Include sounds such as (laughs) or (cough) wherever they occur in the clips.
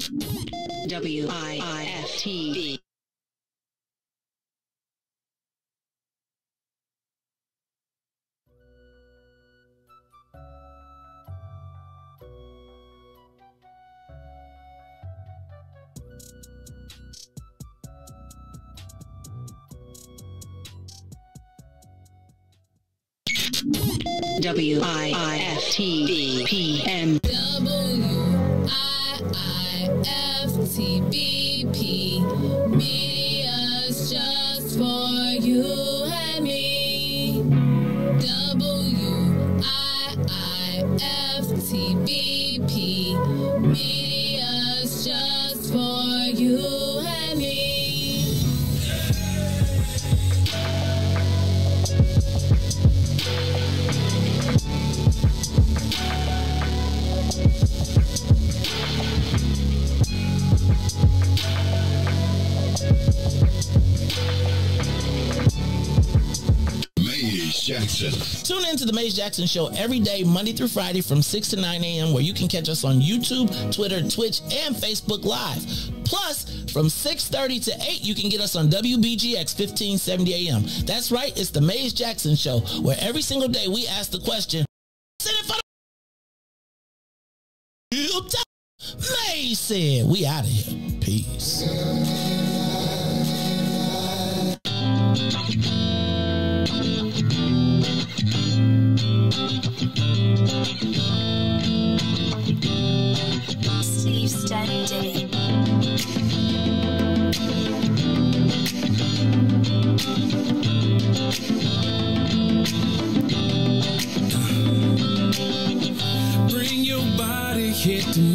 W I I F T B. W I I F T B P M TV. Tune in to The Maze Jackson Show every day, Monday through Friday from 6 to 9 a.m., where you can catch us on YouTube, Twitter, Twitch, and Facebook Live. Plus, from 6.30 to 8, you can get us on WBGX 1570 a.m. That's right, it's The Maze Jackson Show, where every single day we ask the question, May said, we out of here. Peace. kicked me.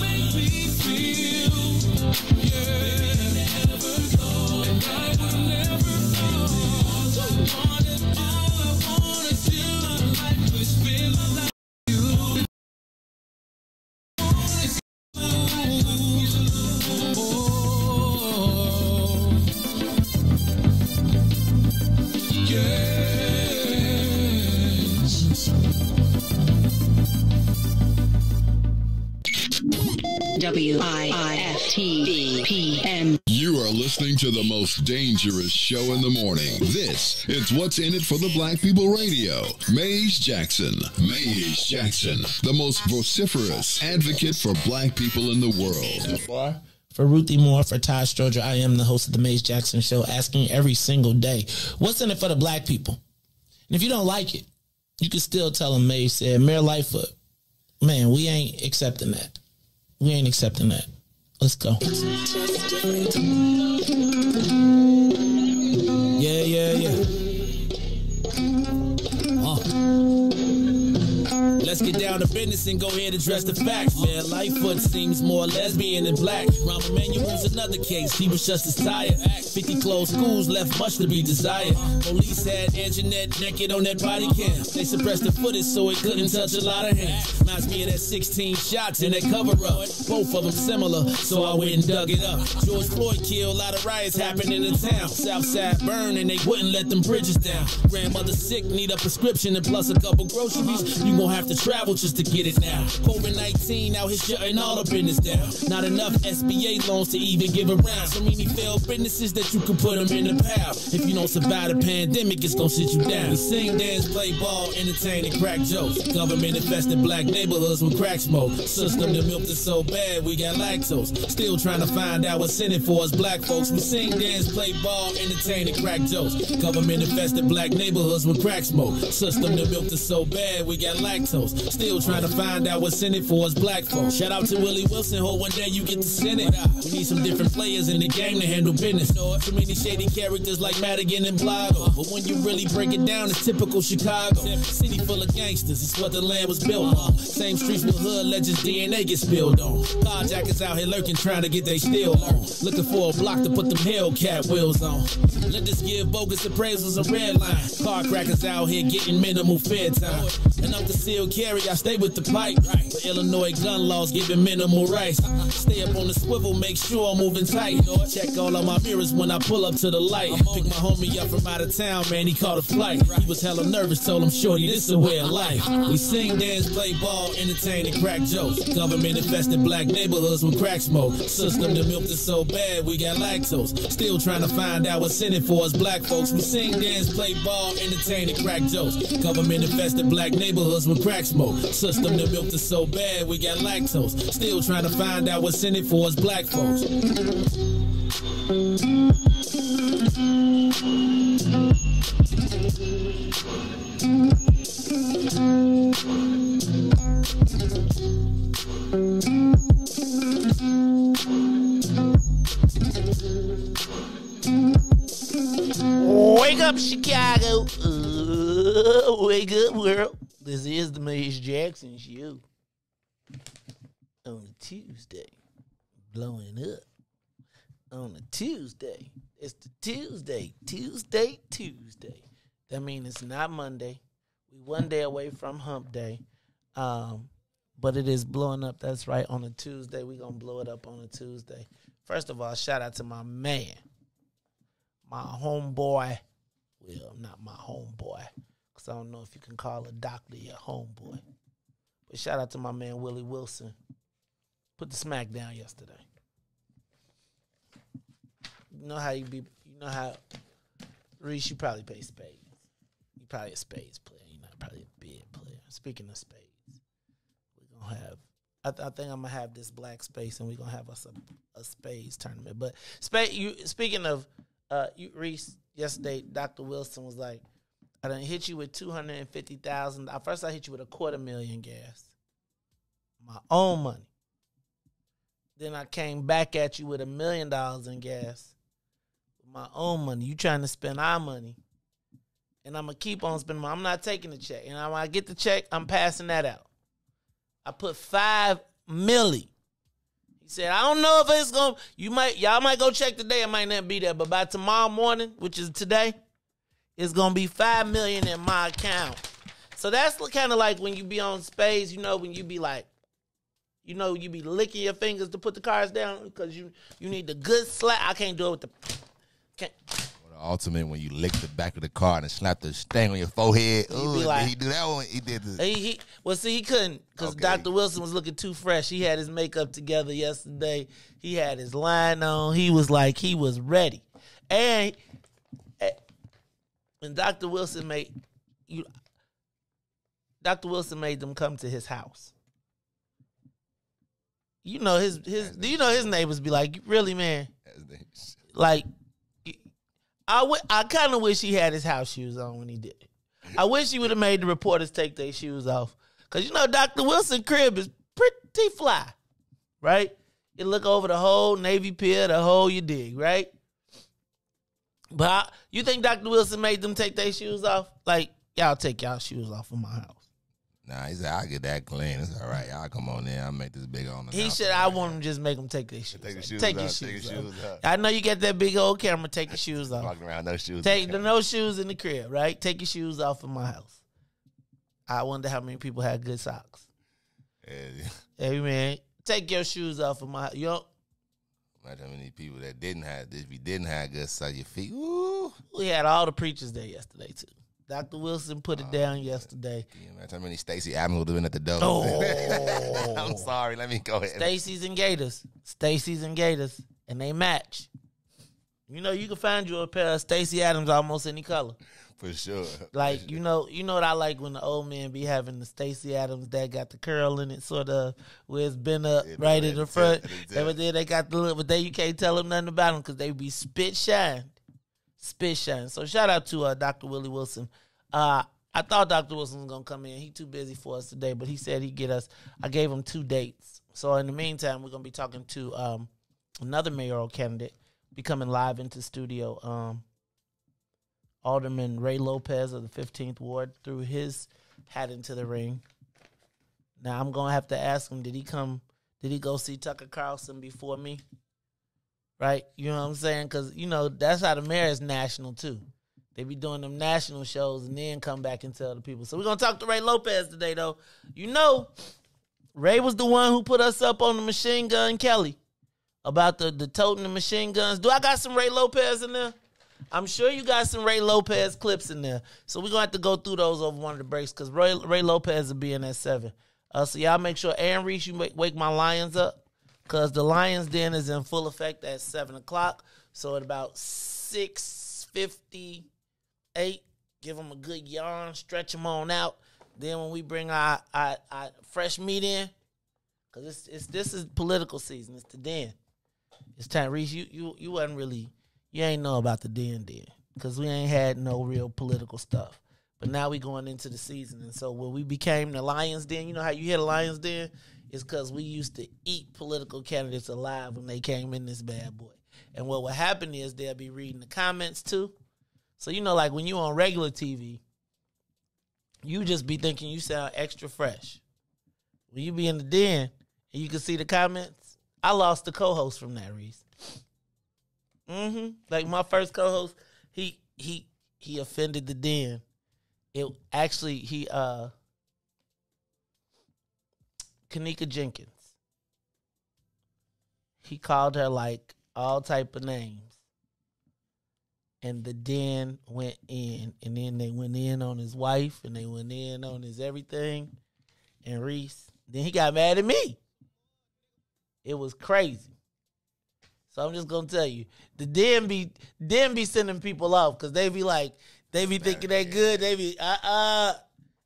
make me feel the most dangerous show in the morning. This is What's in It for the Black People Radio. Maze Jackson. Maze Jackson, the most vociferous advocate for black people in the world. For Ruthie Moore, for Taj Stroger, I am the host of the Maze Jackson Show, asking every single day, what's in it for the black people? And if you don't like it, you can still tell them Maze said, Mayor Lightfoot, man, we ain't accepting that. We ain't accepting that. Let's go. Thank you. Let's get down to business and go ahead and address the facts, man. Lightfoot seems more lesbian than black. Rahm Emanuel's another case. He was just as tired. 50 closed schools left much to be desired. Police had Anjanette naked on that body cam. They suppressed the footage so it couldn't touch a lot of hands. Reminds me of that 16 shots in that cover up. Both of them similar, so I went and dug it up. George Floyd killed, a lot of riots happened in the town. Southside burned and they wouldn't let them bridges down. Grandmother sick, need a prescription and plus a couple groceries. You gon' have to travel just to get it now. COVID 19 out here shutting all the business down. Not enough SBA loans to even give around. So many failed businesses that you can put them in the pile. If you don't survive the pandemic, it's gonna sit you down. We sing, dance, play ball, entertain, and crack jokes. Government infested black neighborhoods with crack smoke. System that milked us so bad, we got lactose. Still trying to find out what's in it for us black folks. We sing, dance, play ball, entertain, and crack jokes. Government infested black neighborhoods with crack smoke. System that milked us so bad, we got lactose. Still trying to find out what's in it for us black folks. Shout out to Willie Wilson, hope one day you get to send it. We need some different players in the game to handle business. Too many shady characters like Madigan and Blago. But when you really break it down, it's typical Chicago. City full of gangsters, it's what the land was built on. Same streets with hood legends, DNA get spilled on. Carjackers out here lurking, trying to get they steel on. Looking for a block to put them Hellcat wheels on. Let us give bogus appraisals a red line. Car crackers out here getting minimal fair time. And I'm concealed carry, I stay with the pipe. But Illinois gun laws giving minimal rights. Stay up on the swivel, make sure I'm moving tight. Check all of my mirrors when I pull up to the light. Pick my homie up from out of town, man, he caught a flight. He was hella nervous, told him, shorty, this is a way of life. We sing, dance, play ball, entertain, and crack jokes. Government infested black neighborhoods with crack smoke. System that milked us so bad, we got lactose. Still trying to find out what's in it for us black folks. We sing, dance, play ball, entertain, and crack jokes. Government infested black neighborhoods with crack smoke. System that milked us so bad, we got lactose. Still trying to find out what's in it for us black folks. Wake up, Chicago. Uh, wake up, world. This is the Maze Jackson Show. On a Tuesday. Blowing up. On a Tuesday. It's the Tuesday. Tuesday, Tuesday. That means it's not Monday. We one day away from hump day. Um, but it is blowing up. That's right. On a Tuesday. We're gonna blow it up on a Tuesday. First of all, shout out to my man my homeboy. Well, not my homeboy, because I don't know if you can call a doctor your homeboy. But shout out to my man Willie Wilson. Put the smack down yesterday. You know how you be. You know how Riis. You probably play spades. You probably a spades player. You're not probably a bid player. Speaking of spades, we're gonna have. I, th- I think I'm gonna have this black space, and we're gonna have us a, a spades tournament. But spade. You speaking of uh, you, Riis, yesterday, Dr. Wilson was like, I done hit you with 250000 At first, I hit you with a quarter million gas, my own money. Then I came back at you with a million dollars in gas, my own money. You trying to spend our money. And I'm to keep on spending money. I'm not taking the check. And when I get the check, I'm passing that out. I put five milli he said, I don't know if it's gonna you might y'all might go check today, it might not be there, but by tomorrow morning, which is today, it's gonna be five million in my account. So that's kind of like when you be on space, you know, when you be like, you know, you be licking your fingers to put the cards down because you you need the good slap. I can't do it with the can't ultimate when you lick the back of the car and slap the stain on your forehead. be like- did he do that one? He did the He, he well, see, he couldn't because Okay. Dr. Wilson was looking too fresh. He had his makeup together yesterday. He had his line on. He was like he was ready. And when Dr. Wilson made you, Dr. Wilson made them come to his house. You know his his. Do you know his neighbors be like, really, man? Like, I w- I kind of wish he had his house shoes on when he did it. I wish he would have made the reporters take their shoes off. Because, you know, Dr. Wilson crib is pretty fly, right? You look over the whole Navy Pier, the whole you dig, right? But I- you think Dr. Wilson made them take their shoes off? Like, y'all take y'all shoes off of my house. Nah, he said I'll get that clean. It's all right. Y'all come on in. I'll make this big on the He house. said, I want him to just make them take their shoes Take the off. shoes take your off, shoes, take your off. shoes off. I know you got that big old camera. Take your shoes off. walking around no shoes. Take the no shoes in the crib, right? Take your shoes off in my house. I wonder how many people had good socks. Yeah. Hey man, take your shoes off of my. You know, Imagine how many people that didn't have this. If you didn't have good sight, your feet. Ooh. we had all the preachers there yesterday too. Dr. Wilson put it Oh, down yesterday. Can you imagine how many Stacy Adams would have been at the door? (laughs) Oh. I'm sorry. Let me go ahead. Stacy's and Gators, Stacy's and Gators, and they match. You know, you can find you a pair of Stacy Adams almost any color. For sure. (laughs) Like you know, you know what I like when the old men be having the Stacy Adams that got the curl in it, sort of where it's been up Yeah, right in the front. tip, the tip. And but then they got the little, but then you can't tell them nothing about them because they be spit shine, spit shine. So shout out to uh, Dr. Willie Wilson. Uh, I thought Dr. Wilson was gonna come in. He too busy for us today, but he said he'd get us. I gave him two dates. So in the meantime, we're gonna be talking to um, another mayoral candidate, be coming live into studio. Um, Alderman Ray Lopez of the 15th Ward threw his hat into the ring. Now I'm gonna have to ask him: Did he come? Did he go see Tucker Carlson before me? Right? You know what I'm saying? Because you know that's how the mayor is national too. They be doing them national shows and then come back and tell the people. So we're gonna talk to Ray Lopez today, though. You know, Ray was the one who put us up on the machine gun Kelly about the the toting the machine guns. Do I got some Ray Lopez in there? I'm sure you got some Ray Lopez clips in there. So we're gonna have to go through those over one of the breaks because Ray, Ray Lopez will be in at seven. Uh, so y'all make sure Aaron Riis, you wake, wake my Lions up because the Lions Den is in full effect at seven o'clock. So at about six fifty eight, give them a good yarn, stretch them on out. Then when we bring our our, our fresh meat in, because it's, it's this is political season. It's the den. It's time, Riis. You you you wasn't really you ain't know about the den den because we ain't had no real political stuff. But now we going into the season, and so when we became the Lions Den, you know how you hear the Lions Den is because we used to eat political candidates alive when they came in this bad boy. And what would happen is they'll be reading the comments too. So you know, like when you on regular TV, you just be thinking you sound extra fresh. When you be in the den and you can see the comments, I lost the co-host from that, Riis. Mm-hmm. Like my first co-host, he he he offended the den. It actually he uh Kanika Jenkins. He called her like all type of names. And the den went in, and then they went in on his wife, and they went in on his everything, and Riis. Then he got mad at me. It was crazy. So I'm just gonna tell you, the den be den be sending people off because they be like, they be thinking they good. They be uh uh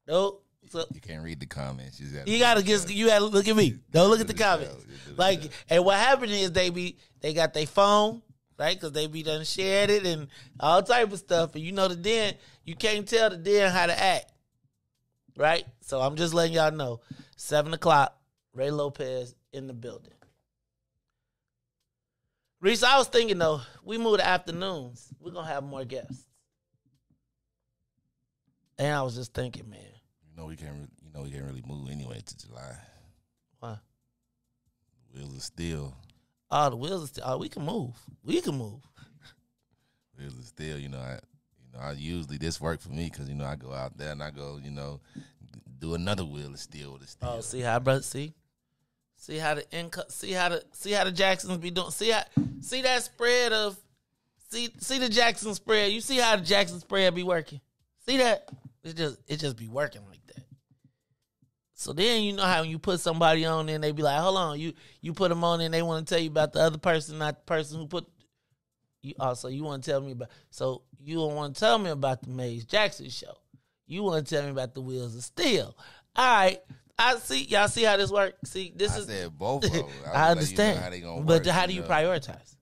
nope. So You can't read the comments. You gotta, you gotta get you gotta look at me. Don't look at the Do the show. comments. You do the Like, and what happened is they be they got their phone right because they be done shared it and all type of stuff. And you know the den, you can't tell the den how to act, right? So I'm just letting y'all know. Seven o'clock, Ray Lopez in the building. Riis, I was thinking though, we move to afternoons, we're gonna have more guests. And I was just thinking, man, You know we can't. re- You know we can't really move anyway to July. why? The wheels are steel. Oh, the wheels are still. Oh, we can move. We can move. (laughs) Wheels are steel. You know I. You know I usually this work for me because you know I go out there and I go you know do another wheel of steel with a steel. Oh, see how brother see, see how the income, see how the see how the Jacksons be doing. See how see that spread of See, see the Jackson spread. You see how the Jackson spread be working. See that? It just it just be working like that. So then you know how when you put somebody on and they be like, hold on, you you put them on and they want to tell you about the other person, not the person who put you. Oh, also, you want to tell me about. So you don't want to tell me about the Maze Jackson show. You want to tell me about the Wheels of Steel. All right, I see. Y'all see how this works. See, this I is. said both of them. (laughs) I was letting you know understand, how they gonna but work, how do you know. prioritize?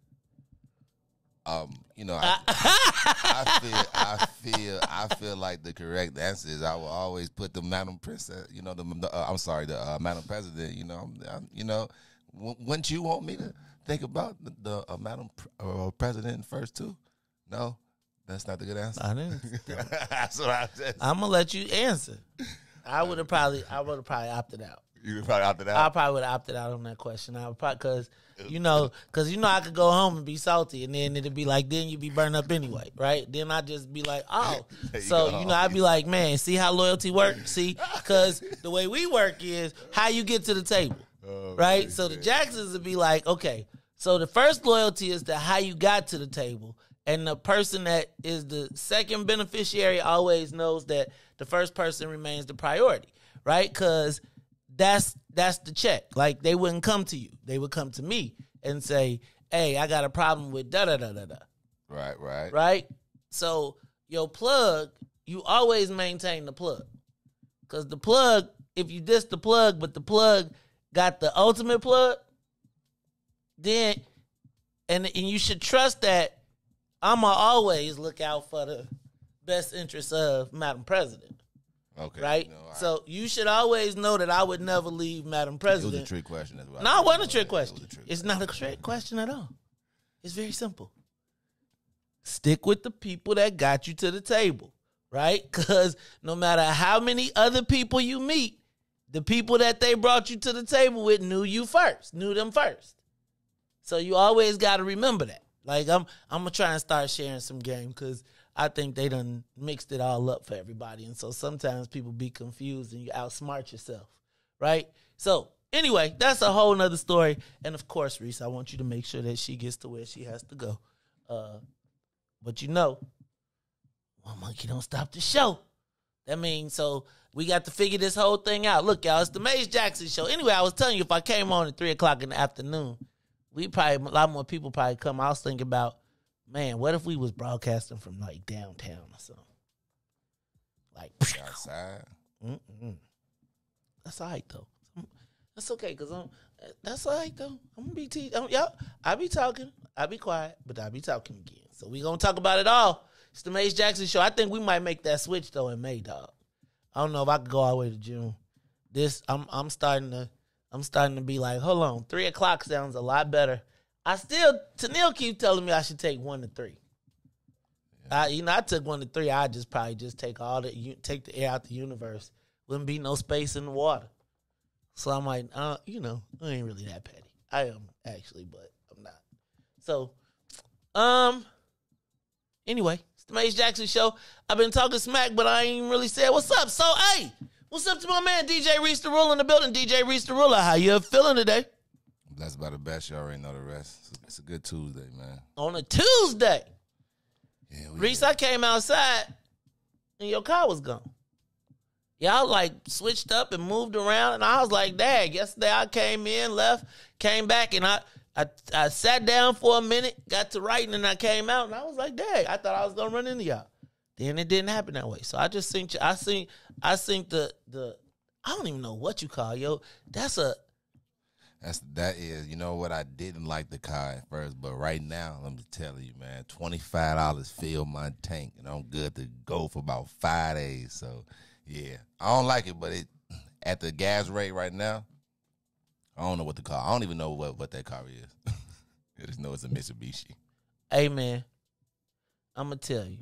Um, you know, I, (laughs) I (laughs) feel, I feel, I feel like the correct answer is I will always put the Madam Princess. You know, the, uh, I'm sorry, the uh, Madam President. You know, I'm, I'm- you know, w- wouldn't you want me to think about the, the uh, Madam Pr- uh, President first too? No, that's not the good answer. I didn't. that's what I said. I'm gonna let you answer. I would have probably, I would have probably opted out. You would probably opted out. I probably would have opted out on that question. I would probably because you know, because you know, I could go home and be salty, and then it'd be like, then you'd be burned up anyway, right? Then I would just be like, oh, you so go. you know, I'd be like, man, see how loyalty works? See, because the way we work is how you get to the table, Oh, right? So the Jacksons would be like, okay, so the first loyalty is to how you got to the table. And the person that is the second beneficiary always knows that the first person remains the priority, right? Because that's that's the check. Like they wouldn't come to you; they would come to me and say, "Hey, I got a problem with da da da da da." right, right, Right? So your plug, you always maintain the plug, because the plug, if you diss the plug, but the plug got the ultimate plug, then and and you should trust that I'ma always look out for the best interests of Madam President, Okay, right? No, I- so you should always know that I would never leave Madam President. it was a trick question as well. No, it wasn't a trick It question. a trick It's not a trick question at all. It's very simple. Stick with the people that got you to the table, right? (laughs) Because no matter how many other people you meet, the people that they brought you to the table with knew you first, knew them first. So you always got to remember that. Like I'm, I'm gonna try and start sharing some game because I think they done mixed it all up for everybody, and so sometimes people be confused and you outsmart yourself, right? So anyway, that's a whole nother story. And of course, Riis, I want you to make sure that she gets to where she has to go. Uh, but you know, one monkey don't stop the show. That means so we got to figure this whole thing out. Look, y'all, it's the Maze Jackson show. Anyway, I was telling you if I came on at three o'clock in the afternoon, we probably a lot more people probably come. I was thinking about, man, what if we was broadcasting from like downtown or something? Like, outside. Mm-mm. That's all right though. That's okay because I'm. That's all right though. I'm gonna be te- um, Yep, I be talking. I be quiet, but I be talking again. So we gonna talk about it all. It's the Maze Jackson show. I think we might make that switch though in May, dog. I don't know if I could go all the way to June. This I'm I'm starting to I'm starting to be like, hold on, three o'clock sounds a lot better. I still Tanil keep telling me I should take one to three. I, you know, I took one to three. I just probably just take all the you take the air out the universe. Wouldn't be no space in the water. So I'm like, uh, you know, I ain't really that petty. I am actually, but I'm not. So, um, anyway, it's the Maze Jackson show. I've been talking smack, but I ain't really said what's up. So, hey, what's up to my man DJ Riis the Ruler in the building? DJ Riis the Ruler, how you feeling today? Blessed by the best. You already know the rest. It's- a good Tuesday, man. On a Tuesday, Yeah, Riis, I came outside and your car was gone. Y'all like switched up and moved around, and I was like, "Dad." Yesterday I came in, left, came back, and I, I I sat down for a minute, got to writing, and I came out, and I was like, "Dad." I thought I was gonna run into y'all. Then it didn't happen that way. So I just think I think I think the the I don't even know what you call yo. That's a That's that is, you know what? I didn't like the car at first, but right now, let me tell you, man, twenty five dollars fill my tank, and I'm good to go for about five days. So, yeah, I don't like it, but it (clears throat) at the gas rate right now, I don't know what the car. I don't even know what what that car is. (laughs) I just know it's a Mitsubishi. Hey man, I'm gonna tell you.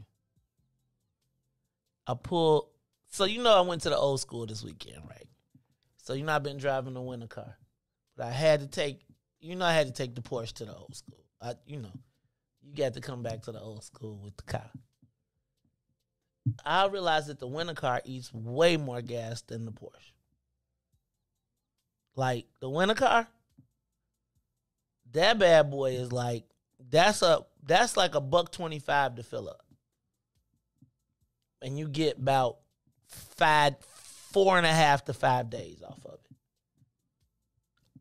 I pulled. So you know I went to the old school this weekend, right? So you know I've been driving a winter car, but I had to take. You know I had to take the Porsche to the old school. I, you know, you got to come back to the old school with the car. I realized that the winter car eats way more gas than the Porsche. Like the winter car, that bad boy is like that's a that's like a buck twenty five to fill up, and you get about five, four and a half to five days off of it.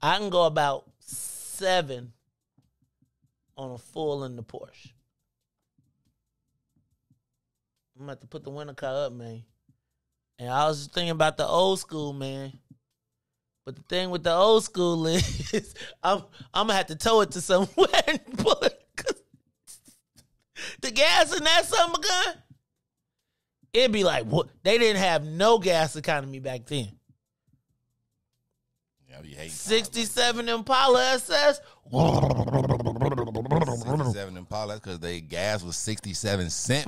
I can go about seven on a full in the Porsche. I'm about to put the winter car up, man. And I was just thinking about the old school, man. But the thing with the old school (laughs) is, I'm I'm gonna have to tow it to somewhere (laughs) and pull it. The gas in that summer gun, it'd be like what? They didn't have no gas economy back then. Yeah, you hate 67 Impala SS. 67 Impala because they gas was 67 cent.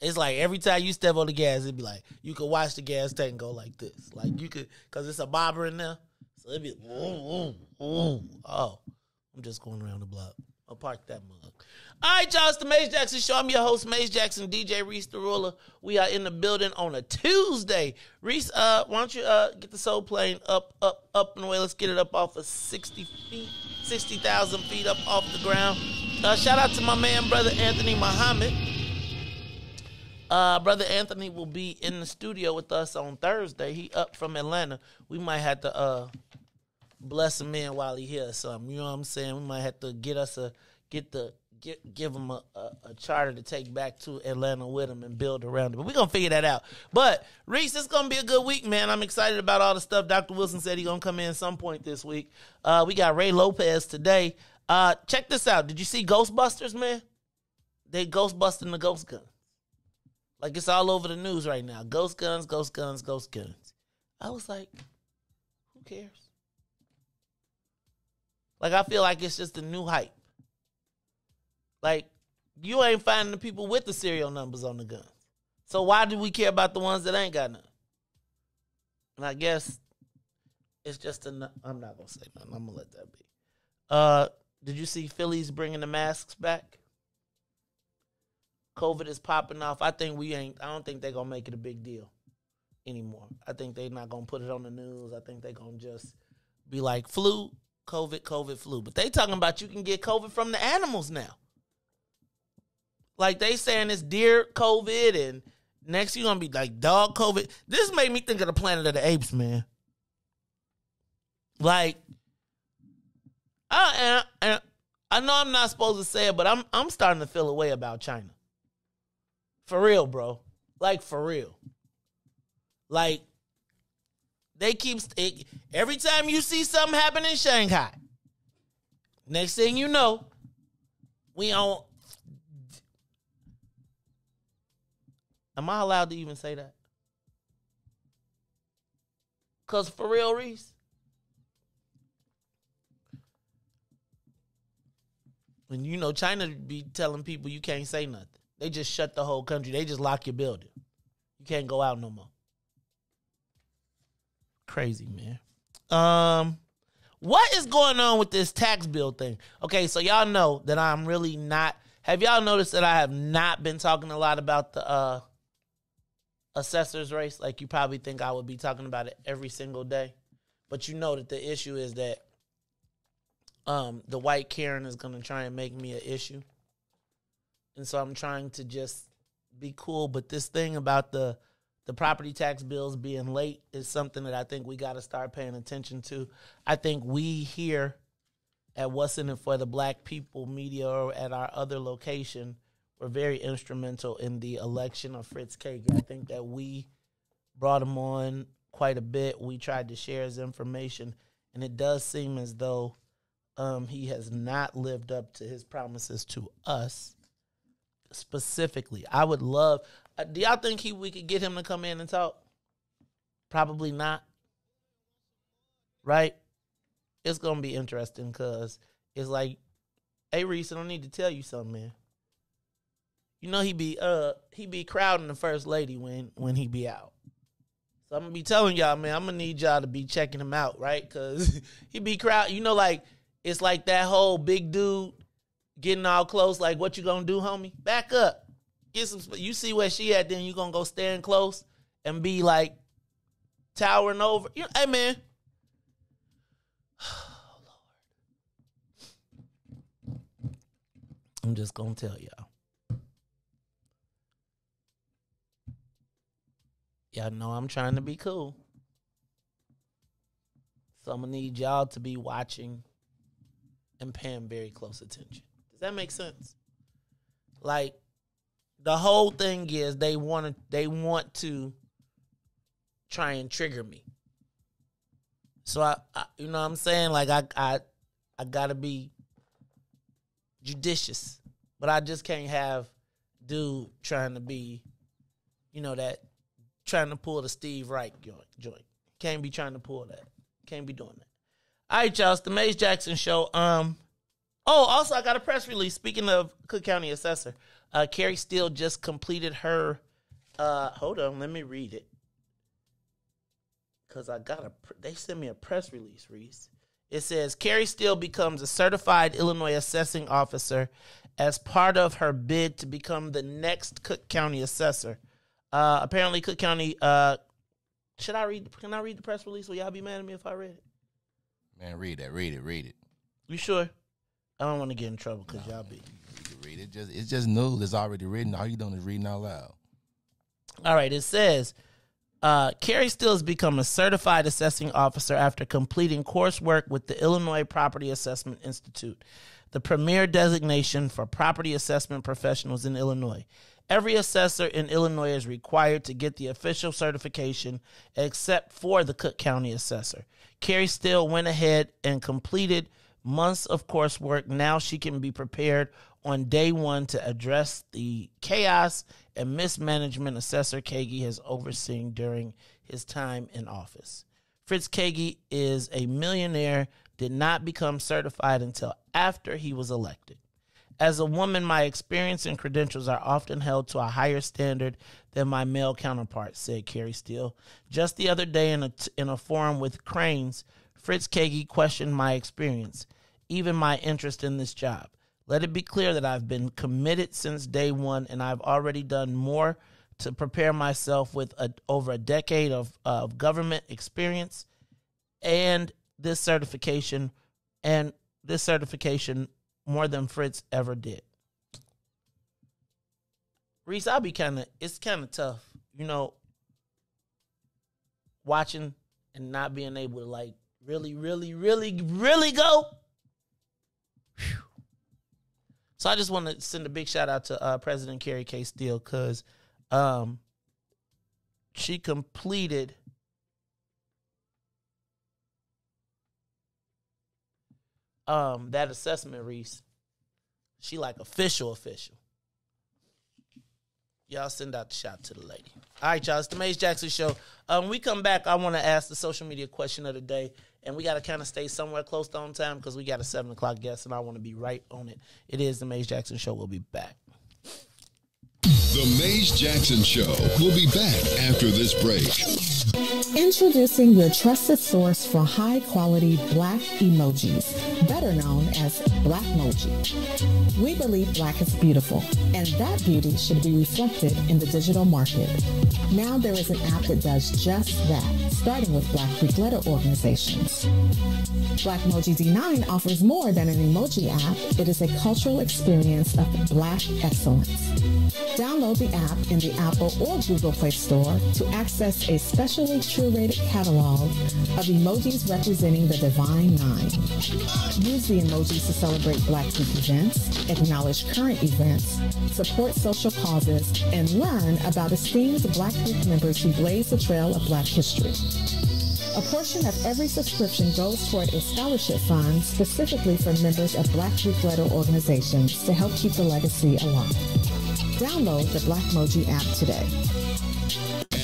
It's like every time you step on the gas, it'd be like you could watch the gas tank go like this, like you could, cause it's a bobber in there, so it'd be, oh, I'm just going around the block. I'll park that mug. All right, y'all, it's the Maze Jackson Show. I'm your host, Maze Jackson, DJ Riis the Ruler. We are in the building on a Tuesday. Riis, uh, why don't you uh get the soul plane up, up, up and away? Let's get it up off of 60 feet, 60,000 feet up off the ground. Uh, shout out to my man, brother Anthony Muhammad. Uh, brother Anthony will be in the studio with us on Thursday. He up from Atlanta. We might have to uh bless him in while he here or something. You know what I'm saying? We might have to get us a get the get give him a, a, a charter to take back to Atlanta with him and build around it. But we're gonna figure that out. But Riis, it's gonna be a good week, man. I'm excited about all the stuff. Dr. Wilson said he gonna come in some point this week. Uh, we got Ray Lopez today. Uh, check this out. Did you see Ghostbusters, man? They ghostbusting the ghost gun. Like it's all over the news right now. Ghost guns, ghost guns, ghost guns. I was like, who cares? Like I feel like it's just a new hype. Like you ain't finding the people with the serial numbers on the guns. So why do we care about the ones that ain't got none? And I guess it's just a. I'm not gonna say nothing. I'm gonna let that be. Uh, did you see Philly's bringing the masks back? COVID is popping off. I think we ain't. I don't think they're gonna make it a big deal anymore. I think they're not gonna put it on the news. I think they're gonna just be like flu, COVID, COVID, flu. But they talking about you can get COVID from the animals now. Like they saying it's deer COVID, and next you're gonna be like dog COVID. This made me think of the Planet of the Apes, man. Like, I and I know I'm not supposed to say it, but I'm I'm starting to feel a way about China. For real, bro. Like for real. Like they keep it, every time you see something happen in Shanghai. Next thing you know, we on. Am I allowed to even say that? Cause for real, Riis. And you know, China be telling people you can't say nothing. They just shut the whole country. They just lock your building. You can't go out no more. Crazy, man. Um, what is going on with this tax bill thing? Okay, so y'all know that I'm really not. Have y'all noticed that I have not been talking a lot about the uh assessor's race? Like you probably think I would be talking about it every single day, but you know that the issue is that um the white Karen is gonna try and make me an issue, and so I'm trying to just be cool. But this thing about the the property tax bills being late is something that I think we got to start paying attention to. I think we here at What's in It for the Black People Media or at our other location were very instrumental in the election of Fritz Kaegi. I think that we brought him on quite a bit. We tried to share his information, and it does seem as though um, he has not lived up to his promises to us specifically. I would love. Uh, do y'all think he we could get him to come in and talk? Probably not. Right? It's gonna be interesting because it's like, hey Riis, I don't need to tell you something, man. You know he be uh he be crowding the first lady when when he be out. So I'm gonna be telling y'all, man, I'm gonna need y'all to be checking him out, right? Cause (laughs) he be crowd. You know, like it's like that whole big dude getting all close. Like, what you gonna do, homie? Back up. Get some. You see where she at? Then you gonna go stand close and be like towering over. You hey man. (sighs) I'm just gonna tell y'all. Y'all know I'm trying to be cool. So I'm gonna need y'all to be watching and paying very close attention. Does that make sense? Like the whole thing is they want to they want to try and trigger me. So I, I you know what I'm saying like I I I got to be judicious, but I just can't have dude trying to be you know that trying to pull the Steve Wright joint. joint. Can't be trying to pull that. Can't be doing that. All right, y'all. It's the Maze Jackson show. Um. Oh, also, I got a press release. Speaking of Cook County Assessor, uh, Kari Steele just completed her. Uh, hold on, let me read it. Cause I got a. They sent me a press release, Riis. It says Kari Steele becomes a certified Illinois assessing officer as part of her bid to become the next Cook County assessor. Uh, apparently, Cook County. Uh, should I read? Can I read the press release? Will y'all be mad at me if I read it? Man, read that. Read it. Read it. You sure? I don't want to get in trouble because y'all be. You can read it. Just it's just news. It's already written. All you doing is reading out loud. All right, it says uh, Kari Steele has become a certified assessing officer after completing coursework with the Illinois Property Assessment Institute, the premier designation for property assessment professionals in Illinois. Every assessor in Illinois is required to get the official certification except for the Cook County assessor. Kari Steele went ahead and completed months of coursework. Now she can be prepared on day one to address the chaos and mismanagement Assessor Kaegi has overseen during his time in office. Fritz Kaegi is a millionaire, did not become certified until after he was elected. As a woman, my experience and credentials are often held to a higher standard than my male counterparts, said Kari Steele. Just the other day in a, in a forum with Crain's, Fritz Kaegi questioned my experience, even my interest in this job. Let it be clear that I've been committed since day one, and I've already done more to prepare myself with a, over a decade of, of government experience and this certification, and this certification more than Fritz ever did. Riis, I'll be kind of, it's kind of tough, you know, watching and not being able to like really, really, really, really go. Whew. So I just want to send a big shout out to uh, President Kari K. Steele because um, she completed um, that assessment, Riis. She like official, official. Y'all send out the shout to the lady. All right, y'all. It's the Maze Jackson Show. Um, when we come back, I want to ask the social media question of the day, and we got to kind of stay somewhere close to on time because we got a seven o'clock guest, and I want to be right on it. It is the Maze Jackson Show. We'll be back. The Maze Jackson Show will be back after this break. Introducing your trusted source for high quality black emojis, better known as Blackmoji. We believe black is beautiful, and that beauty should be reflected in the digital market. Now there is an app that does just that, starting with Black Greek letter organizations. Blackmoji D9 offers more than an emoji app. It is a cultural experience of black excellence. Download the app in the Apple or Google Play Store to access a specially curated catalog of emojis representing the Divine Nine. Use the emojis to celebrate Black Greek events, acknowledge current events, support social causes, and learn about esteemed Black Greek members who blaze the trail of Black history. A portion of every subscription goes toward a scholarship fund specifically for members of Black Greek letter organizations to help keep the legacy alive. Download the Blackmoji app today.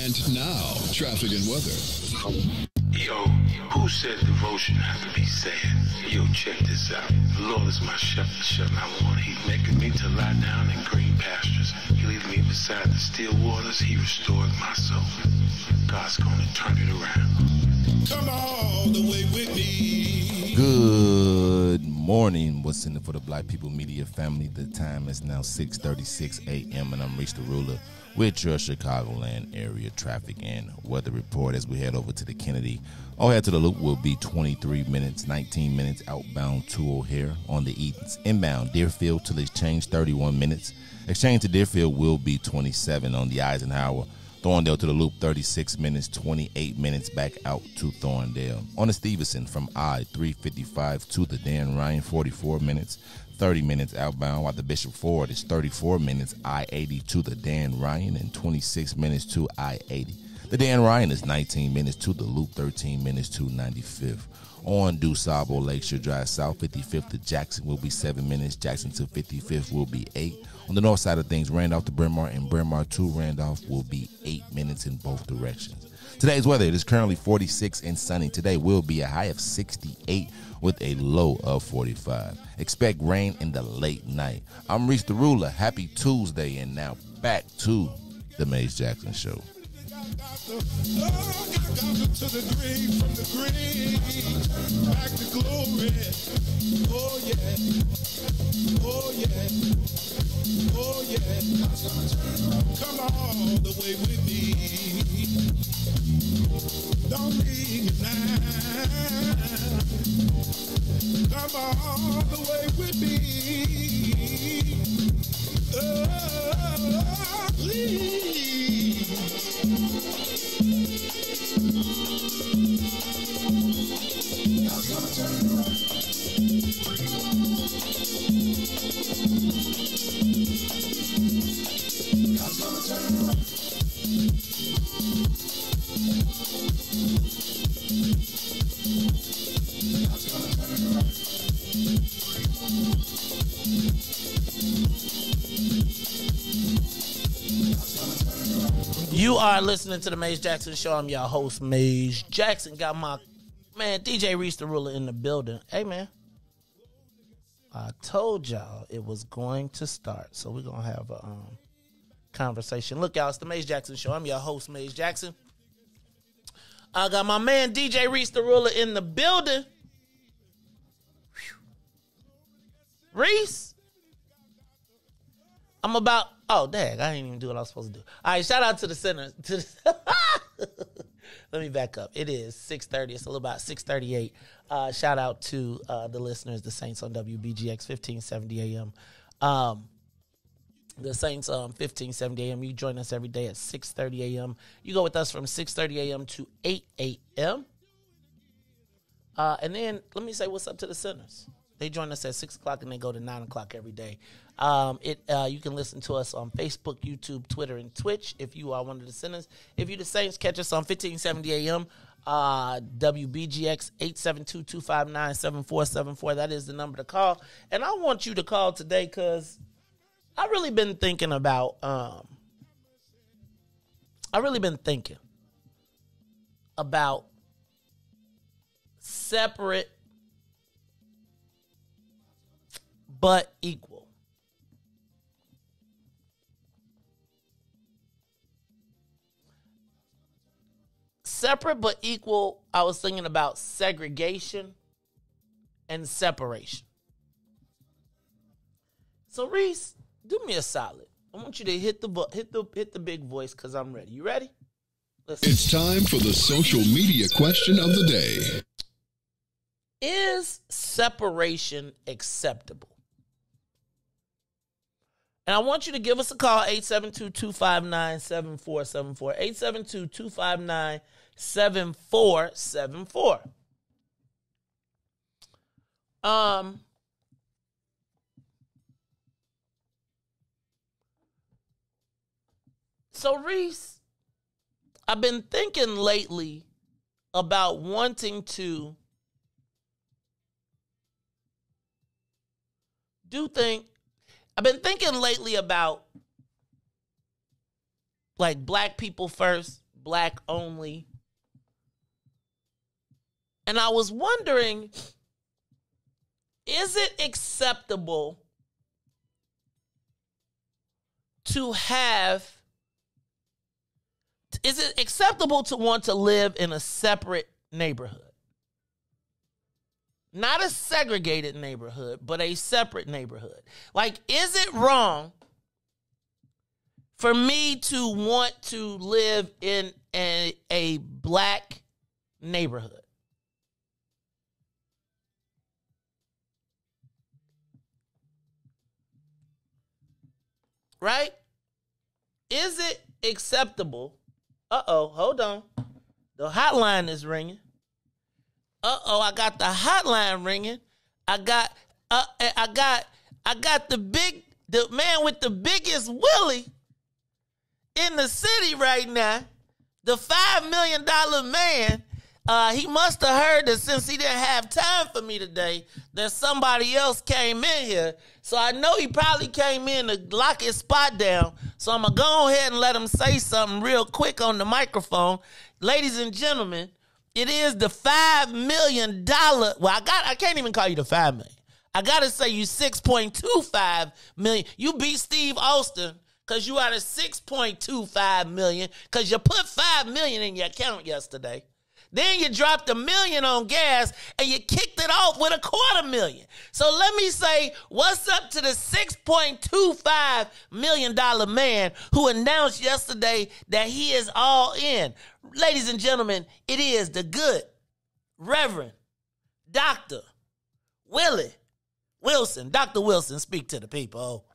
And now, traffic and weather. Yo, who said devotion has to be sad? Yo, check this out. The Lord is my shepherd, shall not want. He maketh me to lie down in green pastures. He leadeth me beside the still waters. He restored my soul. God's gonna turn it around. Come all the way with me. Good morning. What's in it for the Black People Media family? The time is now 6:36 a.m. and I'm Riis the Ruler with your Chicagoland area traffic and weather report as we head over to the Kennedy. All head to the loop will be 23 minutes, 19 minutes outbound to O'Hare on the east inbound Deerfield till Exchange 31 minutes. Exchange to Deerfield will be 27 on the Eisenhower. Thorndale to the loop 36 minutes, 28 minutes back out to Thorndale. On the Stevenson from I 355 to the Dan Ryan 44 minutes, 30 minutes outbound, while the Bishop Ford is 34 minutes I 80 to the Dan Ryan and 26 minutes to I 80. The Dan Ryan is 19 minutes to the loop, 13 minutes to 95th. On DuSable Lakeshore Drive South, 55th to Jackson will be 7 minutes. Jackson to 55th will be 8. On the north side of things, Randolph to Bryn Mawr and Bryn Mawr to Randolph will be 8 minutes in both directions. Today's weather, it is currently 46 and sunny. Today will be a high of 68 with a low of 45. Expect rain in the late night. I'm Riis the Ruler. Happy Tuesday, and now back to the Maze Jackson Show. Oh yeah, oh yeah, oh yeah. Come all the way with me. Don't leave me now. Come all the way with me. Oh, please. You are listening to the Maze Jackson Show. I'm your host, Maze Jackson. Got my man DJ Riis the Ruler in the building. Hey man, I told y'all it was going to start, so we're gonna have a um, conversation. Look out, it's the Maze Jackson Show. I'm your host, Maze Jackson. I got my man DJ Riis the Ruler in the building. Whew. Riis, I'm about. Oh, dang! I didn't even do what I was supposed to do. All right, shout out to the center. To the (laughs) Let me back up. It is six thirty. It's a little about six thirty eight. Uh, shout out to uh, the listeners, the Saints on WBGX fifteen seventy AM. Um, the Saints um 1570 AM. You join us every day at 6:30 AM. You go with us from 6:30 AM to 8 AM. Uh, and then let me say what's up to the sinners. They join us at six o'clock and they go to nine o'clock every day. Um, it uh, you can listen to us on Facebook, YouTube, Twitter, and Twitch if you are one of the sinners. If you the Saints, catch us on 1570 AM. Uh, WBGX 872-259-7474. That is the number to call. And I want you to call today because I really been thinking about um I really been thinking about separate but equal. Separate but equal, I was thinking about segregation and separation. So Riis, do me a solid. I want you to hit the hit the hit the big voice because I'm ready. You ready? Listen. It's time for the social media question of the day. Is separation acceptable? And I want you to give us a call 872-259-7474. 872-259-7474. Um So Riis, I've been thinking lately about wanting to do think I've been thinking lately about like black people first, black only. And I was wondering is it acceptable to have is it acceptable to want to live in a separate neighborhood? Not a segregated neighborhood, but a separate neighborhood. Like, is it wrong for me to want to live in a, a black neighborhood? Right? Is it acceptable? Uh oh, hold on. The hotline is ringing. Uh oh, I got the hotline ringing. I got, uh, I got, I got the big, the man with the biggest willie in the city right now. The five million dollar man. Uh, he must have heard that since he didn't have time for me today, that somebody else came in here. So I know he probably came in to lock his spot down. So I'm gonna go ahead and let him say something real quick on the microphone. Ladies and gentlemen, it is the five million dollar. Well, I got I can't even call you the five million. I gotta say you 6.25 million. You beat Steve Austin because you out of 6.25 million because you put 5 million in your account yesterday. Then you dropped a million on gas and you kicked it off with a quarter million. So let me say, what's up to the $6.25 million man who announced yesterday that he is all in? Ladies and gentlemen, it is the good Reverend Dr. Willie Wilson. Dr. Wilson, speak to the people.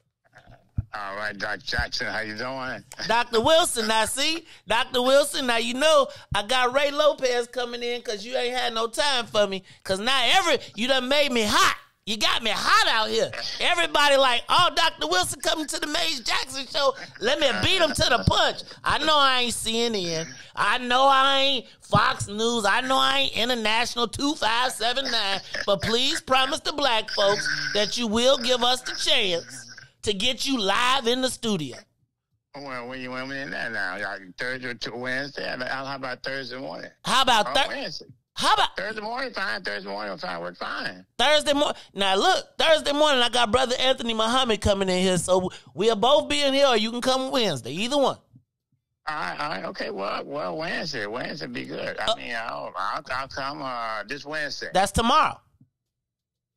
All right, Doc Jackson, how you doing? Dr. Wilson, now see, Dr. Wilson, now you know I got Ray Lopez coming in because you ain't had no time for me. Cause now every you done made me hot. You got me hot out here. Everybody like, oh, Dr. Wilson coming to the Maze Jackson show. Let me beat him to the punch. I know I ain't CNN. I know I ain't Fox News. I know I ain't International 2579. But please promise the black folks that you will give us the chance to get you live in the studio. Well, when you went in there now, like Thursday to Wednesday, how about Thursday morning? How about Oh, Thur- Wednesday. How about Thursday morning? Fine. Thursday morning, fine. Work fine. Thursday morning? Now look, Thursday morning I got brother Anthony Muhammad coming in here, so we'll both be in here, or you can come Wednesday, either one. All right, all right, okay. Well, well, Wednesday, Wednesday be good. I mean, I'll, I'll, I'll come uh, this Wednesday. That's tomorrow.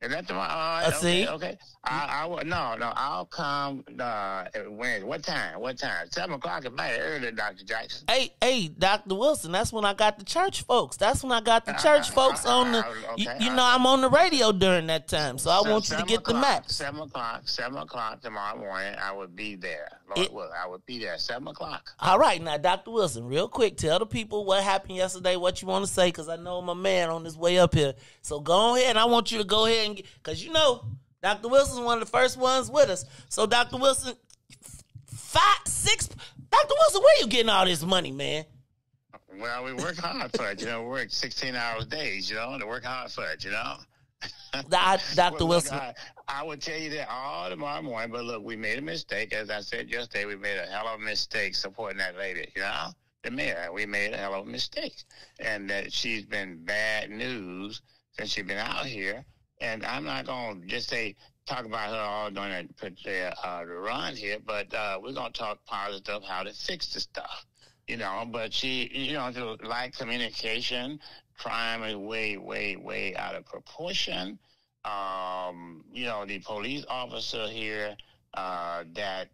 Is that tomorrow? All right, Uh, okay, see? okay. I, I, no, no, I'll come uh, Wednesday. What time? What time? Seven o'clock at night, early, Doctor Jackson. Hey, hey, Dr. Wilson, that's when I got the church folks. That's when I got the church folks on the. You, okay, you know, I'm on the radio during that time, so I Se- want you to get the match. Seven o'clock, seven o'clock tomorrow morning. I will be there. It- will, I will be there. at Seven o'clock. All right, now, Dr. Wilson, real quick, tell the people what happened yesterday, what you want to say, because I know my man on his way up here. So go ahead. I want you to go ahead and, because you know, Dr. Wilson's one of the first ones with us. So, Dr. Wilson, five, six, Dr. Wilson, where you getting all this money, man? Well, we work hard for it. You know, we work sixteen hours days. You know, to work hard for it. You know. (laughs) Doc- Dr. Well, look, Wilson. I, I would tell you that all tomorrow morning, but look, we made a mistake. As I said yesterday, we made a hell of a mistake supporting that lady, you know? The mayor. We made a hell of a mistake. And that she's been bad news since she's been out here. And I'm not going to just say, talk about her all during the, uh, the run here, but uh, we're going to talk positive how to fix the stuff. You know, but she, you know, to like communication, crime is way, way, way out of proportion um, you know, the police officer here uh, that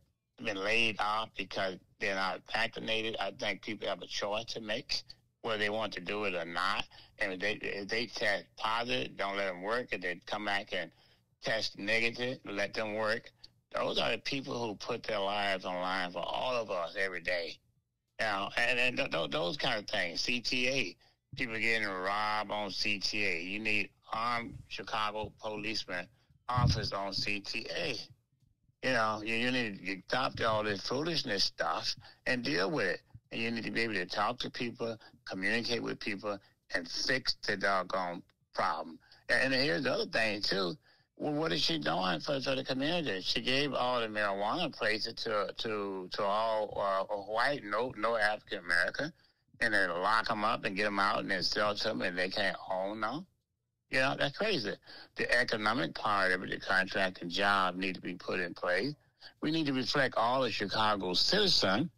been laid off because they're not vaccinated. I think people have a choice to make whether they want to do it or not. And if they if they test positive, don't let them work. If they come back and test negative, let them work. Those are the people who put their lives on line for all of us every day. You know, and, and th- th- those kind of things. CTA, people getting robbed on CTA. You need armed Chicago policemen officers on CTA. You know, you, you need to stop all this foolishness stuff and deal with it. And you need to be able to talk to people, communicate with people, and fix the doggone problem. And, and here's the other thing too. Well, what is she doing for, for the community? She gave all the marijuana places to to to all uh, white, no no African American, and then lock them up and get them out and then sell to them, and they can't own them. You know, that's crazy. The economic part of it, the contract and job need to be put in place. We need to reflect all the Chicago citizen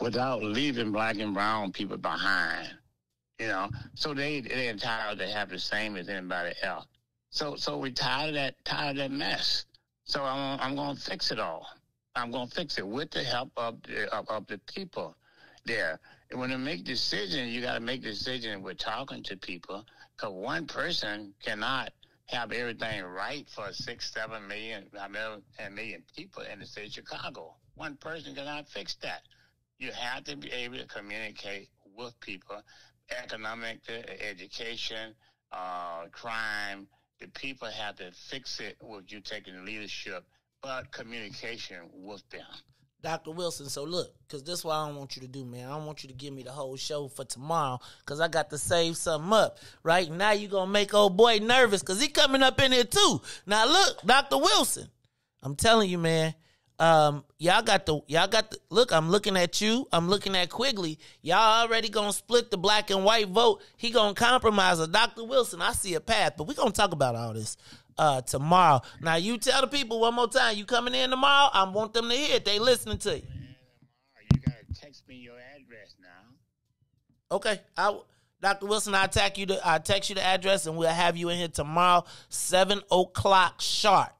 without leaving black and brown people behind. You know, so they they're entitled to have the same as anybody else. So so we tired of that tired of that mess. So I'm I'm gonna fix it all. I'm gonna fix it with the help of the of, of the people there. When you make decisions, you got to make decisions with talking to people. Because one person cannot have everything right for six, seven million, a million people in the state of Chicago. One person cannot fix that. You have to be able to communicate with people, economic, uh, education, uh, crime. The people have to fix it with you taking leadership, but communication with them. Dr. Wilson, so look, because this is what I don't want you to do, man. I don't want you to give me the whole show for tomorrow, because I got to save something up. Right now, you going to make old boy nervous, because he coming up in here too. Now, look, Dr. Wilson, I'm telling you, man, um, y'all got the, y'all got the, look, I'm looking at you, I'm looking at Quigley. Y'all already to split the black and white vote. He to compromise a Dr. Wilson. I see a path, but we to talk about all this uh, tomorrow. Now you tell the people one more time. You coming in tomorrow? I want them to hear it. They listening to you. You got to text me your address now. Okay, I, Dr. Wilson, I attack you. To, I text you the address, and we'll have you in here tomorrow, seven o'clock sharp.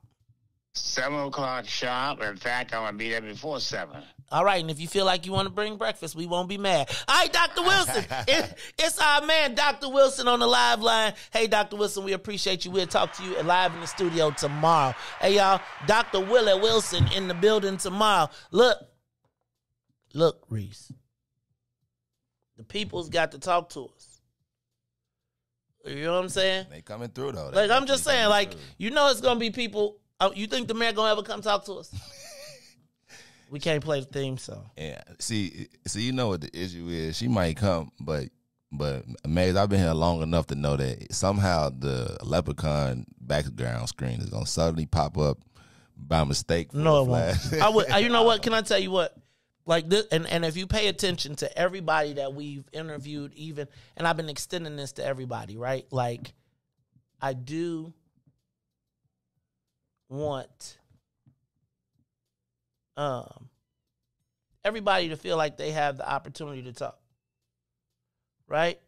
Seven o'clock sharp. In fact, I'm gonna be there before seven. All right, and if you feel like you want to bring breakfast, we won't be mad. All right, Dr. Wilson, (laughs) it, it's our man, Dr. Wilson, on the live line. Hey, Dr. Wilson, we appreciate you. We'll talk to you live in the studio tomorrow. Hey, y'all, Dr. Willie Wilson in the building tomorrow. Look, look, Riis. The people's got to talk to us. You know what I'm saying? They coming through though. They Like I'm just saying, like through. you know, it's gonna be people. uh, You think the mayor gonna ever come talk to us? (laughs) we can't play the theme song. Yeah. See, see, you know what the issue is. She might come, but but Maze, I've been here long enough to know that somehow the leprechaun background screen is gonna suddenly pop up by mistake. No, it won't. I would. You know what? (laughs) Can I tell you what? Like this, and and if you pay attention to everybody that we've interviewed, even, and I've been extending this to everybody, right? Like, I do want um everybody to feel like they have the opportunity to talk, right?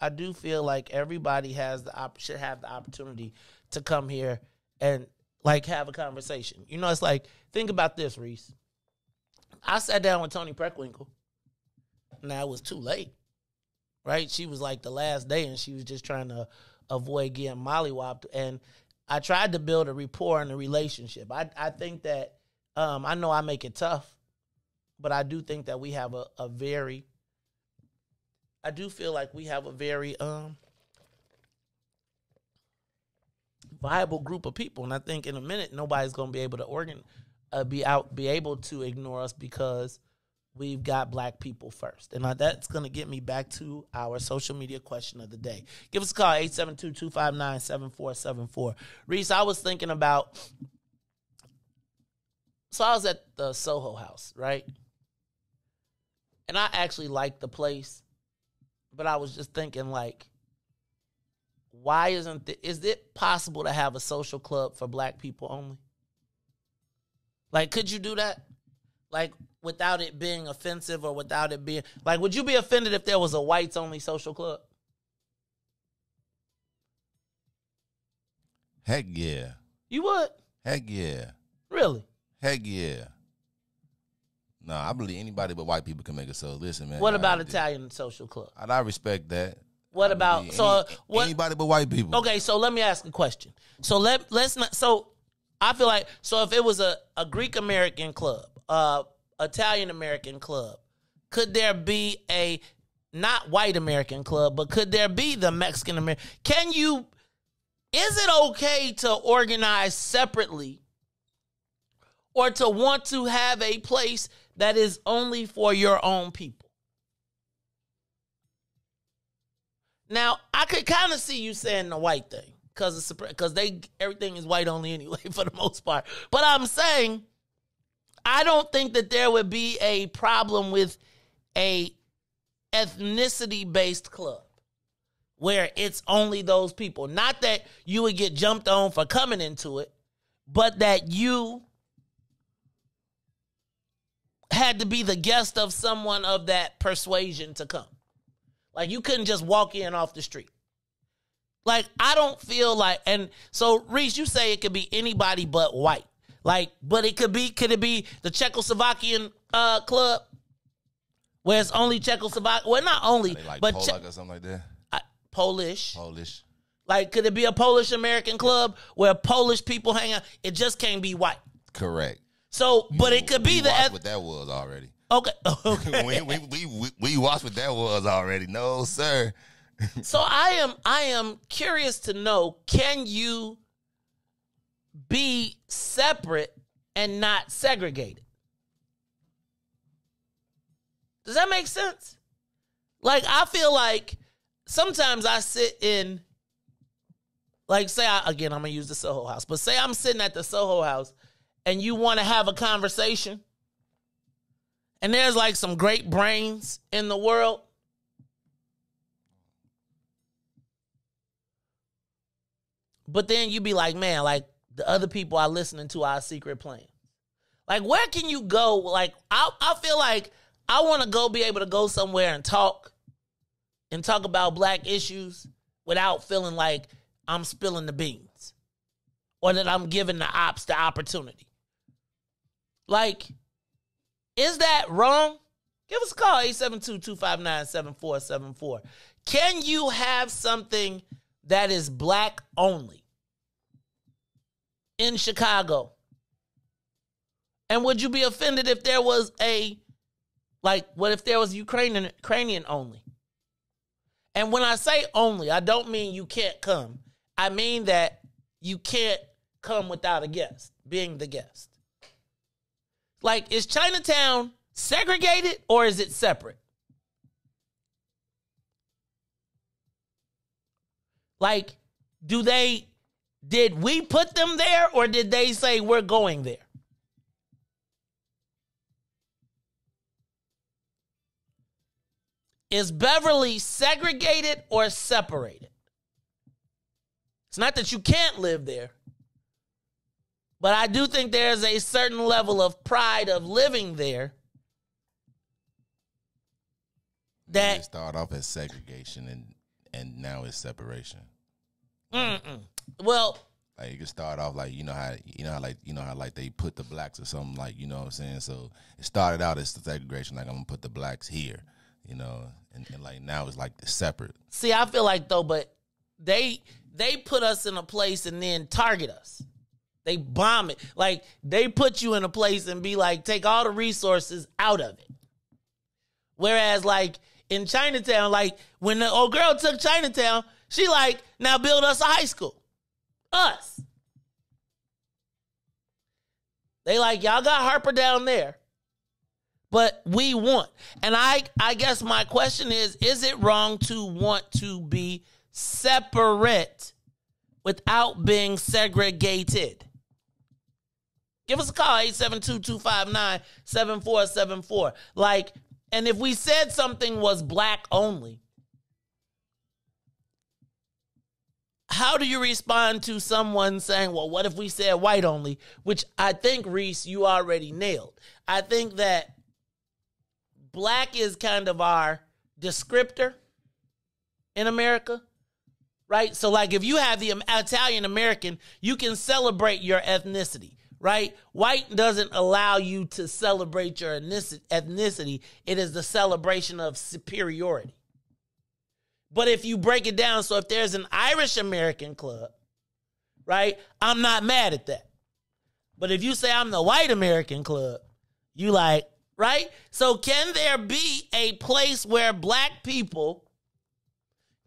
I do feel like everybody has the op- should have the opportunity to come here and like have a conversation. You know, it's like think about this, Riis. I sat down with Toni Preckwinkle. Now it was too late, right? She was like the last day, and she was just trying to avoid getting mollywopped. And I tried to build a rapport and a relationship. I I think that um, I know I make it tough, but I do think that we have a, a very I do feel like we have a very um viable group of people, and I think in a minute nobody's going to be able to organ uh, be out be able to ignore us because we've got black people first, and uh, that's going to get me back to our social media question of the day. Give us a call 872-259-7474. Riis, I was thinking about. So I was at the Soho House, right? And I actually liked the place, but I was just thinking like why isn't th- is it possible to have a social club for black people only? Like could you do that? Like without it being offensive or without it being like would you be offended if there was a whites only social club? Heck yeah. You would? Heck yeah. Really? Heck yeah. No, I believe anybody but white people can make it. So listen, man. What I- about Italian social club? And I respect that. What I about so any- what anybody but white people? Okay, so let me ask a question. So let let's not. So I feel like so if it was a a Greek American club, uh, Italian American club, could there be a not white American club, but could there be the Mexican American? Can you? Is it okay to organize separately, or to want to have a place that is only for your own people? Now, I could kind of see you saying the white thing because it's because they everything is white only anyway (laughs) for the most part. But I'm saying I don't think that there would be a problem with a ethnicity based club where it's only those people. Not that you would get jumped on for coming into it, but that you had to be the guest of someone of that persuasion to come. Like you couldn't just walk in off the street. Like I don't feel like and so Riis, you say it could be anybody but white. Like, but it could be could it be the Czechoslovakian uh club? Where it's only Czechoslovak well not only like but Polak Che- or something like that. I- Polish. Polish. Like could it be a Polish American club where Polish people hang out? It just can't be white. Correct. So but it could be watched what that was already. Okay. (laughs) (laughs) Okay. we, we, we, we, watched what that was already. No, sir. (laughs) So I am I am curious to know can you be separate and not segregated? Does that make sense? Like I feel like sometimes I sit in like say I again I'm going to use the Soho house, but say I'm sitting at the Soho house and you want to have a conversation and there's like some great brains in the world But then you be like, man, like the other people are listening to our secret plan. Like, where can you go? Like, I, I feel like I want to go be able to go somewhere and talk and talk about black issues without feeling like I'm spilling the beans or that I'm giving the ops the opportunity. Like, is that wrong? Give us a call, 872-259-7474. Can you have something that is black only in Chicago? And would you be offended if there was a like what if there was Ukrainian Ukrainian only? And when I say only, I don't mean you can't come. I mean that you can't come without a guest, being the guest. Like is Chinatown segregated or is it separate? Like, do they, did we put them there or did they say we're going there? Is Beverly segregated or separated? It's not that you can't live there, but I do think there's a certain level of pride of living there That that start off as segregation and and now it's separation. mm-mm. well, Like you can start off like you know how you know how like you know how like they put the blacks or something like you know what I'm saying. So it started out as segregation, like I'm gonna put the blacks here, you know, and, and like now it's like separate. See, I feel like though, but they they put us in a place and then target us. They bomb it. Like they put you in a place and be like, take all the resources out of it. Whereas like in Chinatown, like when the old girl took Chinatown, she like, now build us a high school. Us. They like, y'all got Harper down there. But we want. And I I guess my question is, is it wrong to want to be separate without being segregated? Give us a call, 872-259-7474. Like, and if we said something was black only, how do you respond to someone saying, well, what if we said white only? Which I think, Riis, you already nailed. I think that black is kind of our descriptor in America, right? So, like, if you have the Italian American, you can celebrate your ethnicity, right? White doesn't allow you to celebrate your ethnicity, it is the celebration of superiority. But if you break it down, so if there's an Irish American club, right, I'm not mad at that. But if you say I'm the white American club, you like, right? So can there be a place where black people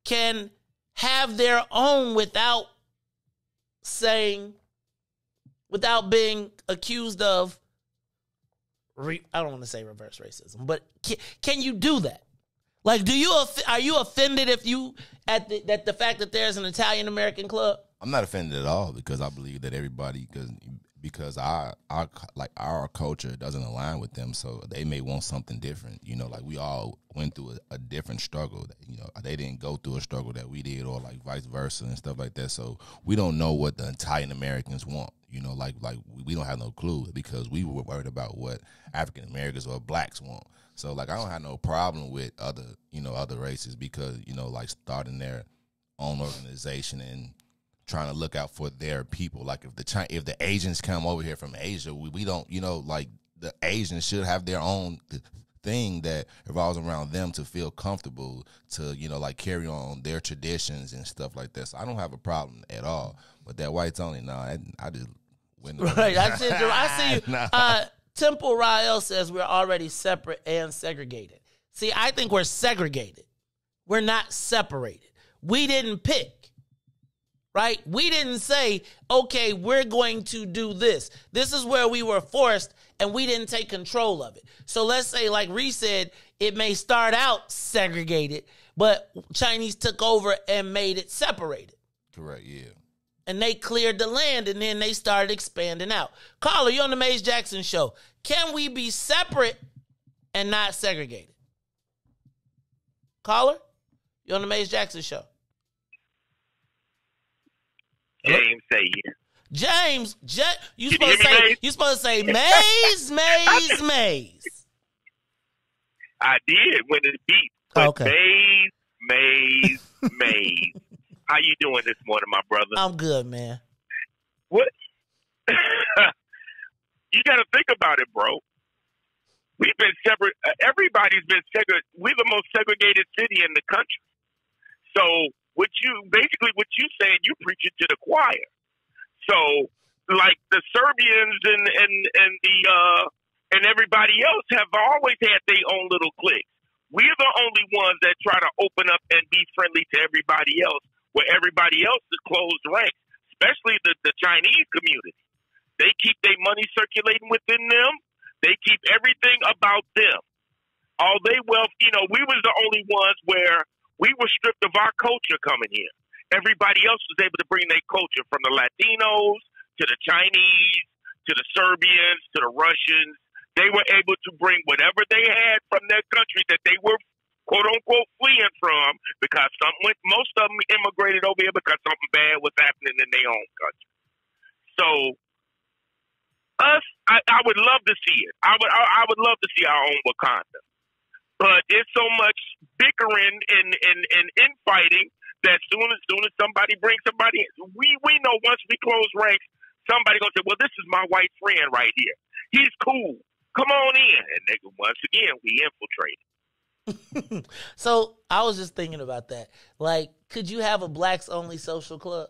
can have their own without saying, without being accused of, re, I don't want to say reverse racism, but can, can you do that? Like, do you are you offended if you at the, that the fact that there's an Italian American club? I'm not offended at all because I believe that everybody because because our our like our culture doesn't align with them, so they may want something different. You know, like we all went through a, a different struggle. That, you know, they didn't go through a struggle that we did, or like vice versa and stuff like that. So we don't know what the Italian Americans want. You know, like like we don't have no clue because we were worried about what African Americans or blacks want. So like I don't have no problem with other you know other races because you know like starting their own organization and trying to look out for their people. Like if the China, if the Asians come over here from Asia, we, we don't, you know, like the Asians should have their own thing that revolves around them to feel comfortable to, you know, like carry on their traditions and stuff like that. So I don't have a problem at all. But that whites only, no, I, I just went. (laughs) Right. I see, I see you. (laughs) Nah. Uh, Temple Rael says we're already separate and segregated. See, I think we're segregated. We're not separated. We didn't pick. Right? We didn't say, okay, we're going to do this. This is where we were forced and we didn't take control of it. So let's say, like Riis said, it may start out segregated, but Chinese took over and made it separated Correct. Yeah. and they cleared the land and then they started expanding out. Caller, you're on the Maze Jackson show. Can we be separate and not segregated? Caller, you're on the Maze Jackson show. James say yeah. James, J- you Can you supposed to say Maze? you supposed to say (laughs) Maze, Maze, (laughs) Maze. I did when it beat. But Okay. Maze, Maze, (laughs) Maze. How you doing this morning, my brother? I'm good, man. What? you got to think about it, bro. We've been separate. Uh, everybody's been segregated. We're the most segregated city in the country. So what you basically what you saying, you preaching to the choir. So like the Serbians and and and the uh and everybody else have always had their own little cliques. We're the only ones that try to open up and be friendly to everybody else, where everybody else is closed ranks, especially the, the Chinese community. They keep their money circulating within them. They keep everything about them. All they wealth, you know, we was the only ones where we were stripped of our culture coming here. Everybody else was able to bring their culture from the Latinos to the Chinese to the Serbians to the Russians. They were able to bring whatever they had from their country that they were quote unquote fleeing from because some went, most of them immigrated over here because something bad was happening in their own country. So us, I, I would love to see it. I would, I, I would love to see our own Wakanda. But it's so much bickering and, and, and infighting that soon as soon as somebody brings somebody in, we we know once we close ranks, somebody gonna say, Well, this is my white friend right here. He's cool. Come on in. And nigga, once again, we infiltrate. (laughs) So I was just thinking about that. Like, could you have a blacks only social club?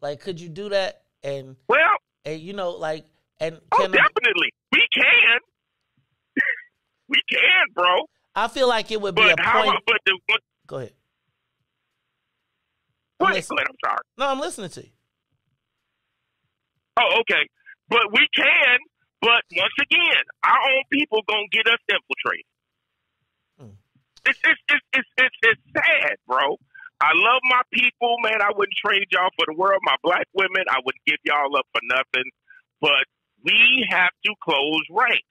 Like, could you do that? And Well, and you know, like, and oh definitely. We can. We can, bro. I feel like it would be But a how point. but the what Go ahead. go I'm ahead, listening. go ahead, I'm sorry. No, I'm listening to you. Oh, okay. But we can. But once again, our own people gonna get us infiltrated. Hmm. It's, it's it's it's it's it's sad, bro. I love my people, man. I wouldn't trade y'all for the world. My black women, I wouldn't give y'all up for nothing. But we have to close ranks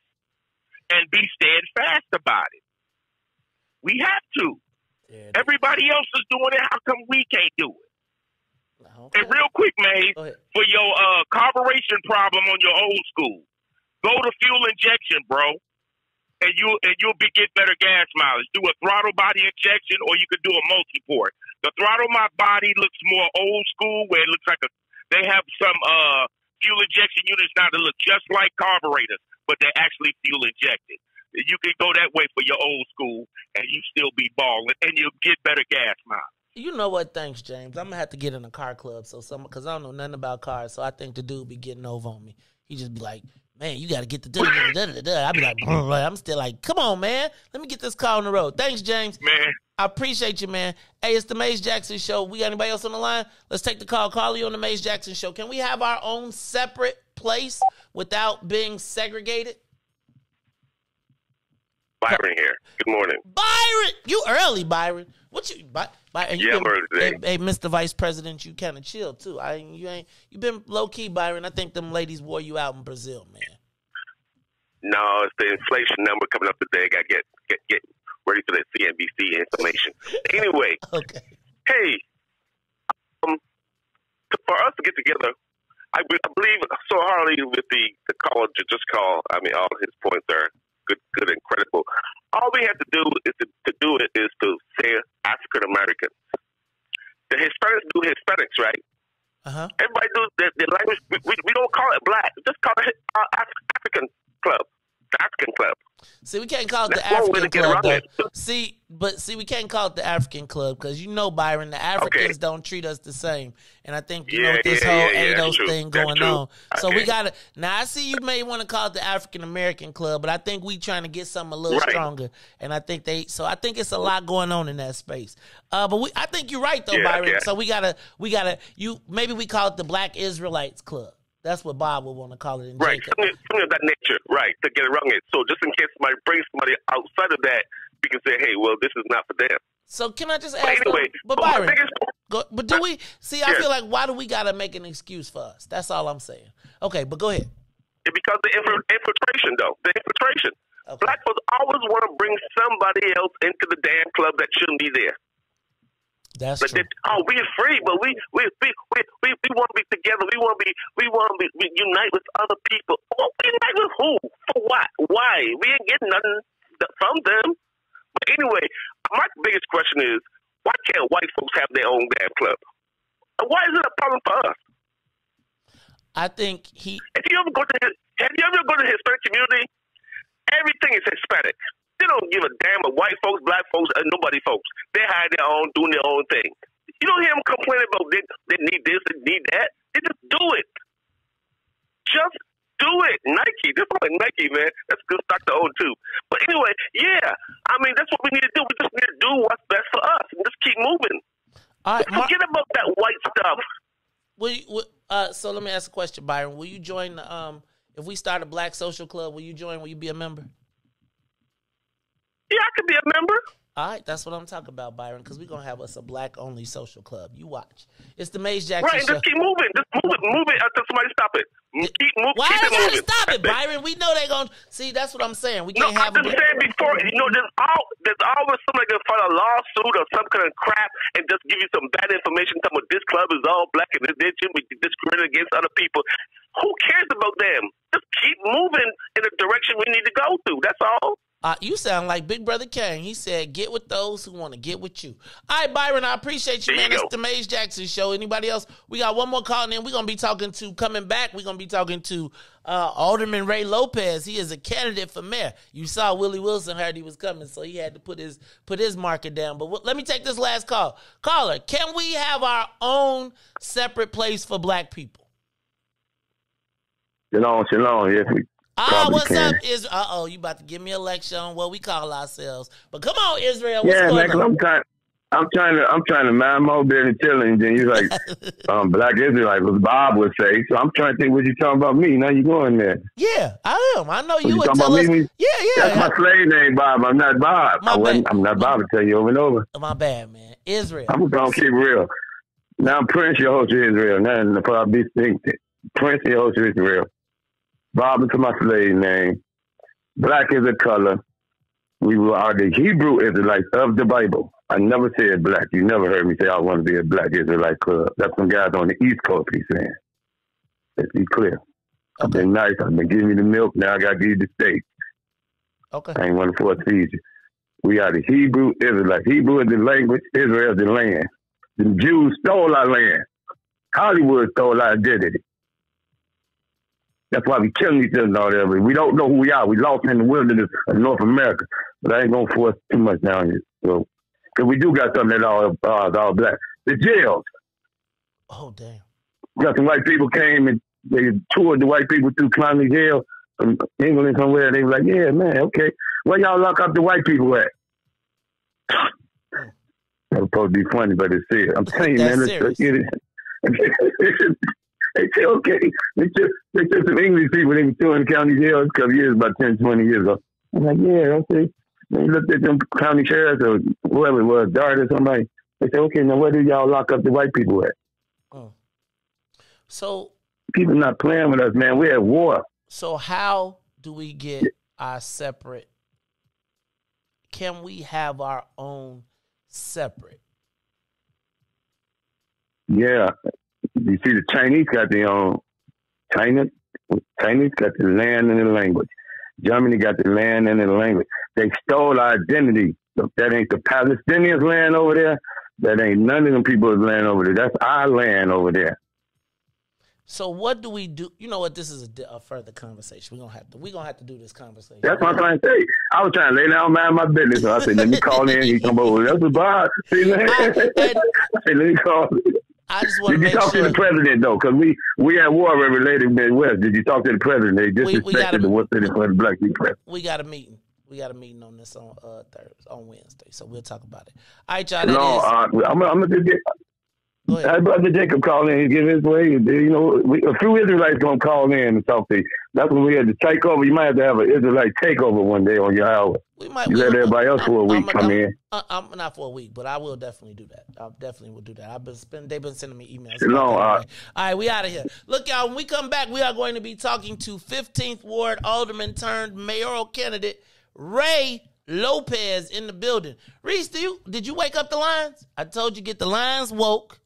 and be steadfast about it. We have to. Yeah, Everybody else is doing it. How come we can't do it? okay. And real quick, Maze, for your uh, carburetion problem on your old school, go to fuel injection, bro, and you and you'll be get better gas mileage. Do a throttle body injection, or you could do a multi port. The throttle my body looks more old school, where it looks like a. They have some uh, fuel injection units now that look just like carburetors, but they're actually fuel injected. You can go that way for your old school, and you still be balling, and you'll get better gas mileage. You know what? Thanks, James. I'm gonna have to get in a car club. So some because I don't know nothing about cars. So I think the dude be getting over on me. He just be like, "Man, you got to get the da da da da da." I'd be (clears throat) like, I'm still like, "Come on, man, let me get this car on the road." Thanks, James. Man, I appreciate you, man. Hey, it's the Maze Jackson Show. We got anybody else on the line? Let's take the call. Call you on the Maze Jackson Show. Can we have our own separate place without being segregated? Byron here. Good morning. Byron, you early, Byron. What you, By, By, and you Yeah, been, I'm early today. Hey, hey, Mr. Vice President, you kind of chill too. I you ain't you been low key, Byron. I think them ladies wore you out in Brazil, man. No, it's the inflation number coming up today. Got get get get ready for the CNBC information. (laughs) Anyway, Okay. hey, um, to- for us to get together, I, I believe so Harley with the the caller just call. I mean, all his points are good, good and credible. We have to do is to, to do it is to say African Americans. the Hispanics do Hispanics, right? Uh-huh. Everybody do the, the language. We, we, we don't call it black. Just call it uh, African club. The African club. See, we can't call it the That's way African club around though. it. See, but see, we can't call it the African club because you know, Byron, the Africans Okay. don't treat us the same, and I think you Yeah, know with this yeah, whole yeah, yeah, ADOS true. thing That's going true. on. So we gotta. Now I see you may want to call it the African American club, but I think we trying to get something a little Right. stronger, and I think they. So I think it's a lot going on in that space. Uh, but we, I think you're right though, Yeah, Byron. yeah. So we gotta, we gotta. You maybe we call it the Black Israelites Club. That's what Bob would want to call it. In Right, something, something of that nature, right, to get around it. So just in case somebody brings somebody outside of that, we can say, hey, well, this is not for them. So can I just But ask? anyway, though, but Byron, go, but do we see? I Yeah. feel like why do we gotta make an excuse for us? That's all I'm saying. Okay, but go ahead. It's because the infiltration, though, the infiltration. Black folks always want to bring somebody else into the damn club that shouldn't be there. That's But they, oh, we're free, but we we we we we, we want to be together. We want to be we want to be we unite with other people. Well, we unite with who? For what? Why? We ain't getting nothing from them. But anyway, my biggest question is, why can't white folks have their own damn club? Why is it a problem for us? I think he. If you ever go to his, have you ever go to the Hispanic community? Everything is Hispanic. They don't give a damn of white folks, black folks, and nobody folks. They have their own, doing their own thing. You don't hear them complaining about they, they need this, they need that. They just do it. Just do it. Nike. This is like Nike, man. That's good stock to own too. But anyway, yeah. I mean, that's what we need to do. We just need to do what's best for us and just keep moving. All right, Forget about that white stuff. will you, will, uh, so let me ask a question, Byron. Will you join the um? If we start a Black Social Club, will you join? Will you be a member? Yeah, I could be a member. All right, that's what I'm talking about, Byron. Because we're gonna have us a black only social club. You watch. It's the Maze Jackson Right, and show. just keep moving. Just move it, move it until somebody stop it. Keep, move, Why keep they gotta moving. stop it, (laughs) Byron? We know they're gonna see. That's what I'm saying. We No, can't have I'm a just saying before, you know, there's all there's always somebody gonna file a lawsuit or some kind of crap and just give you some bad information. Talking about this club is all black and they should be discriminating against other people. Who cares about them? Just keep moving in the direction we need to go to. That's all. Uh, you sound like Big Brother Kane. He said, "Get with those who want to get with you." All right, Byron, I appreciate you, There man. you It's the Maze Jackson Show. Anybody else? We got one more call, and then we're gonna be talking to coming back. We're gonna be talking to uh, Alderman Ray Lopez. He is a candidate for mayor. You saw Willie Wilson heard he was coming, so he had to put his put his marker down. But w- let me take this last call. Caller, can we have our own separate place for Black people? Shalom, shalom. Yes, we Ah, what's can. up, Israel? Uh oh, you about to give me a lecture on what we call ourselves. But come on, Israel. What's Yeah, man. Cause? I'm trying. I'm trying to. I'm trying to mind my own business, chilling. And then you like, (laughs) um, black Israelite, was Bob would say. So I'm trying to think what you talking about me. Now you going there? Yeah, I am. I know So you would talking tell us. me? Yeah, yeah. That's my slave name, Bob. I'm not Bob. My I wasn't, bad. I'm not Bob. I tell you over and over. My bad, man. Israel. I'm gonna keep real. Now I'm Prince Yehoshua Israel. Now the probably distinct. Prince Yehoshua Israel. Bob is my slave name. Black is a color. We are uh, the Hebrew Israelites of the Bible. I never said black. You never heard me say I want to be a black Israelite club. That's some guys on the East Coast be saying. Let's be clear. I've been nice. I've been giving you the milk. Now I got to give you the steak. Okay. I ain't want to force feed you. We are the Hebrew Israelites. Hebrew is the language. Israel is the land. The Jews stole our land. Hollywood stole our identity. That's why we killing each other and all that. We don't know who we are. We lost in the wilderness of North America. But I ain't gonna force too much down here. So, cause we do got something that all uh, is all black. The jails. Oh damn. Got some white people came and they toured the white people through Clowny Jail from England somewhere. And They were like, "Yeah, man, okay. Where y'all lock up the white people at?" (laughs) That was supposed to be funny, but it's serious. I'm telling you, man. Let's, let's get it. (laughs) they say, okay. They took, they took some English people. They were still in county jail a couple years, about 10, 20 years ago. I'm like, yeah, okay. They looked at them county sheriffs or whoever it was, Dart or somebody. They said, okay, now where do y'all lock up the white people at? Oh. So People not playing with us, man. We're at war. so how do we get our separate? Can we have our own separate? Yeah. You see, the Chinese got their own. China, Chinese got the land and the language. Germany got the land and the language. They stole our identity. That ain't the Palestinians' land over there. That ain't none of them people's land over there. That's our land over there. So what do we do? You know what? This is a, a further conversation. We're gonna have to. We're gonna have to do this conversation. That's what I'm trying to say. I was trying to lay down mind my business. So I said, let me call in. He come over. That's what Bob. See, man? (laughs) (laughs) I said, let me call. I just want Did to you make talk sure. to the president though? Because we we at war with related Midwest. Did you talk to the president? They We- we gotta- the what's in for the black people. we got a meeting. We got a meeting on this on uh Thursday, on Wednesday. So we'll talk about it. All right, y'all. No, is- uh, I'm, I'm gonna get. Hey, brother Jacob called in. He give his way. You know, we, a few Israelites gonna call in and talk to you. That's when we had to take over. You might have to have an Israelite takeover one day on your hour. we might. You we- let everybody else for a week I'm- come I'm- in. I'm not for a week, but I will definitely do that. I definitely will do that. I've been spend, they've been sending me emails. No, uh. All right, we out of here. Look, y'all. When we come back, we are going to be talking to 15th Ward Alderman turned mayoral candidate Ray Lopez in the building. Riis, do you did you wake up the lines? I told you get the lines woke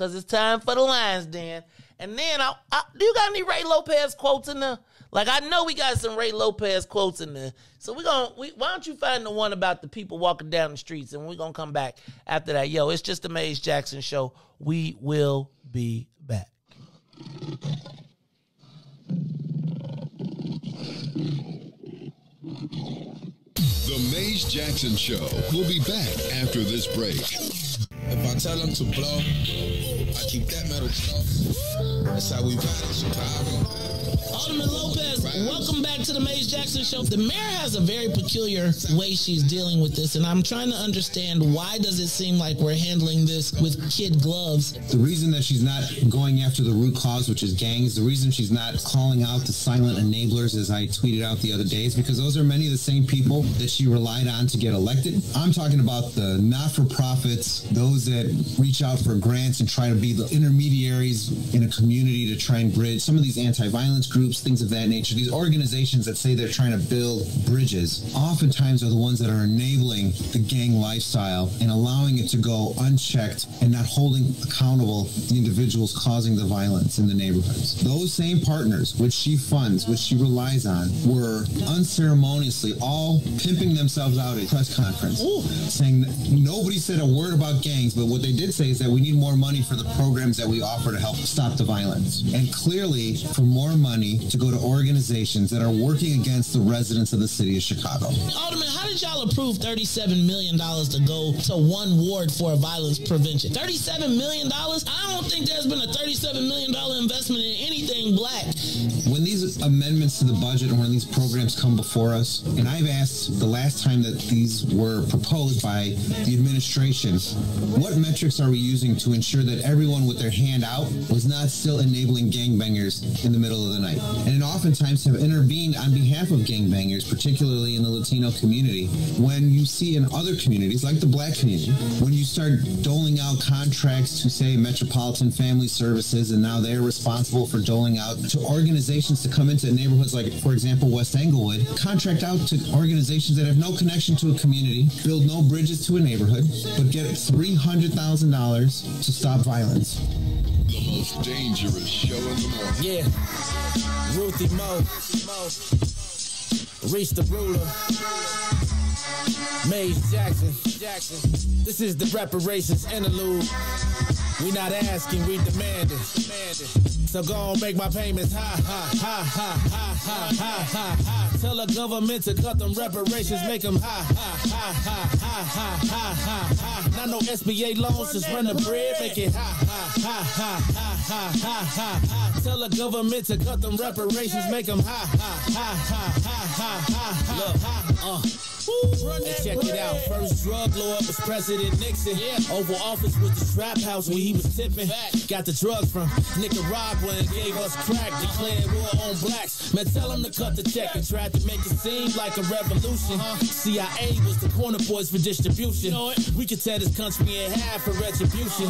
because it's time for the lines, Dan. And then, I, I, do you got any Ray Lopez quotes in there? Like I know we got some Ray Lopez quotes in there. So we're gonna we, why don't you find the one about the people walking down the streets and we're gonna come back after that. Yo, it's just the Maze Jackson show. We will be back. The Maze Jackson Show will be back after this break. If I tell them to blow, I keep that metal. That's how we ride in Chicago. Alderman Lopez, welcome back to the Maze Jackson Show. The mayor has a very peculiar way she's dealing with this, and I'm trying to understand why does it seem like we're handling this with kid gloves. The reason that she's not going after the root cause, which is gangs, the reason she's not calling out the silent enablers, as I tweeted out the other day, is because those are many of the same people that she relied on to get elected. I'm talking about the not-for-profits, those that reach out for grants and try to be the intermediaries in a community to try and bridge some of these anti-violence groups, things of that nature. These organizations that say they're trying to build bridges, oftentimes are the ones that are enabling the gang lifestyle and allowing it to go unchecked and not holding accountable the individuals causing the violence in the neighborhoods. Those same partners, which she funds, which she relies on, were unceremoniously all pimping themselves out at a press conference, saying that nobody said a word about gangs, but what they did say is that we need more money for the programs that we offer to help stop the violence. And clearly, for more money to go to organizations that are working against the residents of the city of Chicago. Alderman, how did y'all approve $37 million to go to one ward for violence prevention? $37 million? I don't think there's been a $37 million investment in anything black. When these amendments to the budget and when these programs come before us, and I've asked the last time that these were proposed by the administration, what metrics are we using to ensure that everyone with their hand out was not still enabling gangbangers in the middle of the night? And oftentimes have intervened on behalf of gangbangers, particularly in the Latino community. When you see in other communities, like the black community, when you start doling out contracts to, say, Metropolitan Family Services, and now they're responsible for doling out to organizations to come into neighborhoods like, for example, West Englewood, contract out to organizations that have no connection to a community, build no bridges to a neighborhood, but get $300,000 to stop violence. The most dangerous show in the morning. Yeah. Ruthie Mo. Reach the ruler. Maze Jackson. Jackson. This is the reparations interlude. We not asking, we demand it. So go on, make my payments. Ha ha ha ha ha ha ha ha. Tell the government to cut them reparations, make them ha ha ha ha ha ha ha ha. Not no SBA loans, just run the bread, make it ha ha ha ha ha ha ha ha. Tell the government to cut them reparations, make them ha ha ha ha ha ha ha. Look, uh. Hey, check it out. First drug lord was President Nixon. Yeah. Oval Office was the trap house where he was tipping. Got the drugs from Nicaragua and gave us crack. Declared war on blacks. Man, tell him to cut the check and tried to make it seem like a revolution. CIA was the corner boys for distribution. We could tear this country in half for retribution.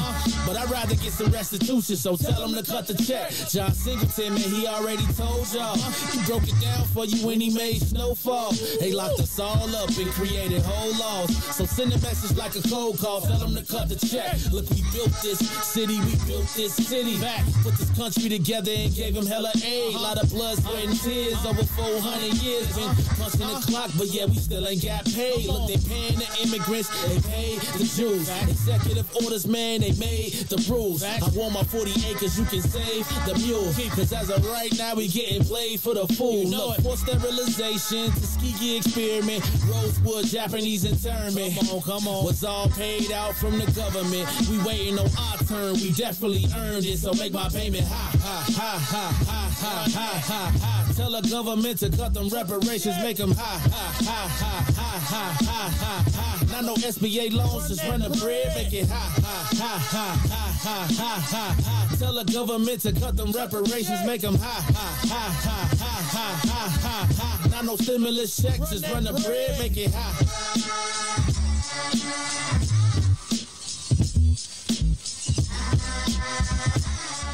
But I'd rather get some restitution, so tell him to cut the check. John Singleton, man, he already told y'all. He broke it down for you when he made Snowfall. They locked us all up up and created whole laws. So send a message like a cold call. Tell them to cut the check. Look, we built this city. We built this city. Back. Put this country together and gave them hella aid. A lot of blood, sweat, and tears over 400 years. Been punching the clock, but yeah, we still ain't got paid. Look, they paying the immigrants. They pay the Jews. Executive orders, man, they made the rules. I want my 40 acres, you can save the mule. Cause as of right now, we getting played for the fool. Look, for sterilization, Tuskegee experiment, Rosewood, Japanese internment. Come on, come on. Was all paid out from the government. We waiting on our turn, we definitely earned it. So make my payment ha ha ha ha ha ha ha ha ha. Tell the government to cut them reparations, make them ha ha ha ha ha ha ha ha. Not no SBA loans, just run the bread, make it ha ha ha ha ha ha ha ha ha. Tell the government to cut them reparations, make them ha ha ha ha ha ha ha ha ha. No stimulus checks, just run the bread, make it ha.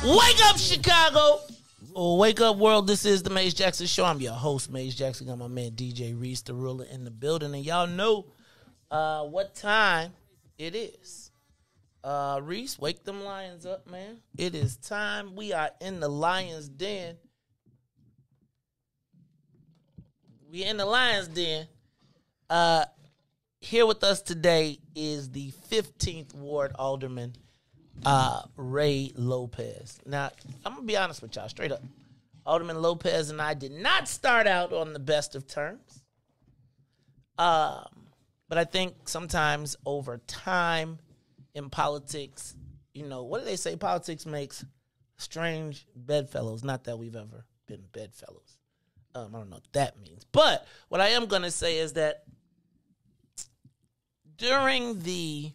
Wake up, Chicago! Oh, wake up, world. This is the Maze Jackson Show. I'm your host, Maze Jackson. Got my man DJ Riis, the ruler, in the building. And y'all know uh, what time it is. Uh, Riis, wake them lions up, man. It is time. We are in the lion's den. We in the lion's den. Uh, here with us today is the 15th Ward Alderman, uh, Ray Lopez. Now, I'm gonna be honest with y'all, straight up. Alderman Lopez and I did not start out on the best of terms. Um, but I think sometimes over time in politics, you know, what do they say? Politics makes strange bedfellows. Not that we've ever been bedfellows. Um, I don't know what that means. But what I am gonna say is that during the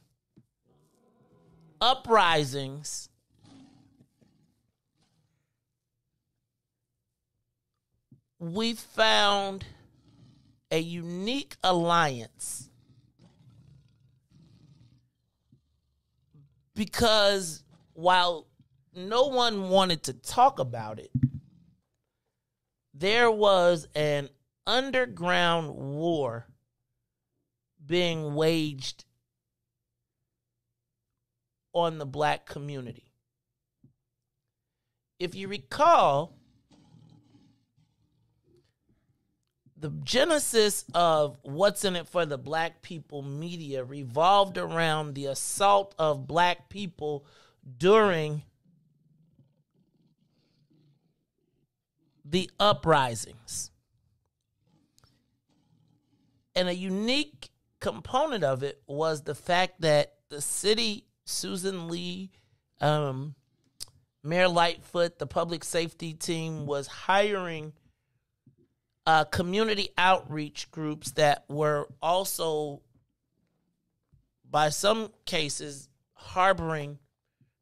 uprisings we found a unique alliance because while no one wanted to talk about it there was an underground war being waged on the black community. If you recall, the genesis of What's in It for the Black People media revolved around the assault of black people during the uprisings. And a unique component of it was the fact that the city, Susan Lee, um, Mayor Lightfoot, the public safety team was hiring uh, community outreach groups that were also, by some cases, harboring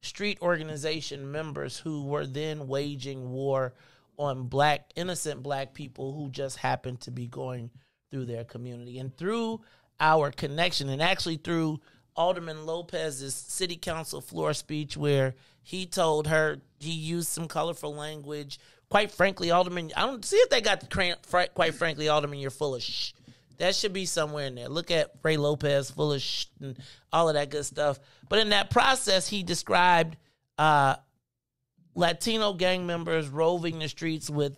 street organization members who were then waging war on black, innocent black people who just happened to be going through their community. And through our connection, and actually through Alderman Lopez's city council floor speech, where he told her he used some colorful language. Quite frankly, Alderman, I don't see if they got the fr- quite frankly, Alderman, you're full of shh. That should be somewhere in there. Look at Ray Lopez, full of shh and all of that good stuff. But in that process, he described uh, Latino gang members roving the streets with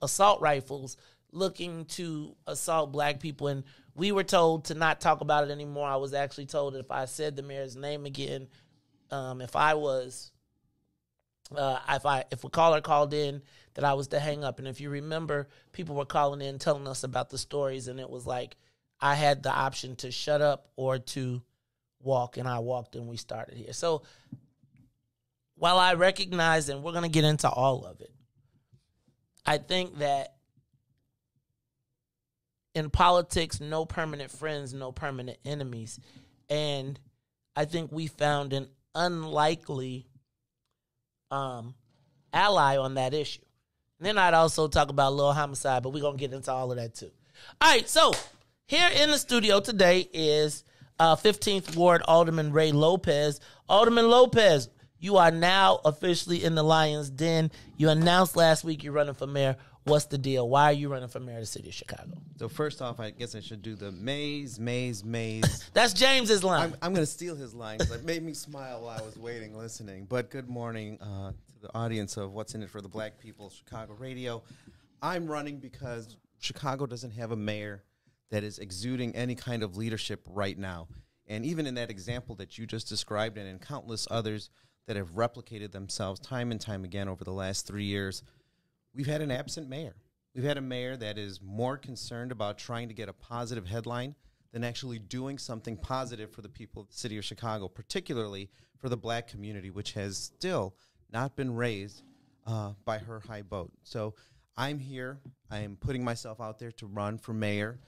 assault rifles looking to assault black people. And we were told to not talk about it anymore. I was actually told that if I said the mayor's name again, um, if I was, uh, if I if a caller called in, that I was to hang up. And if you remember, people were calling in telling us about the stories, and it was like I had the option to shut up or to walk, and I walked, and we started here. So while I recognize, and we're going to get into all of it, I think that in politics, no permanent friends, no permanent enemies. And I think we found an unlikely um, ally on that issue. And then I'd also talk about Lil Homicide, but we're going to get into all of that too. All right, so here in the studio today is uh, 15th Ward Alderman Ray Lopez. Alderman Lopez, you are now officially in the Lion's Den. You announced last week you're running for mayor. What's the deal? Why are you running for mayor of the city of Chicago? So first off, I guess I should do the maze, maze, maze. (laughs) That's James's line. I'm, I'm going to steal his line 'cause it made me smile while I was waiting, listening. But good morning uh, to the audience of What's in It for the Black People, Chicago Radio. I'm running because Chicago doesn't have a mayor that is exuding any kind of leadership right now. And even in that example that you just described, and in countless others that have replicated themselves time and time again over the last three years, we've had an absent mayor. We've had a mayor that is more concerned about trying to get a positive headline than actually doing something positive for the people of the city of Chicago, particularly for the black community, which has still not been raised uh, by her high vote. So I'm here. I am putting myself out there to run for mayor,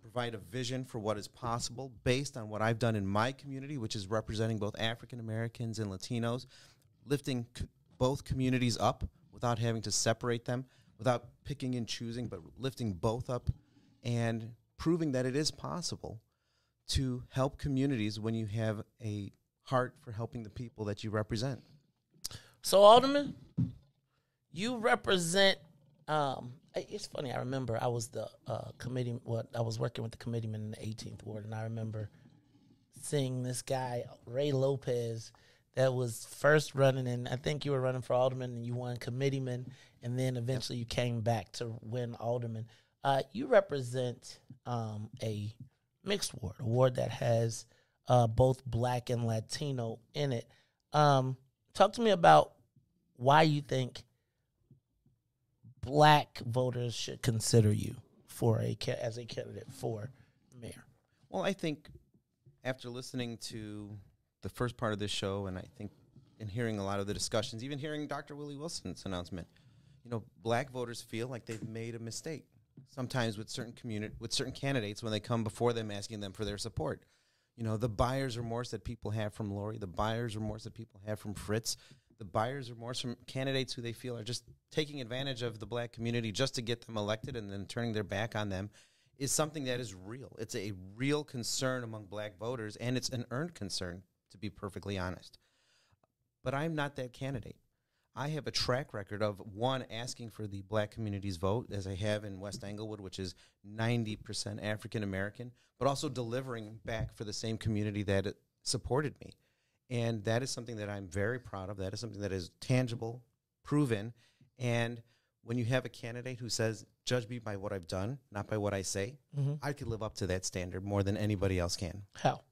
provide a vision for what is possible based on what I've done in my community, which is representing both African Americans and Latinos, lifting both communities up without having to separate them, without picking and choosing, but lifting both up and proving that it is possible to help communities when you have a heart for helping the people that you represent. So Alderman, you represent. Um, it's funny. I remember I was the uh, committee. What I was working with the committeeman in the 18th ward, and I remember seeing this guy Ray Lopez that was first running, and I think you were running for alderman, and you won committeeman, and then eventually you came back to win alderman. Uh, you represent um, a mixed ward, a ward that has uh, both black and Latino in it. Um, talk to me about why you think black voters should consider you for a as a candidate for mayor. Well, I think after listening to the first part of this show, and I think in hearing a lot of the discussions, even hearing Dr. Willie Wilson's announcement, you know, black voters feel like they've made a mistake. Sometimes with certain community, with certain candidates, when they come before them asking them for their support, you know, the buyer's remorse that people have from Lori, the buyer's remorse that people have from Fritz, the buyer's remorse from candidates who they feel are just taking advantage of the black community just to get them elected and then turning their back on them is something that is real. It's a real concern among black voters, and it's an earned concern, to be perfectly honest. But I'm not that candidate. I have a track record of one asking for the black community's vote, as I have in West Englewood, which is 90% African American, but also delivering back for the same community that supported me. And that is something that I'm very proud of. That is something that is tangible, proven. And when you have a candidate who says, judge me by what I've done, not by what I say, Mhm. I could live up to that standard more than anybody else can. How?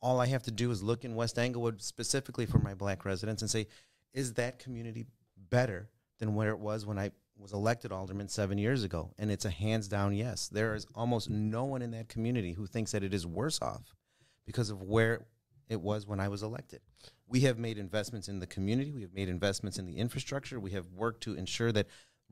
All I have to do is look in West Englewood specifically for my black residents and say, is that community better than where it was when I was elected alderman seven years ago? And it's a hands down yes. There is almost no one in that community who thinks that it is worse off because of where it was when I was elected. We have made investments in the community. We have made investments in the infrastructure. We have worked to ensure that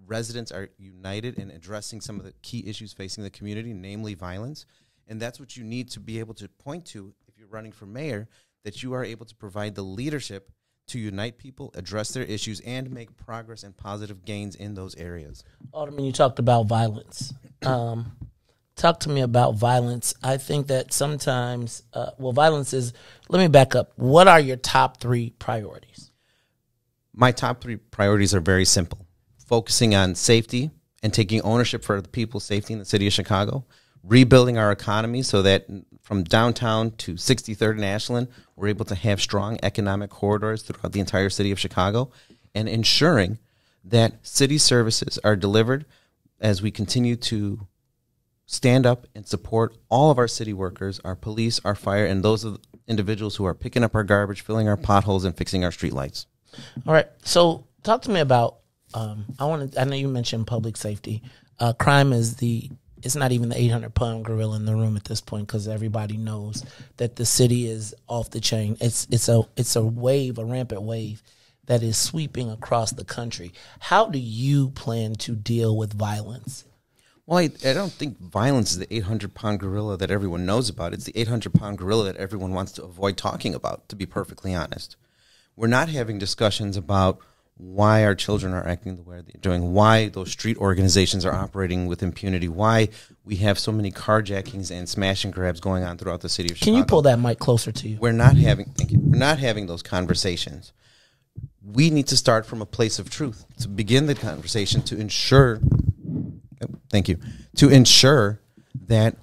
residents are united in addressing some of the key issues facing the community, namely violence. And that's what you need to be able to point to if you're running for mayor, that you are able to provide the leadership to unite people, address their issues, and make progress and positive gains in those areas. Alderman, you talked about violence. Um, talk to me about violence. I think that sometimes, uh, well, violence is. Let me back up. What are your top three priorities? My top three priorities are very simple focusing on safety and taking ownership for the people's safety in the city of Chicago, rebuilding our economy so that from downtown to 63rd and Ashland, we're able to have strong economic corridors throughout the entire city of Chicago, and ensuring that city services are delivered as we continue to stand up and support all of our city workers, our police, our fire, and those of individuals who are picking up our garbage, filling our potholes, and fixing our streetlights. All right. So talk to me about. Um, I want to. I know you mentioned public safety. Uh, crime is the. It's not even the 800 pound gorilla in the room at this point because everybody knows that the city is off the chain. It's it's a it's a wave, a rampant wave that is sweeping across the country. How do you plan to deal with violence? Well, I, I don't think violence is the 800 pound gorilla that everyone knows about. It's the 800 pound gorilla that everyone wants to avoid talking about, to be perfectly honest. We're not having discussions about why our children are acting the way they're doing, why those street organizations are operating with impunity, why we have so many carjackings and smash and grabs going on throughout the city of Chicago. Can you pull that mic closer to you? We're not having thank you. We're not having those conversations. We need to start from a place of truth to begin the conversation to ensure thank you, to ensure that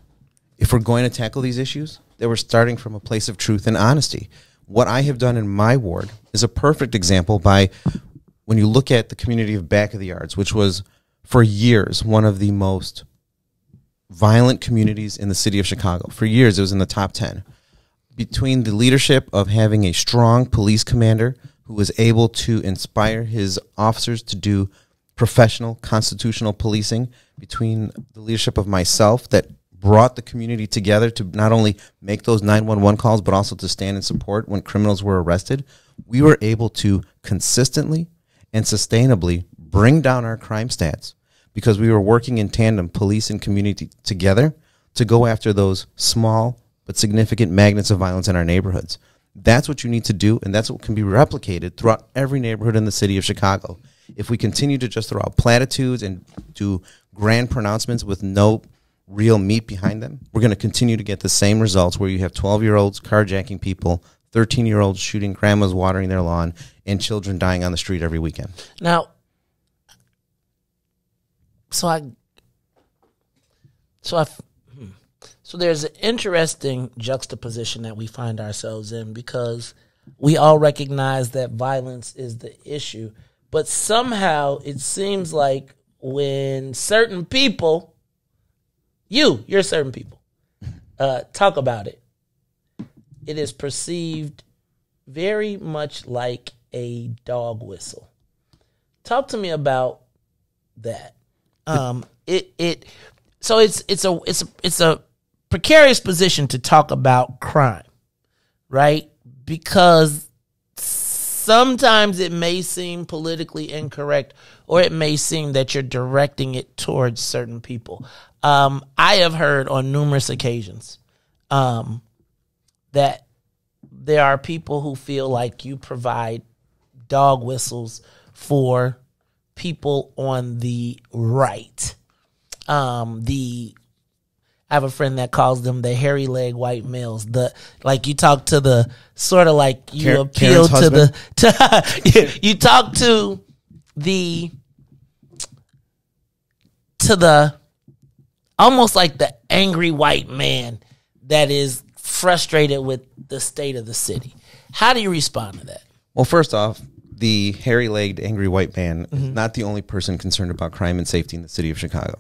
if we're going to tackle these issues, that we're starting from a place of truth and honesty. What I have done in my ward is a perfect example by when you look at the community of Back of the Yards, which was for years one of the most violent communities in the city of Chicago. For years, it was in the top 10. Between the leadership of having a strong police commander who was able to inspire his officers to do professional constitutional policing, between the leadership of myself that brought the community together to not only make those 911 calls, but also to stand in support when criminals were arrested, we were able to consistently and sustainably bring down our crime stats because we were working in tandem, police and community together, to go after those small but significant magnets of violence in our neighborhoods. That's what you need to do, and that's what can be replicated throughout every neighborhood in the city of Chicago. If we continue to just throw out platitudes and do grand pronouncements with no real meat behind them, we're going to continue to get the same results where you have 12 year olds carjacking people, 13 year olds shooting grandmas watering their lawn, and children dying on the street every weekend. Now, so I, so I, so there's an interesting juxtaposition that we find ourselves in because we all recognize that violence is the issue, but somehow it seems like when certain people, you, you're certain people, (laughs) uh, talk about it, it is perceived very much like a dog whistle. Talk to me about that. Um, it it so it's it's a it's a it's a precarious position to talk about crime, right? Because sometimes it may seem politically incorrect, or it may seem that you're directing it towards certain people. Um, I have heard on numerous occasions um, that there are people who feel like you provide dog whistles for people on the right. Um, the I have a friend that calls them the hairy leg white males. The like you talk to the sort of like you Karen- appeal Karen's to the to (laughs) you talk to the to the almost like the angry white man that is frustrated with the state of the city. How do you respond to that? Well, first off, the hairy legged, angry white man is Mhm. not the only person concerned about crime and safety in the city of Chicago.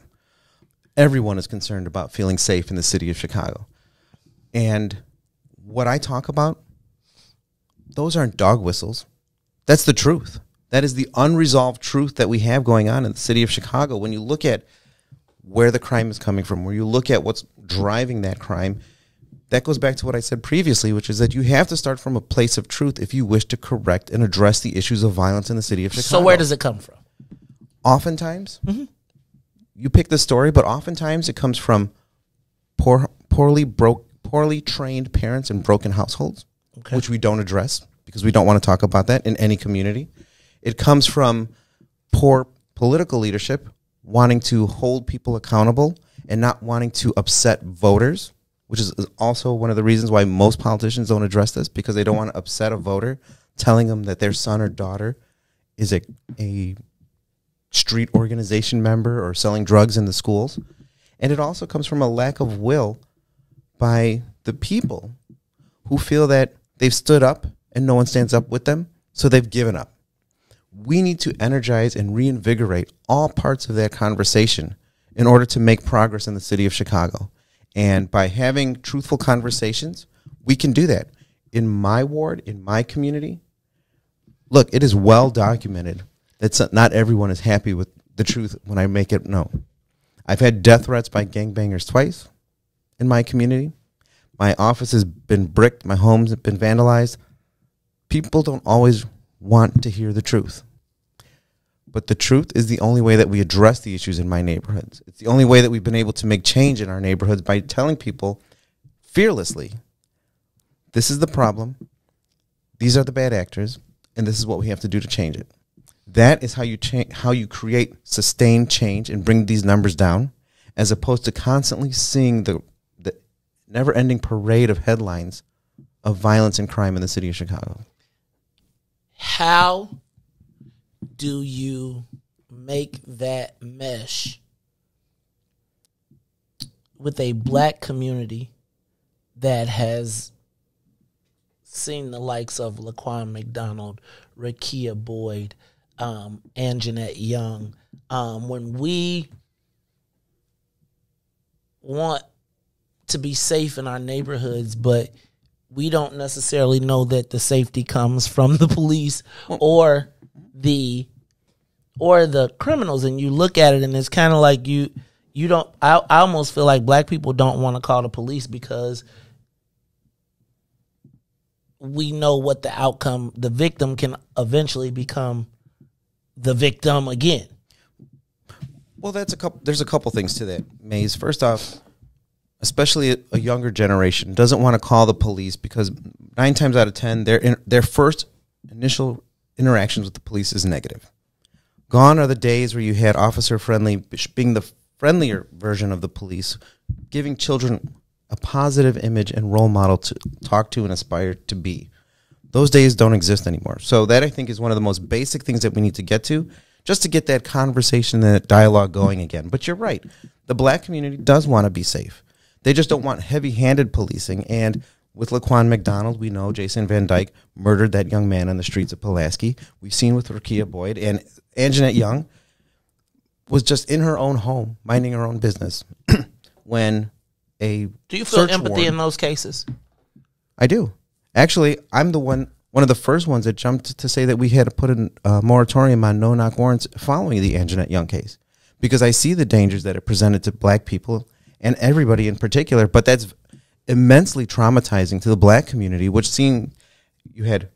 Everyone is concerned about feeling safe in the city of Chicago. And what I talk about, those aren't dog whistles. That's the truth. That is the unresolved truth that we have going on in the city of Chicago. When you look at where the crime is coming from, where you look at what's driving that crime, that goes back to what I said previously, which is that you have to start from a place of truth if you wish to correct and address the issues of violence in the city of Chicago. So where does it come from? Oftentimes, mm-hmm. You pick the story, but oftentimes it comes from poor, poorly broke, poorly trained parents and broken households, Okay. which we don't address because we don't want to talk about that in any community. It comes from poor political leadership wanting to hold people accountable and not wanting to upset voters, which is also one of the reasons why most politicians don't address this because they don't want to upset a voter, telling them that their son or daughter is a, a street organization member or selling drugs in the schools. And it also comes from a lack of will by the people who feel that they've stood up and no one stands up with them, so they've given up. We need to energize and reinvigorate all parts of that conversation in order to make progress in the city of Chicago. And by having truthful conversations, we can do that. In my ward, in my community, look, it is well documented that not everyone is happy with the truth when I make it known. I've had death threats by gangbangers twice in my community. My office has been bricked, my home's been vandalized. People don't always want to hear the truth. But the truth is the only way that we address the issues in my neighborhoods. It's the only way that we've been able to make change in our neighborhoods by telling people fearlessly this is the problem, these are the bad actors, and this is what we have to do to change it. That is how you cha- how you create sustained change and bring these numbers down, as opposed to constantly seeing the the never-ending parade of headlines of violence and crime in the city of Chicago. How do you make that mesh with a black community that has seen the likes of Laquan McDonald, Rekia Boyd, um, and Jeanette Young. Um, when we want to be safe in our neighborhoods, but we don't necessarily know that the safety comes from the police or the or the criminals and you look at it and it's kind of like you you don't I, I almost feel like black people don't want to call the police because we know what the outcome the victim can eventually become the victim again Well, that's a couple. There's a couple things to that, Maze. First off, especially a, a younger generation doesn't want to call the police because nine times out of ten, their in, their first initial interactions with the police is negative. Gone are the days where you had officer friendly being the friendlier version of the police, giving children a positive image and role model to talk to and aspire to be. Those days don't exist anymore. So that I think is one of the most basic things that we need to get to, just to get that conversation and that dialogue going again. But you're right. The black community does want to be safe. They just don't want heavy-handed policing. And with Laquan McDonald, we know Jason Van Dyke murdered that young man on the streets of Pulaski. We've seen with Rekia Boyd and Anjanette Young was just in her own home, minding her own business, (clears throat) when a do you feel empathy warrant- in those cases I do. Actually, I'm the one one of the first ones that jumped to say that we had to put a uh, moratorium on no knock warrants following the Anjanette Young case because I see the dangers that it presented to black people and everybody in particular. But that's immensely traumatizing to the black community, which seen you had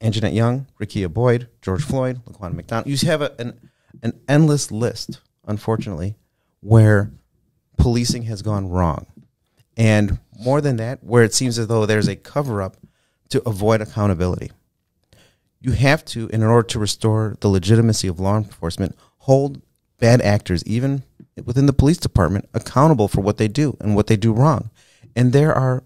Anjanette Young, Rekia Boyd, George Floyd, Laquan McDonald. You have a, an an endless list, unfortunately, where policing has gone wrong. And more than that, where it seems as though there's a cover up to avoid accountability. You have to, in order to restore the legitimacy of law enforcement, hold bad actors, even within the police department, accountable for what they do and what they do wrong. And there are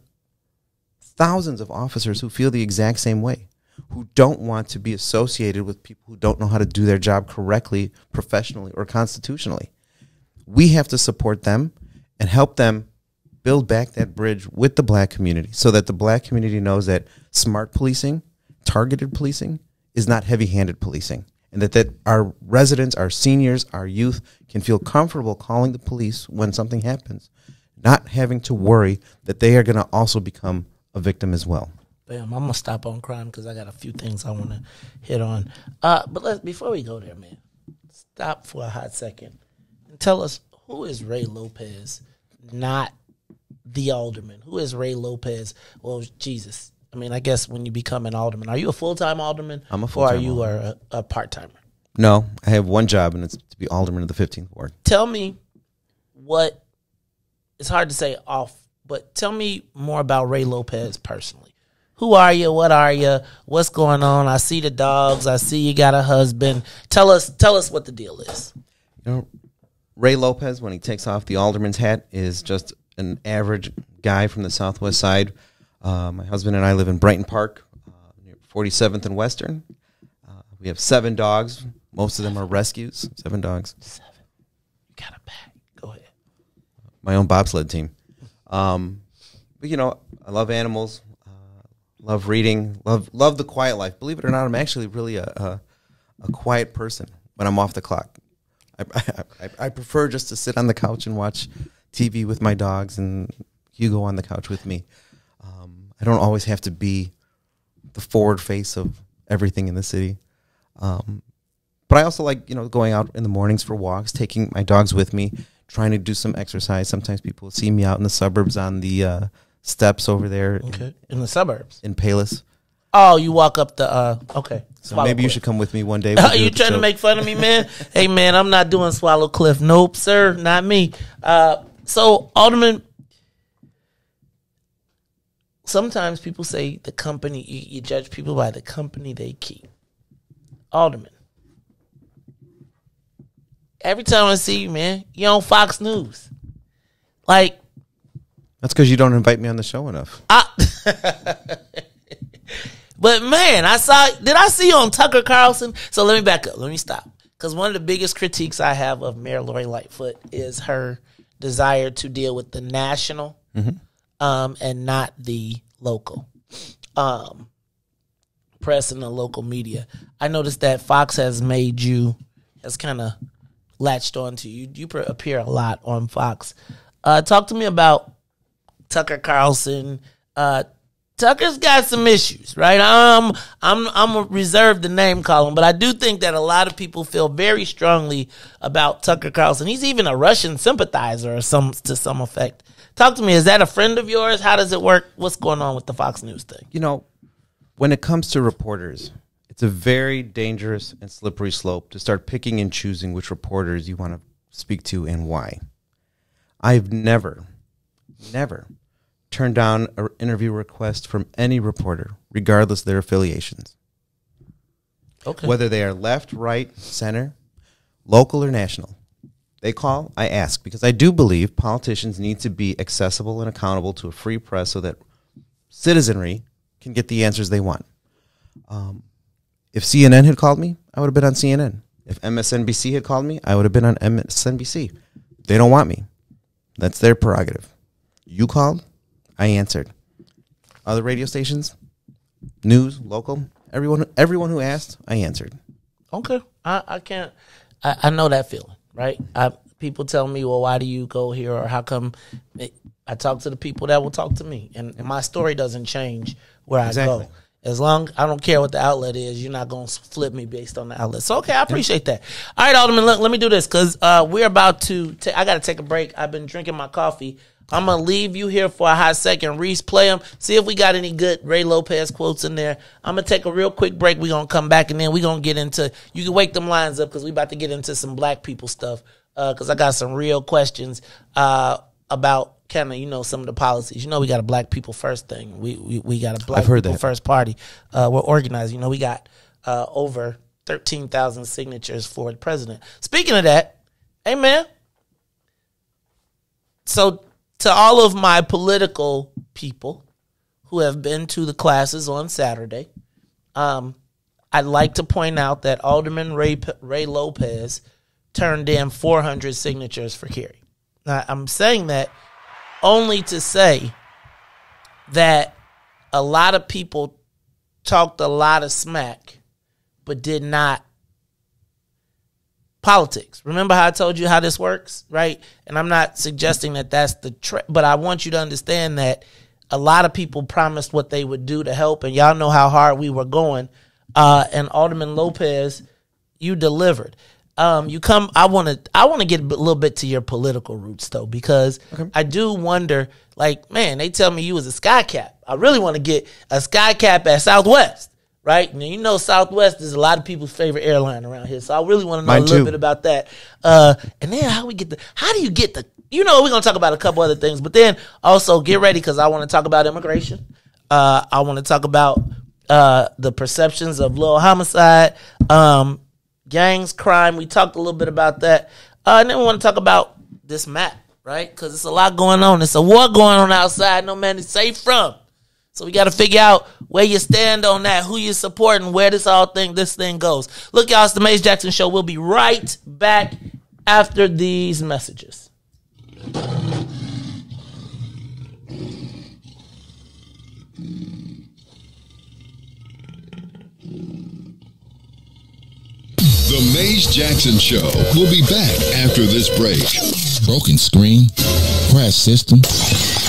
thousands of officers who feel the exact same way, who don't want to be associated with people who don't know how to do their job correctly, professionally, or constitutionally. We have to support them and help them build back that bridge with the black community so that the black community knows that smart policing, targeted policing, is not heavy handed policing. And that, that our residents, our seniors, our youth can feel comfortable calling the police when something happens, not having to worry that they are going to also become a victim as well. Bam, I'm gonna stop on crime because I got a few things I want to hit on. Uh, but let's before we go there, man, stop for a hot second and tell us who is Ray Lopez, not the alderman. Who is Ray Lopez? Well, Jesus. I mean, I guess when you become an alderman, are you a full time alderman? I'm a Or are you a, a part timer? No, I have one job, and it's to be alderman of the 15th ward. Tell me what. It's hard to say off, but tell me more about Ray Lopez personally. Who are you? What are you? What's going on? I see the dogs. I see you got a husband. Tell us. Tell us what the deal is. You know, Ray Lopez, when he takes off the alderman's hat, is just an average guy from the southwest side. Uh, my husband and I live in Brighton Park, uh, near 47th and Western. Uh, we have seven dogs. Most of them are rescues. Seven dogs. Seven. You Got a pack. Go ahead. My own bobsled team. Um, but you know, I love animals. Uh, love reading. Love love the quiet life. Believe it or not, I'm actually really a a, a quiet person when I'm off the clock. I, (laughs) I, I prefer just to sit on the couch and watch TV with my dogs and Hugo on the couch with me. Um, I don't always have to be the forward face of everything in the city. Um, but I also like, you know, going out in the mornings for walks, taking my dogs with me, trying to do some exercise. Sometimes people see me out in the suburbs on the uh, steps over there. Okay. In the suburbs. In Palos. Oh, you walk up the. uh Okay. So Swallow maybe you should come with me one day. (laughs) Are We'll you trying to make fun of me, man? hey, man, I'm not doing Swallow Cliff. Nope, sir, not me. Uh, so, Alderman, sometimes people say the company, you, you judge people by the company they keep. Alderman, every time I see you, man, you on Fox News. Like, That's because you don't invite me on the show enough. (laughs) But man, I saw. Did I see you on Tucker Carlson? So let me back up. Let me stop. Because one of the biggest critiques I have of Mayor Lori Lightfoot is her desire to deal with the national Mhm. um, and not the local um, press and the local media. I noticed that Fox has made you has kind of latched onto you. You appear a lot on Fox. Uh, talk to me about Tucker Carlson. Uh, Tucker's got some issues, right? I'm I'm I'm a reserve the name column, but I do think that a lot of people feel very strongly about Tucker Carlson. He's even a Russian sympathizer, or some to some effect. Talk to me. Is that a friend of yours? How does it work? What's going on with the Fox News thing? You know, when it comes to reporters, it's a very dangerous and slippery slope to start picking and choosing which reporters you want to speak to and why. I've never, never turned down an interview request from any reporter, regardless of their affiliations. Okay. Whether they are left, right, center, local, or national. They call, I ask, because I do believe politicians need to be accessible and accountable to a free press so that citizenry can get the answers they want. Um, if CNN had called me, I would have been on CNN. If MSNBC had called me, I would have been on MSNBC. They don't want me. That's their prerogative. You called, I answered. Other radio stations, news, local, everyone, everyone who asked, I answered. Okay, I, I can't. I, I know that feeling, right? I, people tell me, "Well, why do you go here?" or "How come?" It, I talk to the people that will talk to me, and, and my story doesn't change where I go. As long I don't care what the outlet is, you're not going to flip me based on the outlet. So okay, I appreciate that. All right, Alderman, look, let me do this because uh, we're about to. ta- I got to take a break. I've been drinking my coffee. I'm gonna leave you here for a hot second. Riis, play them. See if we got any good Ray Lopez quotes in there. I'm gonna take a real quick break. We're gonna come back and then we're gonna get into. You can wake them lines up because we about to get into some black people stuff. Because I got some real questions uh, about kind of you know some of the policies. You know we got a black people first thing. We we, we got a black people that. first party. Uh, we're organized. You know we got uh, over thirteen thousand signatures for the president. Speaking of that, hey man, so to all of my political people who have been to the classes on Saturday, um, I'd like to point out that Alderman Ray, Ray Lopez turned in 400 signatures for Kari. Now, I'm saying that only to say that a lot of people talked a lot of smack, but did not politics. Remember how I told you how this works, right? And I'm not suggesting that that's the tra- but I want you to understand that a lot of people promised what they would do to help, and y'all know how hard we were going. Uh, and Alderman Lopez, you delivered. Um, you come. I want to. I want to get a little bit to your political roots though, because I do wonder. Like, man, they tell me you was a sky cap. I really want to get a sky cap at Southwest, right? Now you know Southwest is a lot of people's favorite airline around here, so I really want to know Mine a little too. bit about that. Uh, and then how we get the? How do you get the? You know, we're gonna talk about a couple other things, but then also get ready because I want to talk about immigration. Uh, I want to talk about uh, the perceptions of low homicide, um, gangs, crime. We talked a little bit about that, uh, and then we want to talk about this map, right? Because it's a lot going on. It's a war going on outside. No man is safe from. So we got to figure out where you stand on that, who you supporting, where this all thing this thing goes. Look, y'all, it's the Maze Jackson Show. We'll be right back after these messages. The Maze Jackson Show will be back after this break. Broken screen? Crash system?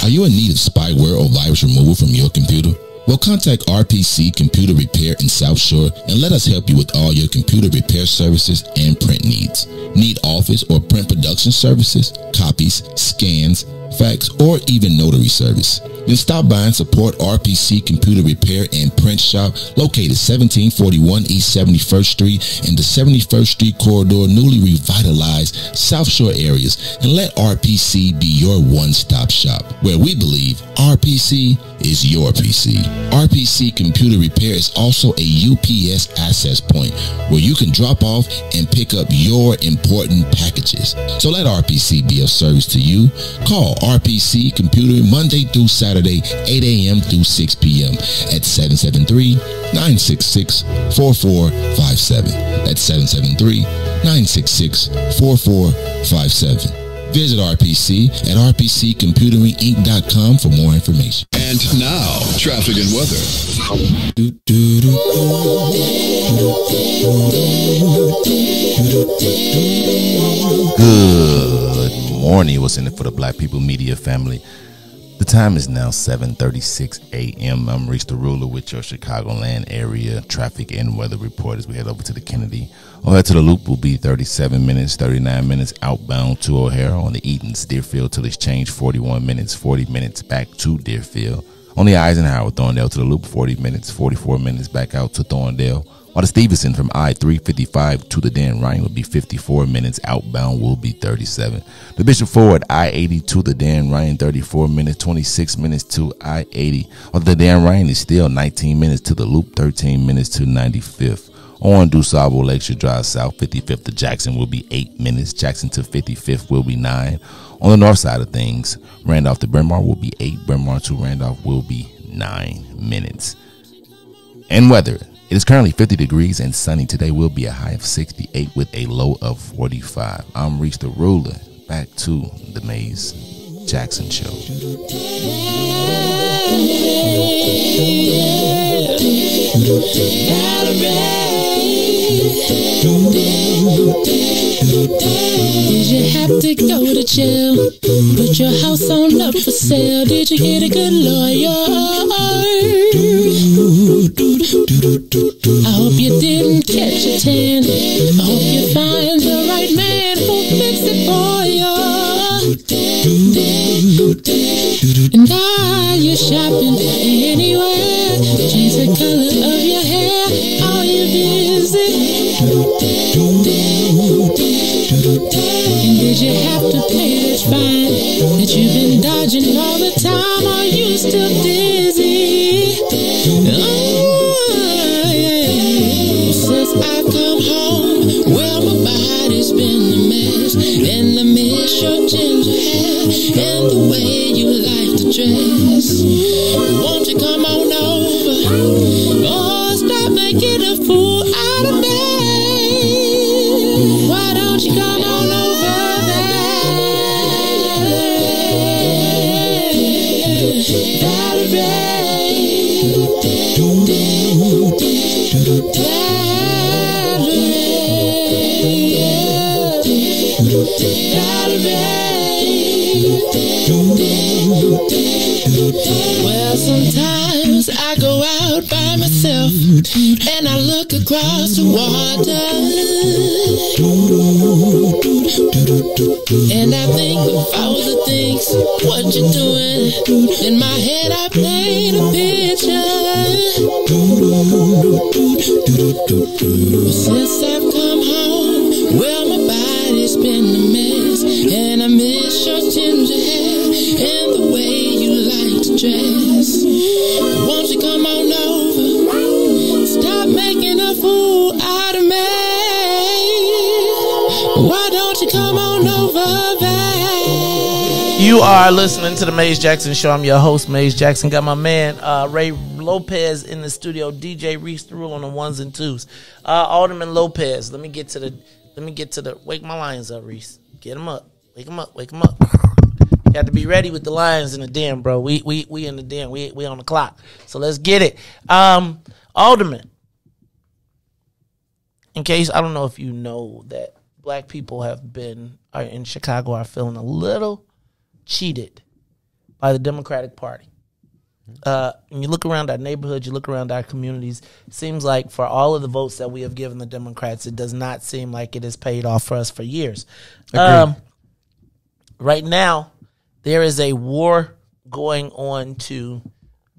Are you in need of spyware or virus removal from your computer? Well, contact RPC Computer Repair in South Shore and let us help you with all your computer repair services and print needs. Need office or print production services, copies, scans, fax, or even notary service? Then stop by and support RPC Computer Repair and Print Shop located 1741 East 71st Street in the 71st Street corridor newly revitalized South Shore areas and let RPC be your one-stop shop where we believe RPC is your PC. RPC Computer Repair is also a UPS access point where you can drop off and pick up your important packages. So let RPC be of service to you. Call RPC Computer Monday through Saturday, 8 a.m. through 6 p.m. at 773-966-4457. That's 773-966-4457. Visit RPC at rpccomputeringinc.com for more information. And now, traffic and weather. Good morning. What's in it for the Black People Media family? The time is now 7:36 a.m. I'm Riis Ruler with your Chicagoland area traffic and weather report as we head over to the Kennedy. Over to the Loop will be 37 minutes, 39 minutes outbound to O'Hare on the Edens Deerfield till exchange 41 minutes, 40 minutes back to Deerfield. On the Eisenhower Thorndale to the Loop 40 minutes, 44 minutes back out to Thorndale. While the Stevenson from I 355 to the Dan Ryan will be 54 minutes, outbound will be 37. The Bishop Ford I 80 to the Dan Ryan 34 minutes, 26 minutes to I 80. While the Dan Ryan is still 19 minutes to the loop, 13 minutes to 95th. On DuSable Lakeshore Drive South, 55th to Jackson will be 8 minutes. Jackson to 55th will be 9. On the north side of things, Randolph to Bryn will be 8. Bryn to Randolph will be 9 minutes. And weather. It is currently 50 degrees and sunny. Today will be a high of 68 with a low of 45. I'm Riis the Ruler. Back to the Maze Jackson Show. Did you have to go to jail? Put your house on up for sale. Did you get a good lawyer? I hope you didn't catch a tan. I hope you find the right man who'll fix it for you. And are you shopping anywhere? Change the color of your And did you have to pay that fine that you've been dodging all the time? Are you still dizzy? Oh, yeah. Since I come home, well, my body's been a mess. And I miss your ginger hair and the way you like to dress. Won't you come on over? Oh, stop making a fool Well, sometimes I go out by myself and I look across the water. And I think of all the things what you're doing. In my head, I paint a picture. Since I've body's been a mess. And I miss your ginger hair and the way you like to dress. Won't you come on over? Stop making a fool out of me. Why don't you come on over there? You are listening to the Maze Jackson Show. I'm your host, Maze Jackson. Got my man uh, Ray Lopez in the studio. DJ Riis Rule on the ones and twos. Uh, Alderman Lopez. Let me get to the. Let me get to the. Wake my lions up, Riis. Get them up. Wake them up. Wake them up. You have to be ready with the lions in the den, bro. We we we in the den. We we on the clock. So let's get it. Um, Alderman. In case I don't know if you know that black people have been are in Chicago are feeling a little cheated by the Democratic Party. Uh, when you look around our neighborhood, you look around our communities, it seems like for all of the votes that we have given the Democrats, it does not seem like it has paid off for us for years. Um, right now, there is a war going on to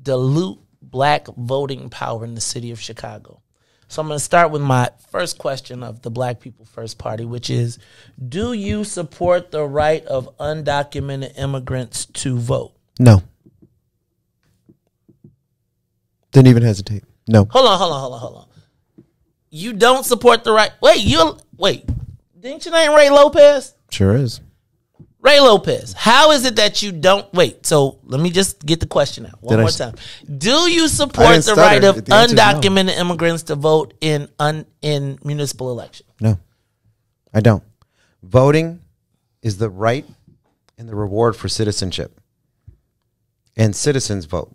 dilute black voting power in the city of Chicago. So I'm going to start with my first question of the Black People First Party, which is Do you support the right of undocumented immigrants to vote? No. Didn't even hesitate. No. Hold on, hold on, hold on, hold on. You don't support the right. Wait, you wait. Didn't your name Ray Lopez? Sure is. Ray Lopez. How is it that you don't wait? So let me just get the question out one Did more s- time. Do you support the right of The is no. undocumented immigrants to vote in un, in municipal election? No. I don't. Voting is the right and the reward for citizenship. And citizens vote.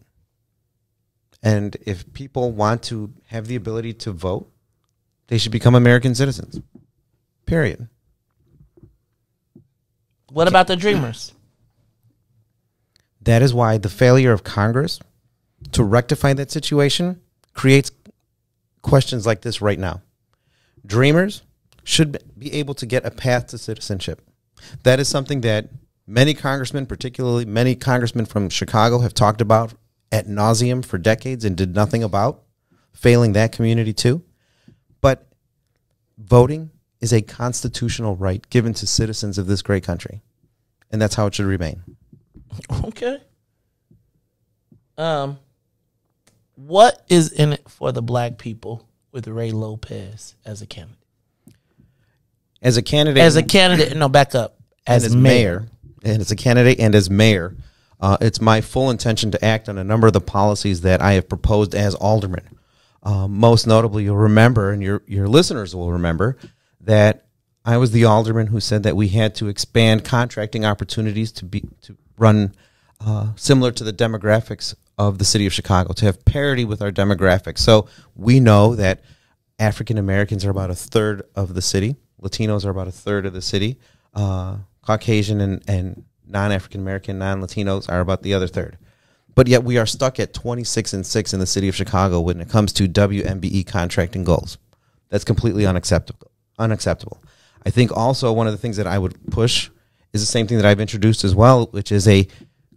And if people want to have the ability to vote, they should become American citizens. Period. What about the dreamers? That is why the failure of Congress to rectify that situation creates questions like this right now. Dreamers should be able to get a path to citizenship. That is something that many congressmen, particularly many congressmen from Chicago, have talked about at nauseum for decades and did nothing about, failing that community too. But voting is a constitutional right given to citizens of this great country. And that's how it should remain. Okay. Um, what is in it for the black people with Ray Lopez as a candidate? As a candidate, As a candidate, no, back up. and As, mayor. and as a candidate and as mayor, uh, it's my full intention to act on a number of the policies that I have proposed as alderman. Um, most notably, you'll remember, and your your listeners will remember, that I was the alderman who said that we had to expand contracting opportunities to be to run uh, similar to the demographics of the city of Chicago, to have parity with our demographics. So we know that African Americans are about a third of the city. Latinos are about a third of the city. Uh, Caucasian and, and non African American, non Latinos are about the other third. But yet we are stuck at 26 and 6 in the city of Chicago when it comes to WMBE contracting goals. That's completely unacceptable. Unacceptable. I think also one of the things that I would push is the same thing that I've introduced as well, which is a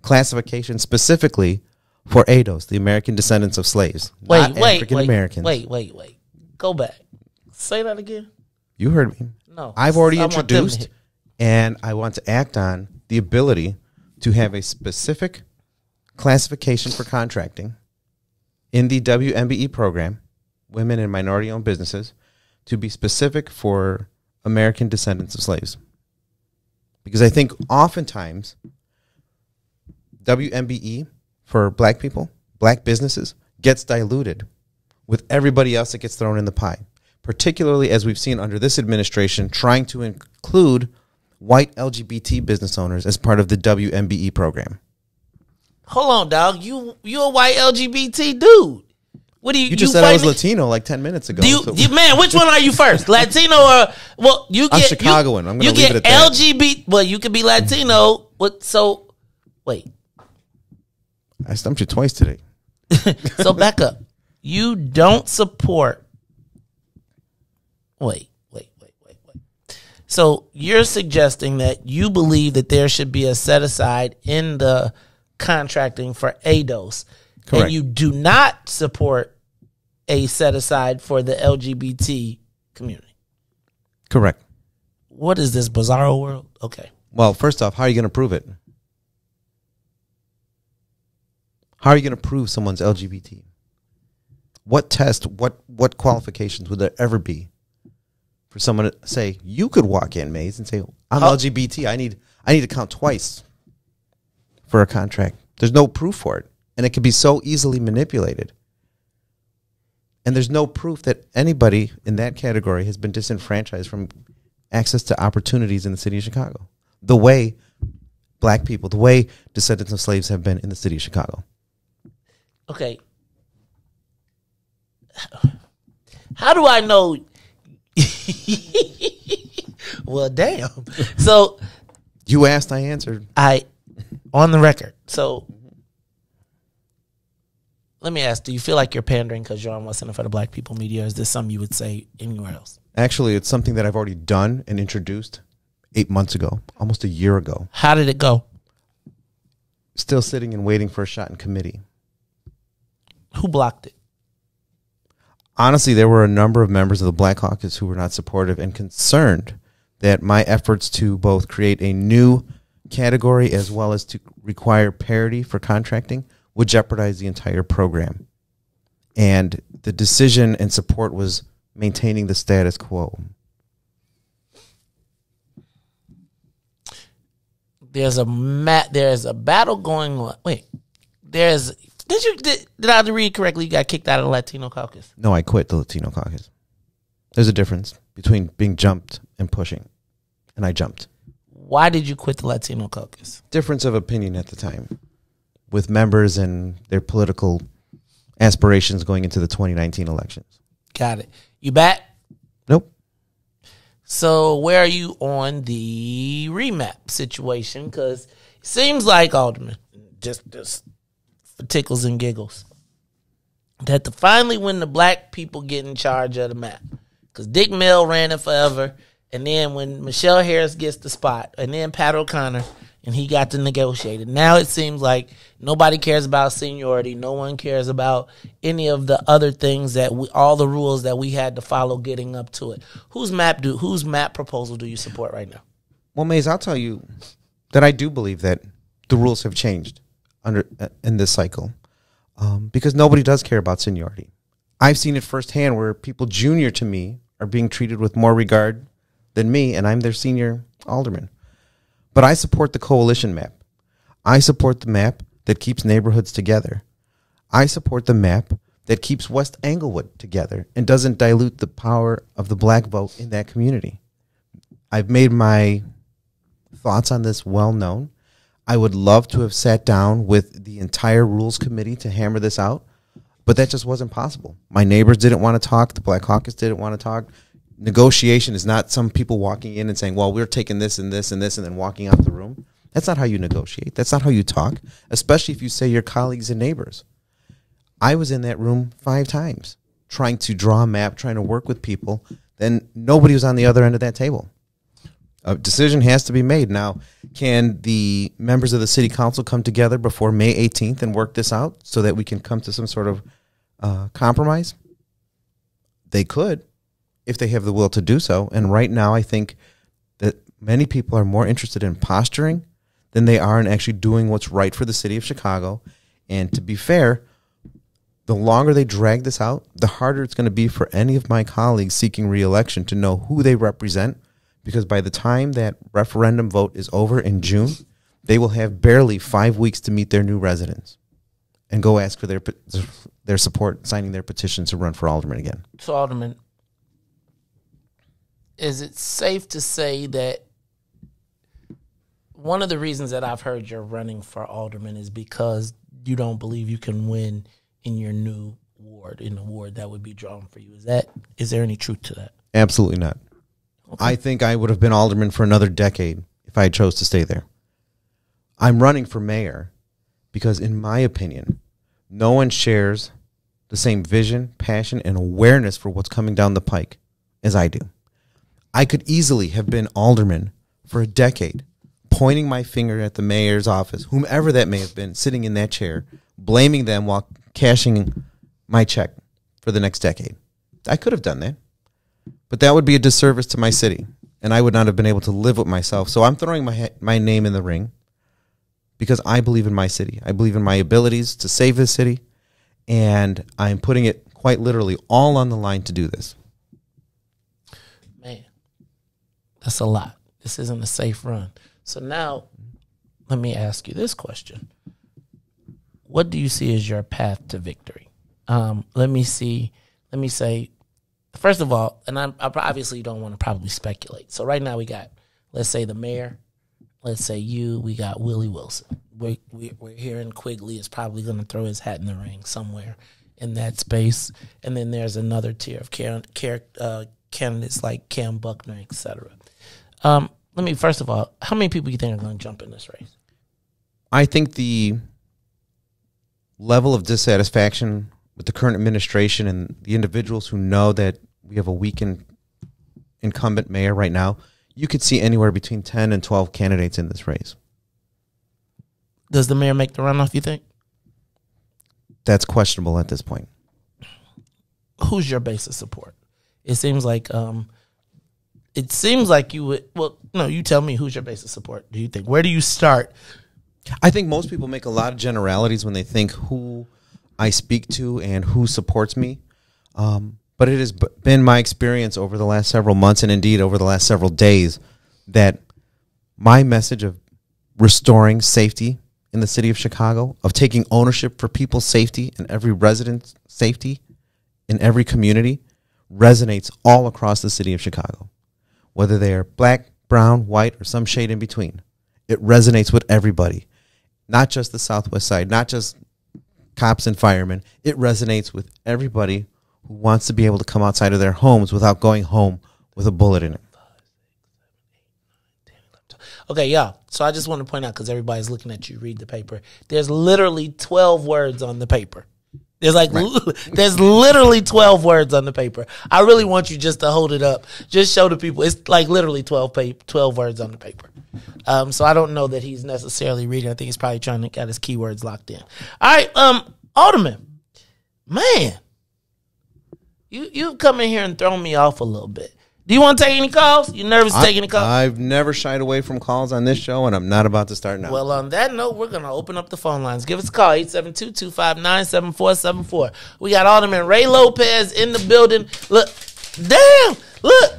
classification specifically for ADOS, the American descendants of slaves. Wait, not wait, African Americans. wait, wait, wait. Go back. Say that again. You heard me. No, I've already introduced, and I want to act on the ability to have a specific classification for contracting in the WMBE program, women and minority owned businesses, to be specific for American descendants of slaves. Because I think oftentimes WMBE for black people, black businesses, gets diluted with everybody else that gets thrown in the pie. Particularly as we've seen under this administration trying to include white LGBT business owners as part of the WMBE program. Hold on, dog. You you a white LGBT dude. What do you? You just said I was Latino like 10 minutes ago. You, so- you- man? Which one are you first, (laughs) Latino or well? You I'm get Chicagoan. You, I'm gonna you leave get it at. LGBT. Well, you could be Latino. What? So wait. I stumped you twice today. (laughs) So back up. You don't support. Wait. So you're suggesting that you believe that there should be a set aside in the contracting for ADOS, Correct. and you do not support a set aside for the LGBT community. Correct. What is this bizarro world? Okay. Well, first off, how are you going to prove it? How are you going to prove someone's LGBT? What test, what what qualifications would there ever be for someone to say you could walk in Maze and say I'm How- LGBT. I need I need to count twice for a contract. There's no proof for it, and it can be so easily manipulated. And there's no proof that anybody in that category has been disenfranchised from access to opportunities in the city of Chicago. The way black people, the way descendants of slaves have been in the city of Chicago. Okay. (sighs) How do I know? (laughs) well, damn. So You asked, I answered. I, on the record. So let me ask: Do you feel like you're pandering because you're on What's in it for the Black People Media? Is this something you would say anywhere else? Actually, it's something that I've already done and introduced eight months ago, almost a year ago. How did it go? Still sitting and waiting for a shot in committee. Who blocked it? Honestly, there were a number of members of the Black Caucus who were not supportive and concerned that my efforts to both create a new category as well as to require parity for contracting would jeopardize the entire program. And the decision and support was maintaining the status quo. There's a mat. There's a battle going on. Wait, there's. Did you did, did I read correctly? You got kicked out of the Latino caucus. No, I quit the Latino caucus. There's a difference between being jumped and pushing, and I jumped. Why did you quit the Latino caucus? Difference of opinion at the time with members and their political aspirations going into the 2019 elections. Got it. You back? Nope. So where are you on the remap situation? Because it seems like Alderman, just just for tickles and giggles, that to finally when the black people get in charge of the map. Because Dick Mell ran it forever, and then when Michelle Harris gets the spot, and then Pat O'Connor, and he got to negotiate it. Now it seems like nobody cares about seniority. No one cares about any of the other things that we, all the rules that we had to follow getting up to it. Whose map do whose map proposal do you support right now? Well, Maze, I'll tell you that I do believe that the rules have changed under uh, in this cycle um, because nobody does care about seniority. I've seen it firsthand where people junior to me are being treated with more regard than me, and I'm their senior alderman. But I support the coalition map. I support the map that keeps neighborhoods together. I support the map that keeps West Englewood together and doesn't dilute the power of the black vote in that community. I've made my thoughts on this well known. I would love to have sat down with the entire rules committee to hammer this out, but that just wasn't possible. My neighbors didn't want to talk. The Black Caucus didn't want to talk. Negotiation is not some people walking in and saying, well, we're taking this and this and this and then walking out the room. That's not how you negotiate. That's not how you talk, especially if you say your colleagues and neighbors. I was in that room five times trying to draw a map, trying to work with people. Then nobody was on the other end of that table. A decision has to be made. Now, can the members of the city council come together before May 18th and work this out so that we can come to some sort of uh, compromise? They could if they have the will to do so. And right now, I think that many people are more interested in posturing than they are in actually doing what's right for the city of Chicago. And to be fair, the longer they drag this out, the harder it's going to be for any of my colleagues seeking reelection to know who they represent. Because by the time that referendum vote is over in June, they will have barely five weeks to meet their new residents and go ask for their their support, signing their petition to run for alderman again. So Alderman, is it safe to say that one of the reasons that I've heard you're running for alderman is because you don't believe you can win in your new ward, in the ward that would be drawn for you. Is that is there any truth to that? Absolutely not. I think I would have been alderman for another decade if I chose to stay there. I'm running for mayor because, in my opinion, no one shares the same vision, passion, and awareness for what's coming down the pike as I do. I could easily have been alderman for a decade, pointing my finger at the mayor's office, whomever that may have been, sitting in that chair, blaming them while cashing my check for the next decade. I could have done that, but that would be a disservice to my city, and I would not have been able to live with myself. So I'm throwing my my name in the ring because I believe in my city. I believe in my abilities to save this city, and I'm putting it quite literally all on the line to do this. Man, that's a lot. This isn't a safe run. So now, let me ask you this question: What do you see as your path to victory? Um, let me see. Let me say, first of all, and I'm, I obviously don't want to probably speculate. So right now we got, let's say the mayor, let's say you, we got Willie Wilson. We're, we, we're hearing Quigley is probably going to throw his hat in the ring somewhere in that space. And then there's another tier of can, care, uh, candidates like Kam Buckner, et cetera. Um, let me, first of all, how many people do you think are going to jump in this race? I think the level of dissatisfaction with the current administration and the individuals who know that we have a weakened incumbent mayor right now, you could see anywhere between 10 and 12 candidates in this race. Does the mayor make the runoff, you think? That's questionable at this point. Who's your base of support? It seems like um, it seems like you would. Well, no, you tell me who's your base of support. Do you think? Where do you start? I think most people make a lot of generalities when they think who I speak to and who supports me. Um, but it has been my experience over the last several months and indeed over the last several days that my message of restoring safety in the city of Chicago, of taking ownership for people's safety and every resident's safety in every community, resonates all across the city of Chicago. Whether they are black, brown, white, or some shade in between. It resonates with everybody, not just the Southwest side, not just cops and firemen. It resonates with everybody who wants to be able to come outside of their homes without going home with a bullet in it. Okay, yeah. So I just want to point out because everybody's looking at you read the paper. There's literally 12 words on the paper. There's like li- (laughs) there's literally 12 words on the paper. I really want you just to hold it up. Just show the people. It's like literally 12 pa- 12 words on the paper. Um, so I don't know that he's necessarily reading. I think he's probably trying to get his keywords locked in. All right, um, Alderman, man, you you've come in here and thrown me off a little bit. Do you want to take any calls? You nervous to I, take any calls? I've never shied away from calls on this show, and I'm not about to start now. Well, on that note, we're going to open up the phone lines. Give us a call, 872-259-7474. We got Alderman Ray Lopez in the building. Look, damn, look,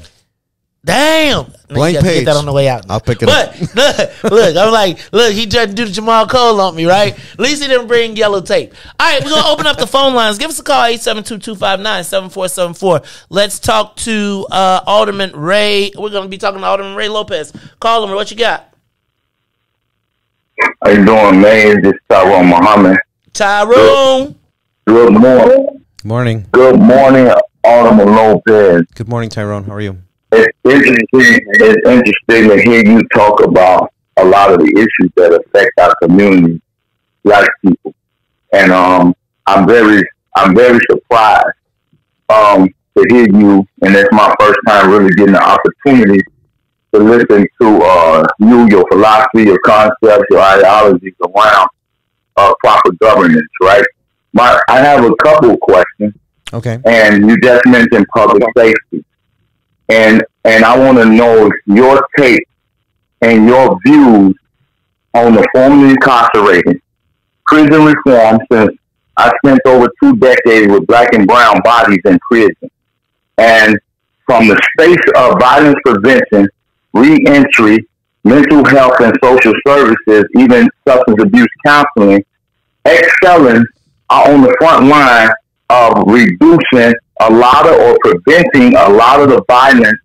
damn. Now, Blank you gotta page. Get that on the way out. I'll pick it but, up. look, look, I'm like, look, he tried to do the Jamal Cole on me, right? At least he didn't bring yellow tape. All right, we're going to open up the phone lines. Give us a call, 872-259-7474. Let's talk to uh, Alderman Ray. We're going to be talking to Alderman Ray Lopez. Call him. What you got? How you doing, man? This is Tyrone Muhammad. Tyrone. Good morning. Morning. Good morning, Alderman Lopez. Good morning, Tyrone. How are you? It's interesting. It's interesting to hear you talk about a lot of the issues that affect our community, black people, and um, I'm very, I'm very surprised um to hear you, and it's my first time really getting the opportunity to listen to uh you, your philosophy, your concepts, your ideologies around uh, proper governance, right? My, I have a couple of questions Okay. and you just mentioned public safety, and and I want to know your take and your views on the formerly incarcerated prison reform. Since I spent over two decades with black and brown bodies in prison, and from the space of violence prevention, reentry, mental health and social services, even substance abuse counseling, ex-felons are on the front line of reducing a lot of or preventing a lot of the violence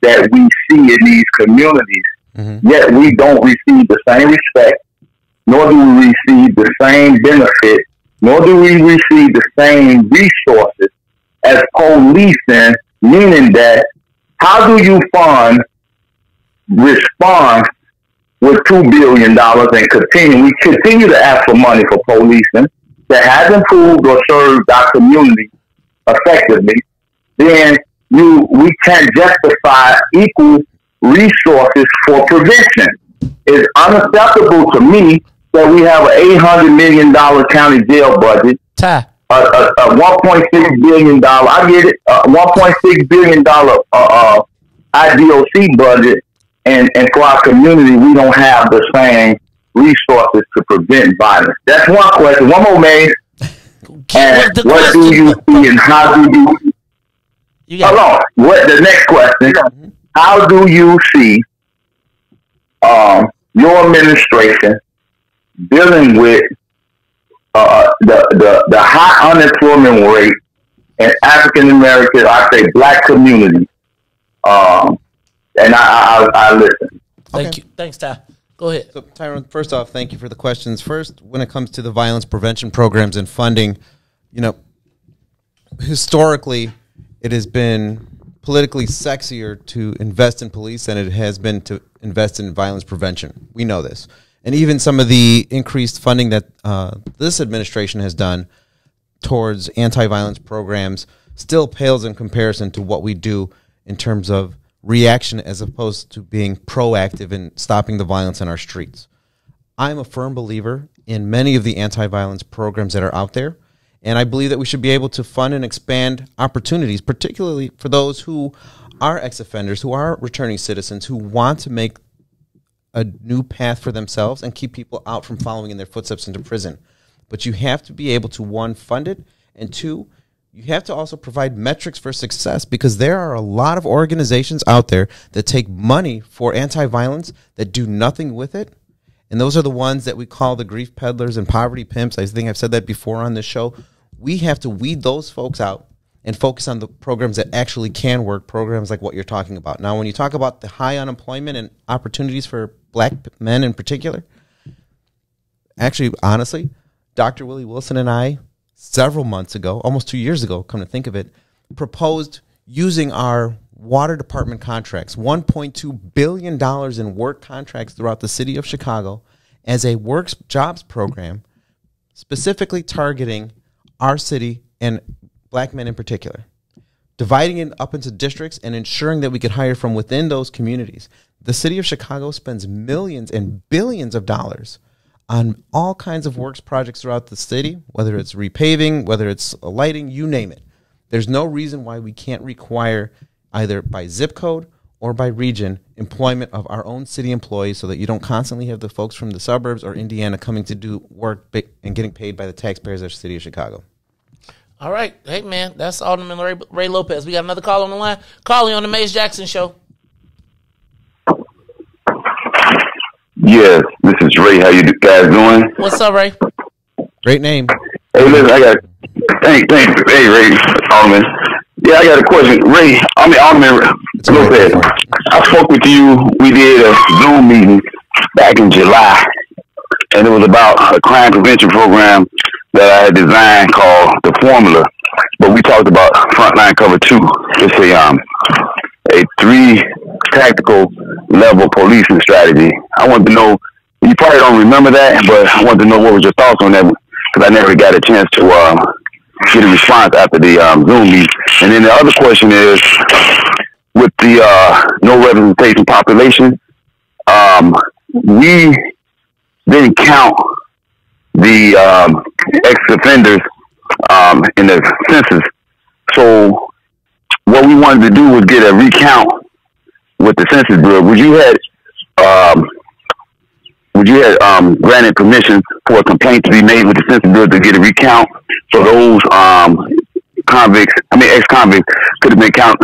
that we see in these communities. Mm-hmm. Yet we don't receive the same respect, nor do we receive the same benefit, nor do we receive the same resources as policing, meaning that how do you fund response with two billion dollars and continue we continue to ask for money for policing that has improved or served our community effectively, then you we can't justify equal resources for prevention. It's unacceptable to me that we have an eight hundred million dollar county jail budget. Ty. A, a, a one point six billion dollar I get it, a one point six billion dollar uh, uh IDOC budget and, and for our community we don't have the same resources to prevent violence. That's one question. One more man. And what do you see and how do you Hold on. What the next question? How do you see um, your administration dealing with uh, the, the the high unemployment rate in African American, I say black community? Um, and I, I, I I listen. Thank you. Thanks, Ty. Go ahead. So, Tyrone, first off, thank you for the questions. First, when it comes to the violence prevention programs and funding, you know, historically, it has been politically sexier to invest in police than it has been to invest in violence prevention. We know this. And even some of the increased funding that uh, this administration has done towards anti violence programs still pales in comparison to what we do in terms of reaction as opposed to being proactive in stopping the violence in our streets. I'm a firm believer in many of the anti violence programs that are out there. And I believe that we should be able to fund and expand opportunities, particularly for those who are ex offenders, who are returning citizens, who want to make a new path for themselves and keep people out from following in their footsteps into prison. But you have to be able to, one, fund it, and two, you have to also provide metrics for success because there are a lot of organizations out there that take money for anti violence that do nothing with it. And those are the ones that we call the grief peddlers and poverty pimps. I think I've said that before on this show. We have to weed those folks out and focus on the programs that actually can work, programs like what you're talking about. Now, when you talk about the high unemployment and opportunities for black men in particular, actually, honestly, Dr. Willie Wilson and I, several months ago, almost two years ago, come to think of it, proposed using our water department contracts, $1.2 billion in work contracts throughout the city of Chicago, as a works jobs program specifically targeting our city and black men in particular, dividing it up into districts and ensuring that we could hire from within those communities. The city of Chicago spends millions and billions of dollars on all kinds of works projects throughout the city, whether it's repaving, whether it's lighting, you name it. There's no reason why we can't require either by zip code or by region employment of our own city employees so that you don't constantly have the folks from the suburbs or Indiana coming to do work and getting paid by the taxpayers of the city of Chicago. All right. Hey, man, that's Alderman Ray, Ray Lopez. We got another call on the line. Calling on the Maze Jackson Show. Yes, this is Ray. How you guys doing? What's up, Ray? Great name. Hey, listen, I got thank thank hey Ray Alderman. Yeah, I got a question. Ray, I mean Alderman Lopez. I spoke with you. We did a Zoom meeting back in July, and it was about a crime prevention program that I had designed called the Formula. But we talked about frontline cover two. It's a um a three tactical level policing strategy. I want to know. You probably don't remember that, but I want to know what was your thoughts on that because I never got a chance to um, get a response after the um, Zoom meet. And then the other question is, with the uh, no representation population, um, we didn't count the um, ex-offenders um, in the census. So what we wanted to do was get a recount with the Census Bureau. Would you had um, would you had um, granted permission for a complaint to be made with the Census Bureau to get a recount for those um, convicts? I mean, ex-convicts could have been count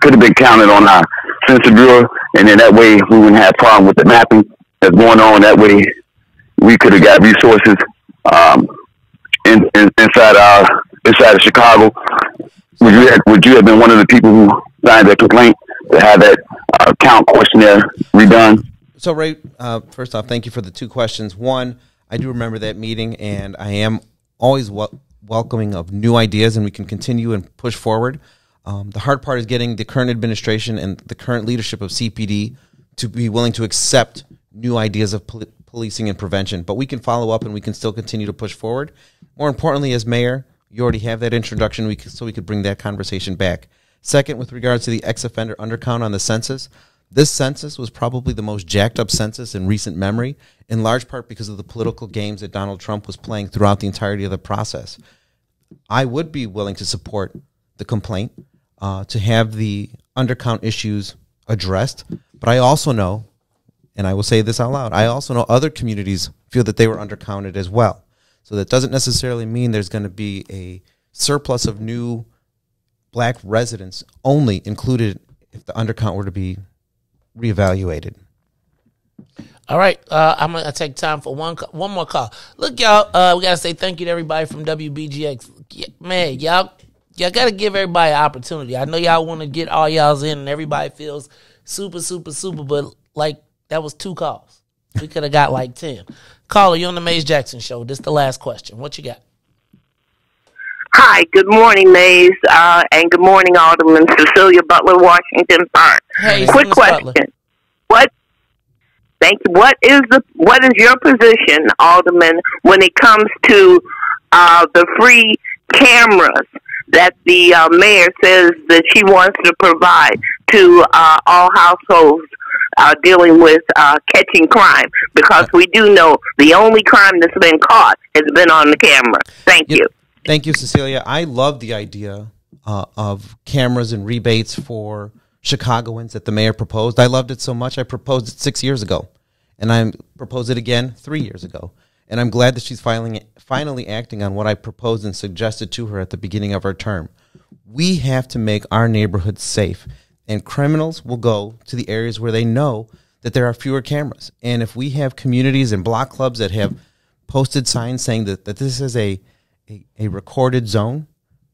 could have been counted on our Census Bureau, and then that way we wouldn't have problem with the mapping that's going on. That way we could have got resources um, in, in, inside our inside of Chicago. Would you have, would you have been one of the people who signed that complaint have that uh, count questionnaire redone? So, Ray, uh, first off, thank you for the two questions. One, I do remember that meeting, and I am always wel- welcoming of new ideas, and we can continue and push forward. Um, the hard part is getting the current administration and the current leadership of CPD to be willing to accept new ideas of pol- policing and prevention. But we can follow up, and we can still continue to push forward. More importantly, as mayor, you already have that introduction, we so we could bring that conversation back. Second, with regards to the ex-offender undercount on the census, this census was probably the most jacked up census in recent memory, in large part because of the political games that Donald Trump was playing throughout the entirety of the process. I would be willing to support the complaint uh, to have the undercount issues addressed, but I also know, and I will say this out loud, I also know other communities feel that they were undercounted as well. So that doesn't necessarily mean there's going to be a surplus of new black residents only included if the undercount were to be reevaluated. All right, uh, I'm gonna take time for one one more call. Look, y'all, uh, we gotta say thank you to everybody from WBGX. Man, y'all, y'all gotta give everybody an opportunity. I know y'all want to get all y'all's in, and everybody feels super, super, super, but like that was two calls. We could have got like ten. Caller, you on the Maze Jackson show. This the last question. What you got? Hi, good morning, Maze, uh, and good morning, Alderman Cecilia Butler, Washington Park. Hey, quick question: Butler. What? Thank you. What is the what is your position, Alderman, when it comes to uh, the free cameras that the uh, mayor says that she wants to provide to uh, all households? Uh, dealing with uh, catching crime because we do know the only crime that's been caught has been on the camera. Thank you. Thank you, Cecilia. I love the idea uh, of cameras and rebates for Chicagoans that the mayor proposed. I loved it so much, I proposed it six years ago, and I proposed it again three years ago. And I'm glad that she's finally, finally acting on what I proposed and suggested to her at the beginning of her term. We have to make our neighborhoods safe, and criminals will go to the areas where they know that there are fewer cameras. And if we have communities and block clubs that have posted signs saying that, that this is a, a, a recorded zone,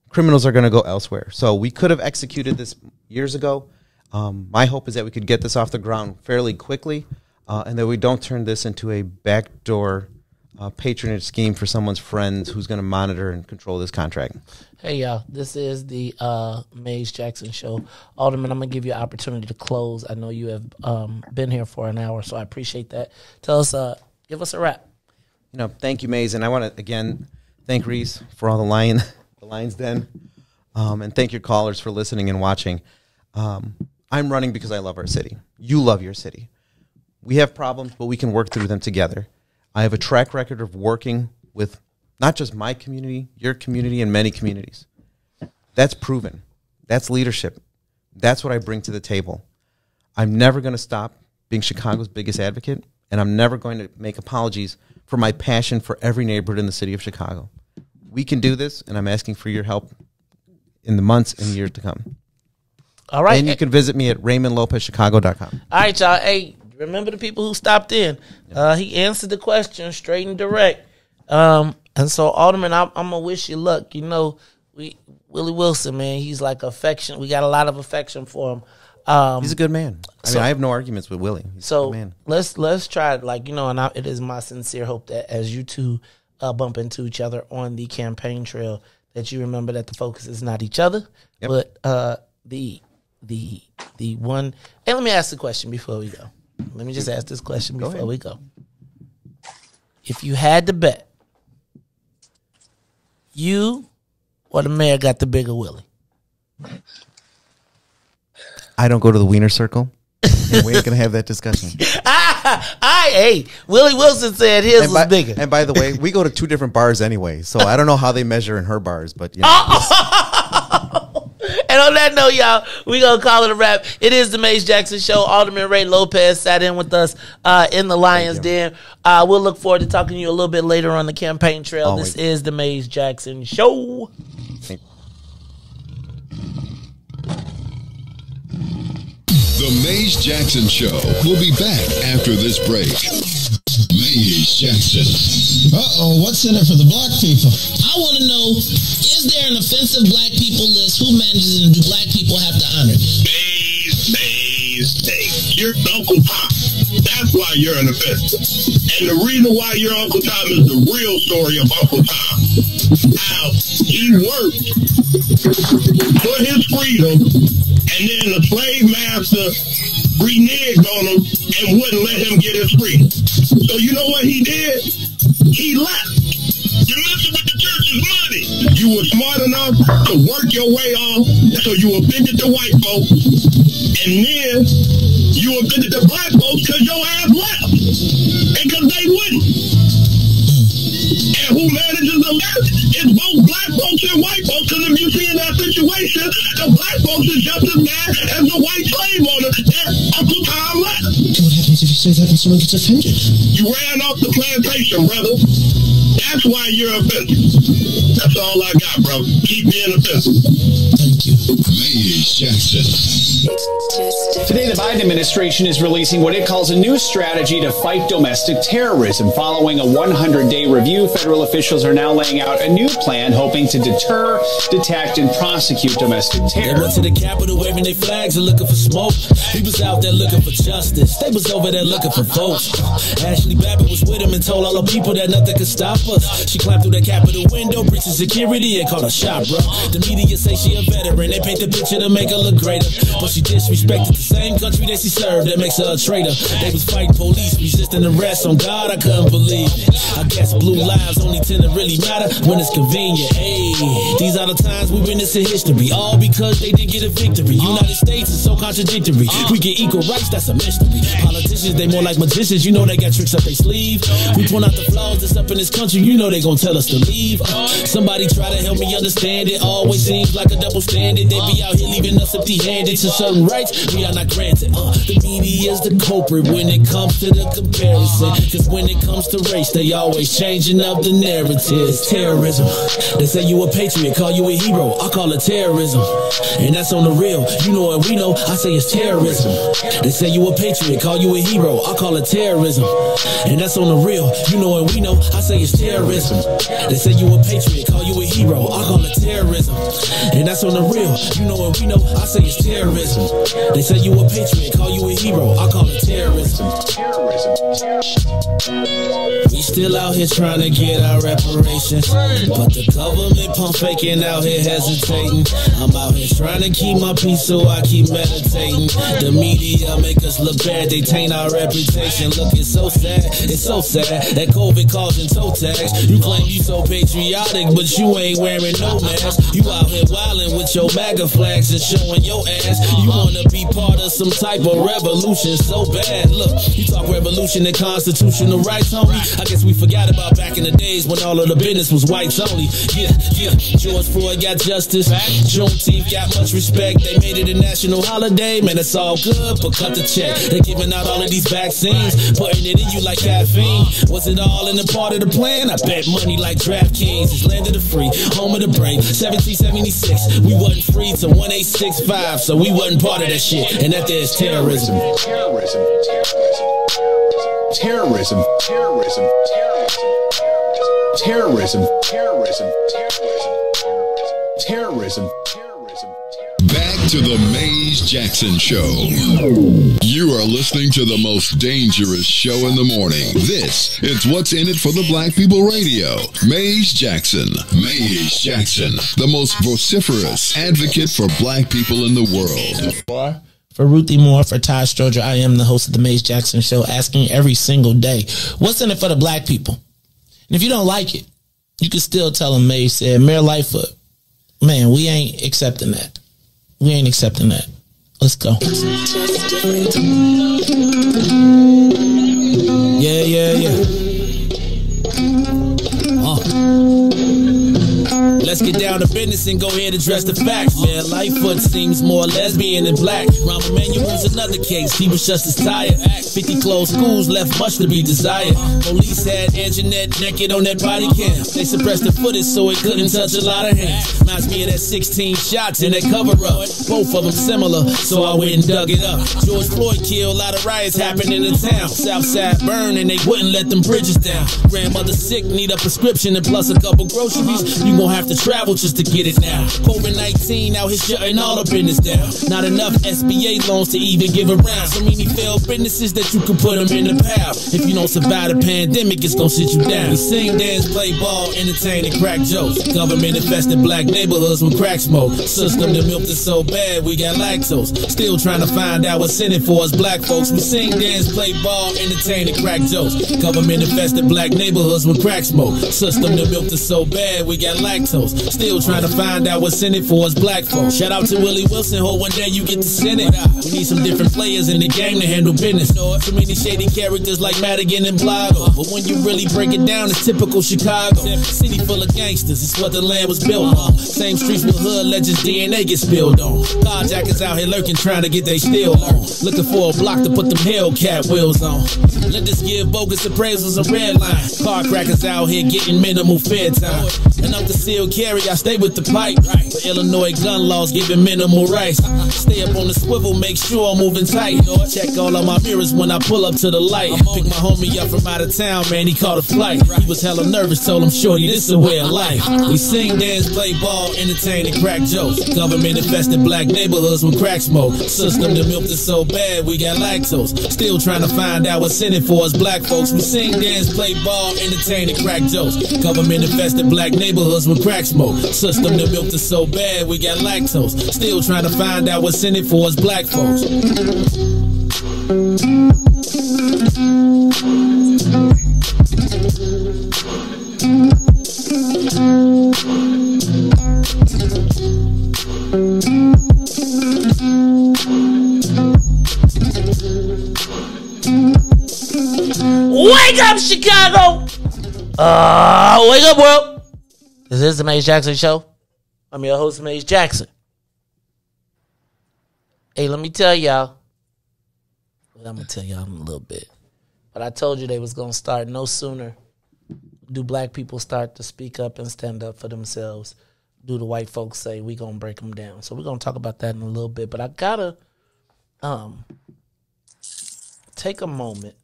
criminals are going to go elsewhere. So we could have executed this years ago. Um, my hope is that we could get this off the ground fairly quickly, uh, and that we don't turn this into a backdoor uh, patronage scheme for someone's friends who's going to monitor and control this contract. Hey y'all, this is the uh, Maze Jackson show. Alderman, I'm gonna give you an opportunity to close. I know you have um, been here for an hour, so I appreciate that. Tell us, uh, give us a wrap. You know, thank you, Maze, and I want to again thank Riis for all the lion, the Lions Den, um, and thank your callers for listening and watching. Um, I'm running because I love our city. You love your city. We have problems, but we can work through them together. I have a track record of working with not just my community, your community, and many communities. That's proven. That's leadership. That's what I bring to the table. I'm never going to stop being Chicago's biggest advocate, and I'm never going to make apologies for my passion for every neighborhood in the city of Chicago. We can do this, and I'm asking for your help in the months and years to come. All right. And you can visit me at raymondlopezchicago.com. All right, y'all. Hey, remember the people who stopped in? Uh, he answered the question straight and direct. Um, and so, Alderman, I'm, I'm gonna wish you luck. You know, we Willie Wilson, man, he's like affection. We got a lot of affection for him. Um, He's a good man. I so- mean, I have no arguments with Willie. He's so man. let's let's try it, like you know, and I, it is my sincere hope that as you two uh, bump into each other on the campaign trail, that you remember that the focus is not each other, but uh, the the the one. And let me ask the question before we go. Let me just ask this question before ahead. we go. If you had to bet, you or the mayor got the bigger Willie. I don't go to the Wiener Circle. and we ain't gonna have that discussion. I (laughs) hey Willie Wilson said his and was by, bigger. And by the way, we go to two different bars anyway, so I don't know how they measure in her bars, but you know, (laughs) And on that note, y'all, we gonna call it a wrap. It is the Maze Jackson Show. Alderman Ray Lopez sat in with us uh, in the Lions Den. Uh, we'll look forward to talking to you a little bit later on the campaign trail. Always. This is the Maze Jackson Show. The Maze Jackson Show will be back after this break. Maze Jackson. Uh-oh, what's in it for the black people? I want to know, is there an offensive black people list? Who manages it and do black people have to honor it? Maze, maze, maze. You're Uncle Tom. That's why you're an offensive. And the reason why you're Uncle Tom is the real story of Uncle Tom. How he worked for his freedom, and then the slave master reneged on him and wouldn't let him get his freedom. So you know what he did? He left. Messing money. You were smart enough to work your way off, so you offended the white folks, and then you offended the black folks because your ass left, and because they wouldn't. And who manages the left is both black folks and white folks. Because if you see in that situation, the black folks is just as mad as the white slave owner that Uncle Tom left. What happens if you say that and someone gets offended? You ran off the plantation, brother. That's why you're offensive. That's all I got, bro. Keep being offensive. Thank you. Maze Jackson. Today, the Biden administration is releasing what it calls a new strategy to fight domestic terrorism. Following a 100 day review, federal officials are now laying out a new plan hoping to deter, detect, and prosecute domestic They went to the Capitol waving their flags and looking for smoke. He was out there looking for justice. They was over there looking for votes. Ashley Babbitt was with him and told all the people that nothing could stop us. She climbed through the Capitol window, breaching security, and called a shot, bro. The media say she a veteran. They paint the picture to make her look greater. But she disrespected the same country that she served. That makes her a traitor. They was fighting police, resisting arrest. On God, I couldn't believe it. I guess blue lives only tend to really matter when it's convenient. Hey, these are the times we witness in history. All because they didn't get a victory. United States is so contradictory. We get equal rights, that's a mystery. Politicians, they more like magicians. You know they got tricks up their sleeve. We point out the flaws that's up in this country. You know they gonna tell us to leave. Somebody try to help me understand it. Always seems like a double standard. They be out here leaving us empty-handed to certain rights we are not granted. Uh, the media is the culprit when it comes to the comparison. Cause when it comes to race, they always changing up the narratives. Terrorism. They say you a patriot, call you a hero. I call it terrorism. And that's on the real. You know what we know. I say it's terrorism. They say you a patriot, call you a hero. I call it terrorism. And that's on the real. You know what we know. I say it's terrorism. They say you a patriot, call you a hero. I call it terrorism. And that's on the real. You know what we know? I say it's terrorism. They say you a patriot, call you a hero. I call it terrorism. We still out here trying to get our reparations. But the government pump faking out here hesitating. I'm out here trying to keep my peace, so I keep meditating. The media make us look bad, they taint our reputation. Look, it's so sad, it's so sad that COVID causing toe You claim you so patriotic, but you ain't wearing no mask. You out here wildin' with your MAGA flags and showing your ass. You wanna be part of some type of revolution so bad. Look, you talk revolution and constitutional rights, homie. I guess we forgot about back in the days when all of the business was whites only. Yeah, yeah. George Floyd got justice. Juneteenth got much respect. They made it a national holiday. Man, it's all good, but cut the check. They're giving out all of these vaccines, putting it in you like caffeine. Was it all in the part of the plan? I bet money like DraftKings. It's land of the free, home of the brave. 1776, we wasn't free till 1865, so we wasn't part of that shit. And that there's terrorism. Terrorism. Terrorism. Terrorism. Terrorism. Terrorism. Terrorism. Terrorism. Back to the Maze Jackson Show. You are listening to the most dangerous show in the morning. This is What's in It for the Black People Radio. Maze Jackson. Maze Jackson, the most vociferous advocate for black people in the world. For Ruthie Moore, for Todd Stroger, I am the host of the Maze Jackson Show, asking every single day, what's in it for the black people? And if you don't like it, you can still tell them Maze said, Mayor Lightfoot, man, we ain't accepting that. We ain't accepting that. Let's go. Down to business and go ahead and address the facts, man. Lightfoot seems more lesbian than black. Rahm Emanuel's another case. He was just as tired. 50 closed schools left much to be desired. Police had Anjanette naked on that body cam. They suppressed the footage so it couldn't touch a lot of hands. Reminds me of that 16 shots in that cover up. Both of them similar, so I went and dug it up. George Floyd killed, a lot of riots happened in the town. Southside burned and they wouldn't let them bridges down. Grandmother sick, need a prescription and plus a couple groceries. You gon' have to travel just to get it now. COVID 19 out here shutting all the business down. Not enough SBA loans to even give around. So many failed businesses that you can put them in the pile. If you don't survive the pandemic, it's gonna sit you down. We sing, dance, play ball, entertain, and crack jokes. Government infested black neighborhoods with crack smoke. System that milked us so bad, we got lactose. Still trying to find out what's in it for us black folks. We sing, dance, play ball, entertain, and crack jokes. Government infested black neighborhoods with crack smoke. System that milked us so bad, we got lactose. Still trying to find out what's in it for us black folks. Shout out to Willie Wilson, hope one day you get to send it. We need some different players in the game to handle business. Too many shady characters like Madigan and Blago. But when you really break it down, it's typical Chicago. City full of gangsters, it's what the land was built on. Same streets with hood legends, DNA gets spilled on. Carjackers out here lurking, trying to get they steel on. Looking for a block to put them Hellcat wheels on. Let this give bogus appraisals a red line. Car crackers out here getting minimal fair time. And the seal carry, I stay with the pipe. But Illinois gun laws giving minimal rights. Stay up on the swivel, make sure I'm moving tight. Check all of my mirrors when I pull up to the light. Pick my homie up from out of town, man, he caught a flight. He was hella nervous, told him, shorty, this is a way of life. We sing, dance, play ball, entertain, and crack jokes. Government infested black neighborhoods with crack smoke. System that milked us so bad, we got lactose. Still trying to find out what's in it for us black folks. We sing, dance, play ball, entertain, and crack jokes. Government infested black neighborhoods with crack smoke. System that milked us so bad, we got lactose. Still trying to find out what's in it for us black folks. Wake up, Chicago! Uh, wake up, world! This is the Maze Jackson Show. I'm your host, Maze Jackson. Hey, let me tell y'all. I'm gonna tell y'all in a little bit. But I told you they was gonna start no sooner. Do black people start to speak up and stand up for themselves? Do the white folks say we gonna break them down? So we're gonna talk about that in a little bit. But I gotta um take a moment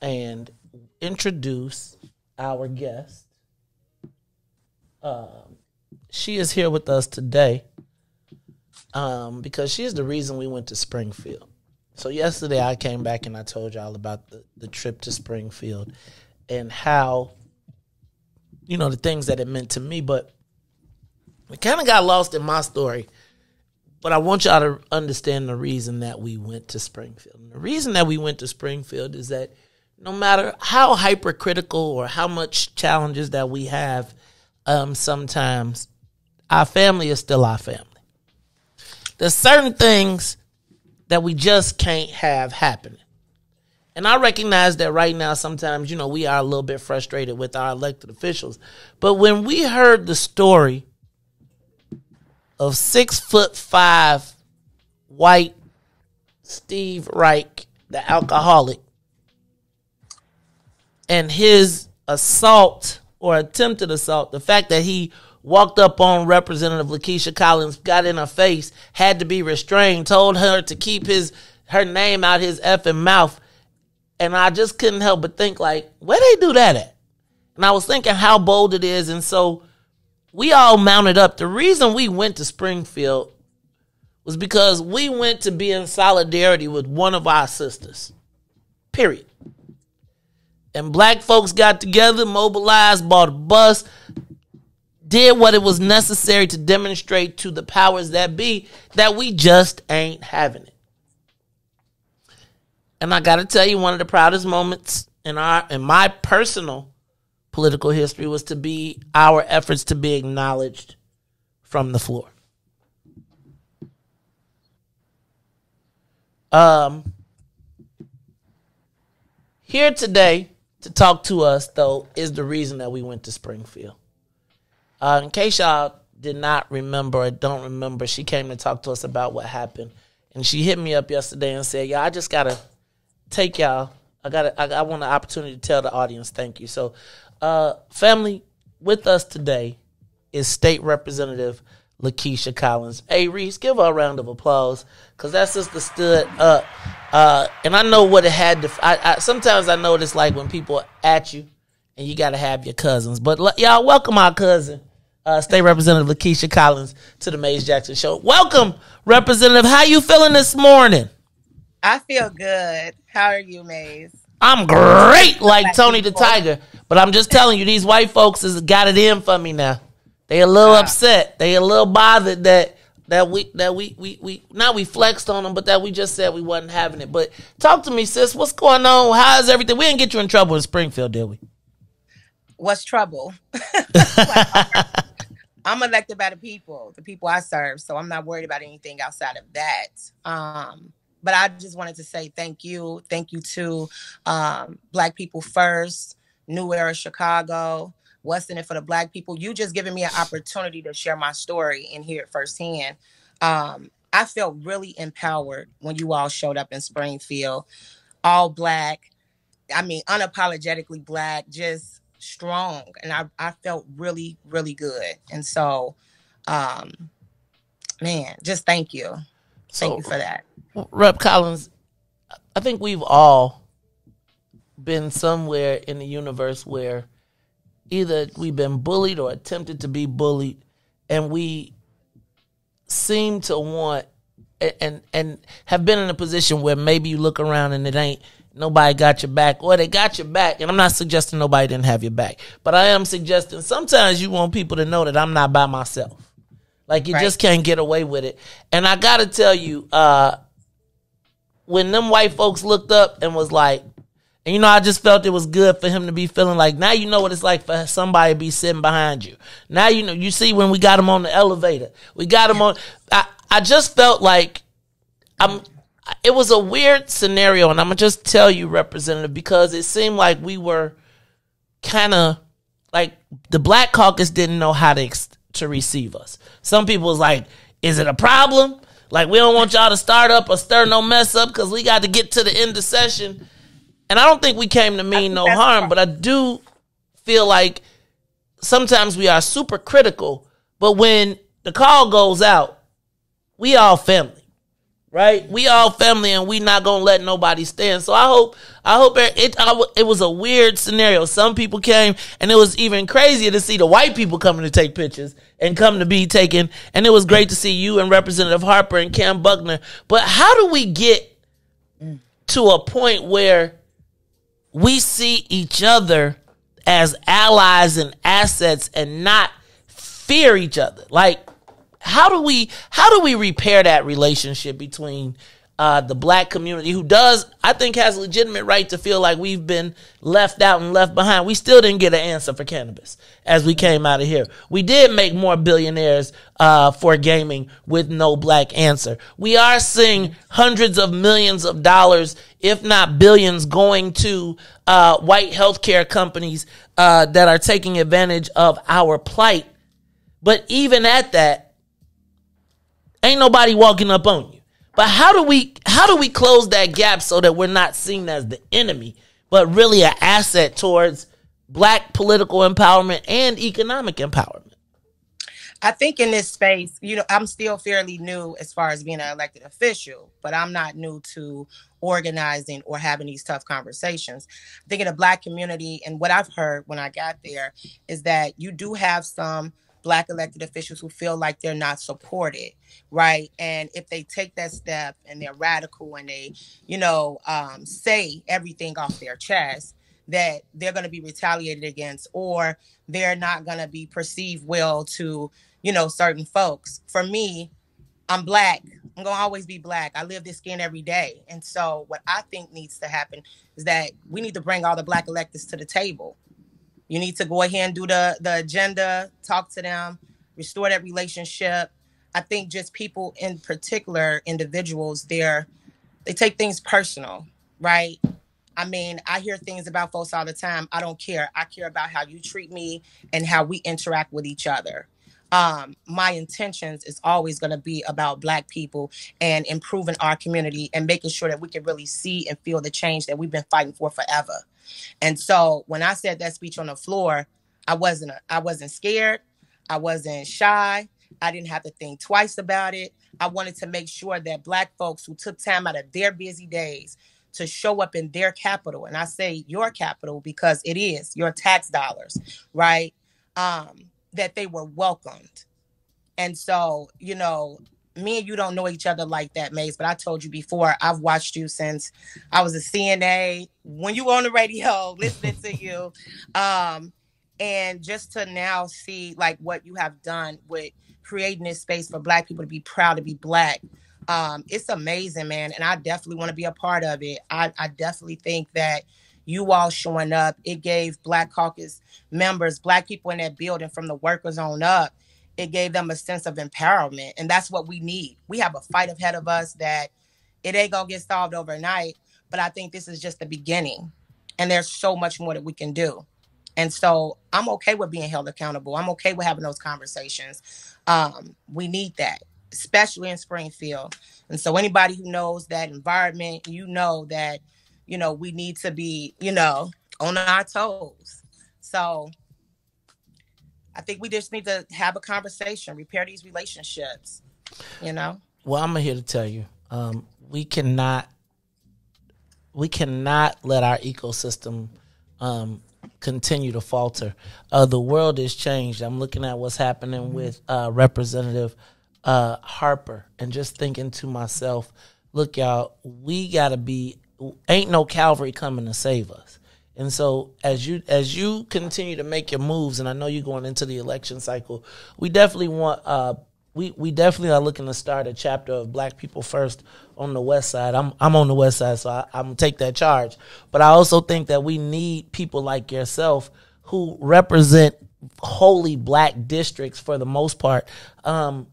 and introduce our guest. Um, she is here with us today um, because she is the reason we went to Springfield. So yesterday I came back and I told y'all about the, the trip to Springfield and how, you know, the things that it meant to me, but it kind of got lost in my story. But I want y'all to understand the reason that we went to Springfield. And the reason that we went to Springfield is that no matter how hypercritical or how much challenges that we have, um, sometimes our family is still our family. There's certain things that we just can't have happening. And I recognize that right now, sometimes, you know, we are a little bit frustrated with our elected officials. But when we heard the story of six foot five white Steve Reick, the alcoholic, and his assault or attempted assault, the fact that he walked up on Representative Lakesia Collins, got in her face, had to be restrained, told her to keep his her name out his effing mouth. And I just couldn't help but think like, where they do that at? And I was thinking how bold it is. And so we all mounted up. The reason we went to Springfield was because we went to be in solidarity with one of our sisters. Period. And black folks got together, mobilized, bought a bus, did what it was necessary to demonstrate to the powers that be that we just ain't having it. And I got to tell you, one of the proudest moments in our in my personal political history was to be our efforts to be acknowledged from the floor. Um, here today to talk to us, though, is the reason that we went to Springfield. Uh, in case y'all did not remember or don't remember, she came to talk to us about what happened, and she hit me up yesterday and said, "Yeah, I just gotta take y'all. I got I, I want an opportunity to tell the audience thank you." So, uh, family, with us today is State Representative Lakesia Collins. Hey, Riis, give her a round of applause because that sister stood up. Uh, and I know what it had to. I, I sometimes I know what it's like when people at you, and you got to have your cousins. But l- y'all, welcome our cousin, uh, State Representative Lakesia Collins, to the Maze Jackson Show. Welcome, Representative. How you feeling this morning? I feel good. How are you, Maze? I'm great, like Tony the Tiger. But I'm just telling you, these white folks has got it in for me now. They a little upset. They a little bothered that that we that we we we not we flexed on them, but that we just said we wasn't having it. But talk to me, sis. What's going on? How's everything? We didn't get you in trouble in Springfield, did we? What's trouble? (laughs) I'm elected by the people, the people I serve, so I'm not worried about anything outside of that. Um, but I just wanted to say thank you, thank you to um, Black People First, New Era Chicago, What's in it for the Black people. You just giving me an opportunity to share my story and hear it firsthand. Um, I felt really empowered when you all showed up in Springfield, all Black. I mean, unapologetically Black, just strong, and I I felt really really good. And so, um, man, just thank you, thank So- you for that. Rep Collins, I think we've all been somewhere in the universe where either we've been bullied or attempted to be bullied, and we seem to want and and, have been in a position where maybe you look around and it ain't nobody got your back or they got your back and i'm not suggesting nobody didn't have your back but i am suggesting sometimes you want people to know that i'm not by myself like you Right. just can't get away with it and i gotta tell you uh when them white folks looked up and was like, and you know, I just felt it was good for him to be feeling like now you know what it's like for somebody to be sitting behind you. Now you know you see when we got him on the elevator, we got him on. I I just felt like I'm. It was a weird scenario, and I'm gonna just tell you, Representative, because it seemed like we were kind of like the Black Caucus didn't know how to to receive us. Some people was like, "Is it a problem?" Like we don't want y'all to start up or stir no mess up because we got to get to the end of session. And I don't think we came to mean no harm, but I do feel like sometimes we are super critical. But when the call goes out, we all family. right? We all family, and we not gonna let nobody stand. So I hope, I hope it. It, I it was a weird scenario. Some people came, and it was even crazier to see the white people coming to take pictures and come to be taken. And it was great to see you and Representative Harper and Kam Buckner. But how do we get to a point where we see each other as allies and assets and not fear each other. Like, how do we how do we repair that relationship between uh, the black community who does I think has a legitimate right to feel like we've been left out and left behind. We still didn't get an answer for cannabis as we came out of here. We did make more billionaires uh, for gaming with no black answer. We are seeing hundreds of millions of dollars, if not billions, going to uh, white healthcare companies uh, that are taking advantage of our plight. But even at that, ain't nobody walking up on you. But how do we how do we close that gap so that we're not seen as the enemy, but really an asset towards black political empowerment and economic empowerment? I think in this space, you know, I'm still fairly new as far as being an elected official, but I'm not new to organizing or having these tough conversations. I think in the black community, and what I've heard when I got there is that you do have some black elected officials who feel like they're not supported, right? And if they take that step and they're radical and they, you know, um, say everything off their chest, that they're going to be retaliated against or they're not going to be perceived well to you know certain folks. For me i'm black. I'm going to always be black. I live this skin every day. And so what i think needs to happen is that we need to bring all the black electeds to the table. You need to go ahead and do the the agenda talk to them restore that relationship i think just people in particular individuals they're they take things personal right I mean, I hear things about folks all the time. I don't care. I care about how you treat me and how we interact with each other. Um, my intentions is always going to be about Black people and improving our community and making sure that we can really see and feel the change that we've been fighting for forever. And so, when I said that speech on the floor, I wasn't I wasn't scared. I wasn't shy. I didn't have to think twice about it. I wanted to make sure that Black folks who took time out of their busy days to show up in their capital and i say your capital because it is your tax dollars right um that they were welcomed and so you know me and you don't know each other like that maze but i told you before i've watched you since i was a cna when you were on the radio (laughs) listening to you um and just to now see like what you have done with creating this space for black people to be proud to be black um, it's amazing, man. And I definitely want to be a part of it. I, I definitely think that you all showing up, it gave Black Caucus members, Black people in that building from the workers on up, it gave them a sense of empowerment. And that's what we need. We have a fight ahead of us that it ain't to get solved overnight. But I think this is just the beginning. And there's so much more that we can do. And so I'm okay with being held accountable. I'm okay with having those conversations. Um, we need that especially in Springfield. And so anybody who knows that environment, you know that, you know, we need to be, you know, on our toes. So I think we just need to have a conversation, repair these relationships, you know? Well, I'm here to tell you, um, we cannot, we cannot let our ecosystem um, continue to falter. Uh, the world has changed. I'm looking at what's happening with uh, Representative uh, Harper, and just thinking to myself, look, y'all, we gotta be. Ain't no Calvary coming to save us. And so as you as you continue to make your moves, and I know you're going into the election cycle, we definitely want uh we, we definitely are looking to start a chapter of Black People First on the West Side. I'm I'm on the West Side, so I, I'm take that charge. But I also think that we need people like yourself who represent wholly black districts for the most part um,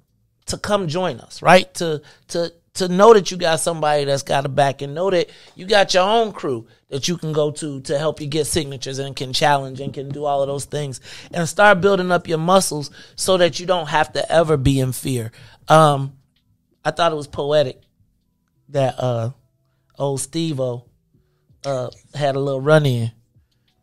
to come join us, right? To to to know that you got somebody that's got a back and know that you got your own crew that you can go to to help you get signatures and can challenge and can do all of those things and start building up your muscles so that you don't have to ever be in fear. Um, I thought it was poetic that uh, old Steve O uh, had a little run in.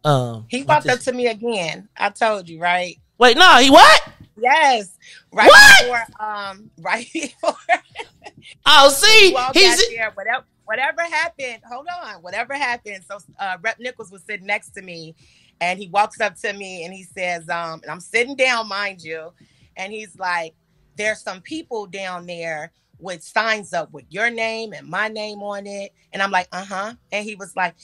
Um, He walked up to me again. I told you, right? wait, no, he what? Yes. Right What? before um (laughs) right before (laughs) Oh, see, he's there. Whatever, whatever happened. Hold on. Whatever happened. So uh, Rep Nichols was sitting next to me, and he walks up to me and he says, um, and I'm sitting down, mind you, and he's like, "There's some people down there." With signs up with your name and my name on it. And I'm like, uh huh. And he was like,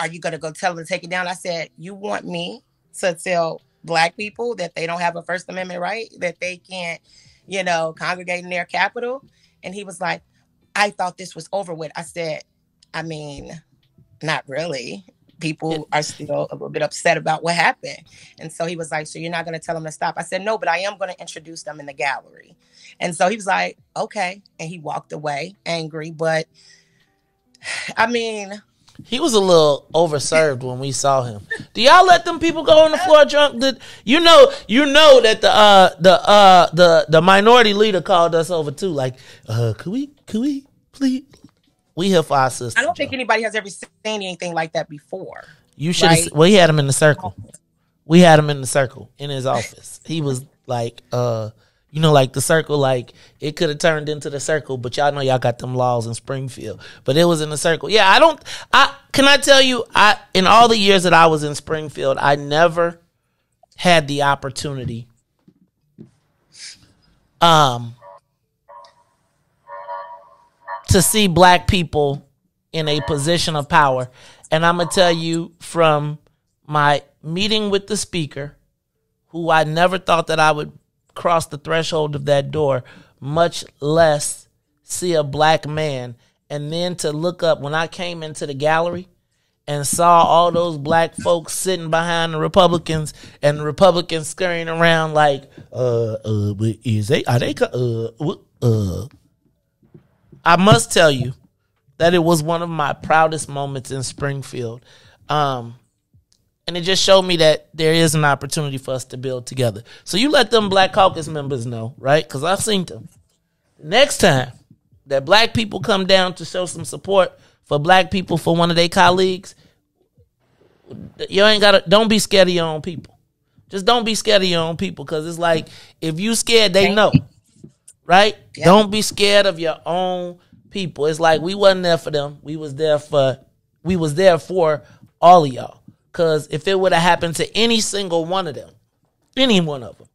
Are you going to go tell them to take it down? I said, You want me to tell black people that they don't have a First Amendment right, that they can't, you know, congregate in their capital? And he was like, I thought this was over with. I said, I mean, not really. People are still a little bit upset about what happened. And so he was like, So you're not going to tell them to stop? I said, No, but I am going to introduce them in the gallery. And so he was like, Okay. And he walked away angry. But (sighs) I mean, He was a little overserved when we saw him. Do y'all let them people go on the floor drunk? Did you know? You know that the uh the uh the the minority leader called us over too. Like, uh, could we could we please? We here for our sister. I don't think anybody has ever seen anything like that before. You should have. Right. Well, he had him in the circle. We had him in the circle in his office. He was like, uh, you know, like the circle. Like it could have turned into the circle, but y'all know y'all got them laws in Springfield. But it was in the circle. Yeah, I don't. I can I tell you, I in all the years that I was in Springfield, I never had the opportunity. Um. To see black people in a position of power. And I'm going to tell you from my meeting with the speaker, who I never thought that I would cross the threshold of that door, much less see a black man. And then to look up when I came into the gallery and saw all those black folks sitting behind the Republicans and the Republicans scurrying around like, uh, uh, is they, are they, uh, uh, I must tell you that it was one of my proudest moments in Springfield. Um, and it just showed me that there is an opportunity for us to build together. So you let them Black Caucus members know, right? Because I've seen them. Next time that black people come down to show some support for black people for one of their colleagues, you ain't gotta don't be scared of your own people. Just don't be scared of your own people because it's like if you scared, they know. Right? Don't be scared of your own people. It's like we wasn't there for them. We was there for we was there for all of y'all. Cause if it would have happened to any single one of them, any one of them,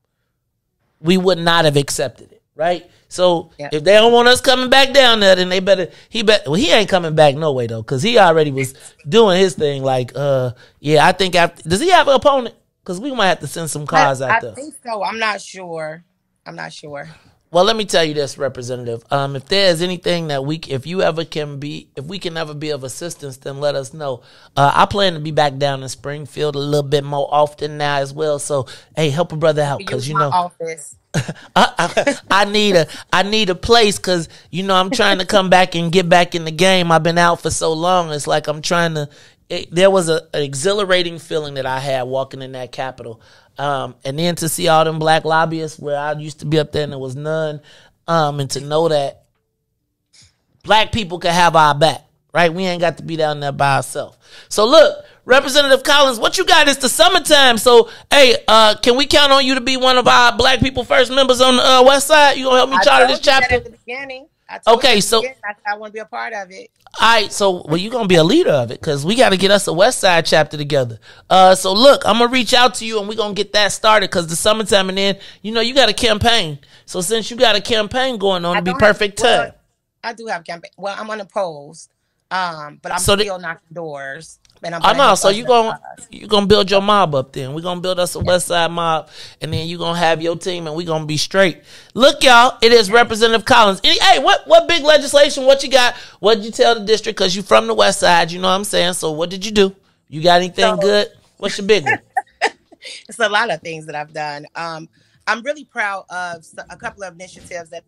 we would not have accepted it. Right? So if they don't want us coming back down there, then they better he bet well he ain't coming back no way though, cause he already was doing his thing. Like, uh, yeah, I think after does he have an opponent? Cause we might have to send some cars I, out I there. I think so. I'm not sure. I'm not sure. Well, let me tell you this, Representative. Um, if there's anything that we, if you ever can be, if we can ever be of assistance, then let us know. Uh, I plan to be back down in Springfield a little bit more often now as well. So, hey, help a brother out because you know office. (laughs) I, I, I need a I need a place because you know I'm trying to come back and get back in the game. I've been out for so long. It's like I'm trying to. It, there was a, an exhilarating feeling that I had walking in that Capitol, um, and then to see all them black lobbyists where I used to be up there and there was none, um, and to know that black people could have our back. Right, we ain't got to be down there by ourselves. So look, Representative Collins, what you got? It's the summertime, so hey, uh, can we count on you to be one of our Black People First members on the uh, West Side? You gonna help me charter this chapter? At the beginning. I Okay, you so- I, I want to be a part of it. All right, so well, you're gonna be a leader of it because we got to get us a West Side chapter together. Uh, so look, I'm gonna reach out to you and we're gonna get that started because the summertime and then you know you got a campaign. So since you got a campaign going on, it'd be don't have- perfect well. I do have campaign. Well, I'm unopposed, um, but I'm So the- still knocking doors. And I'm I know. So you gonna you gonna build your mob up then. We're gonna build us a West Side mob, and then you gonna have your team, and we gonna be straight. Look, y'all, it is Representative Collins. Hey, what what big legislation? What you got? What did you tell the district? Cause you from the West Side, you know what I'm saying. So what did you do? You got anything So- good? What's your big one? (laughs) it's a lot of things that I've done. Um, I'm really proud of a couple of initiatives that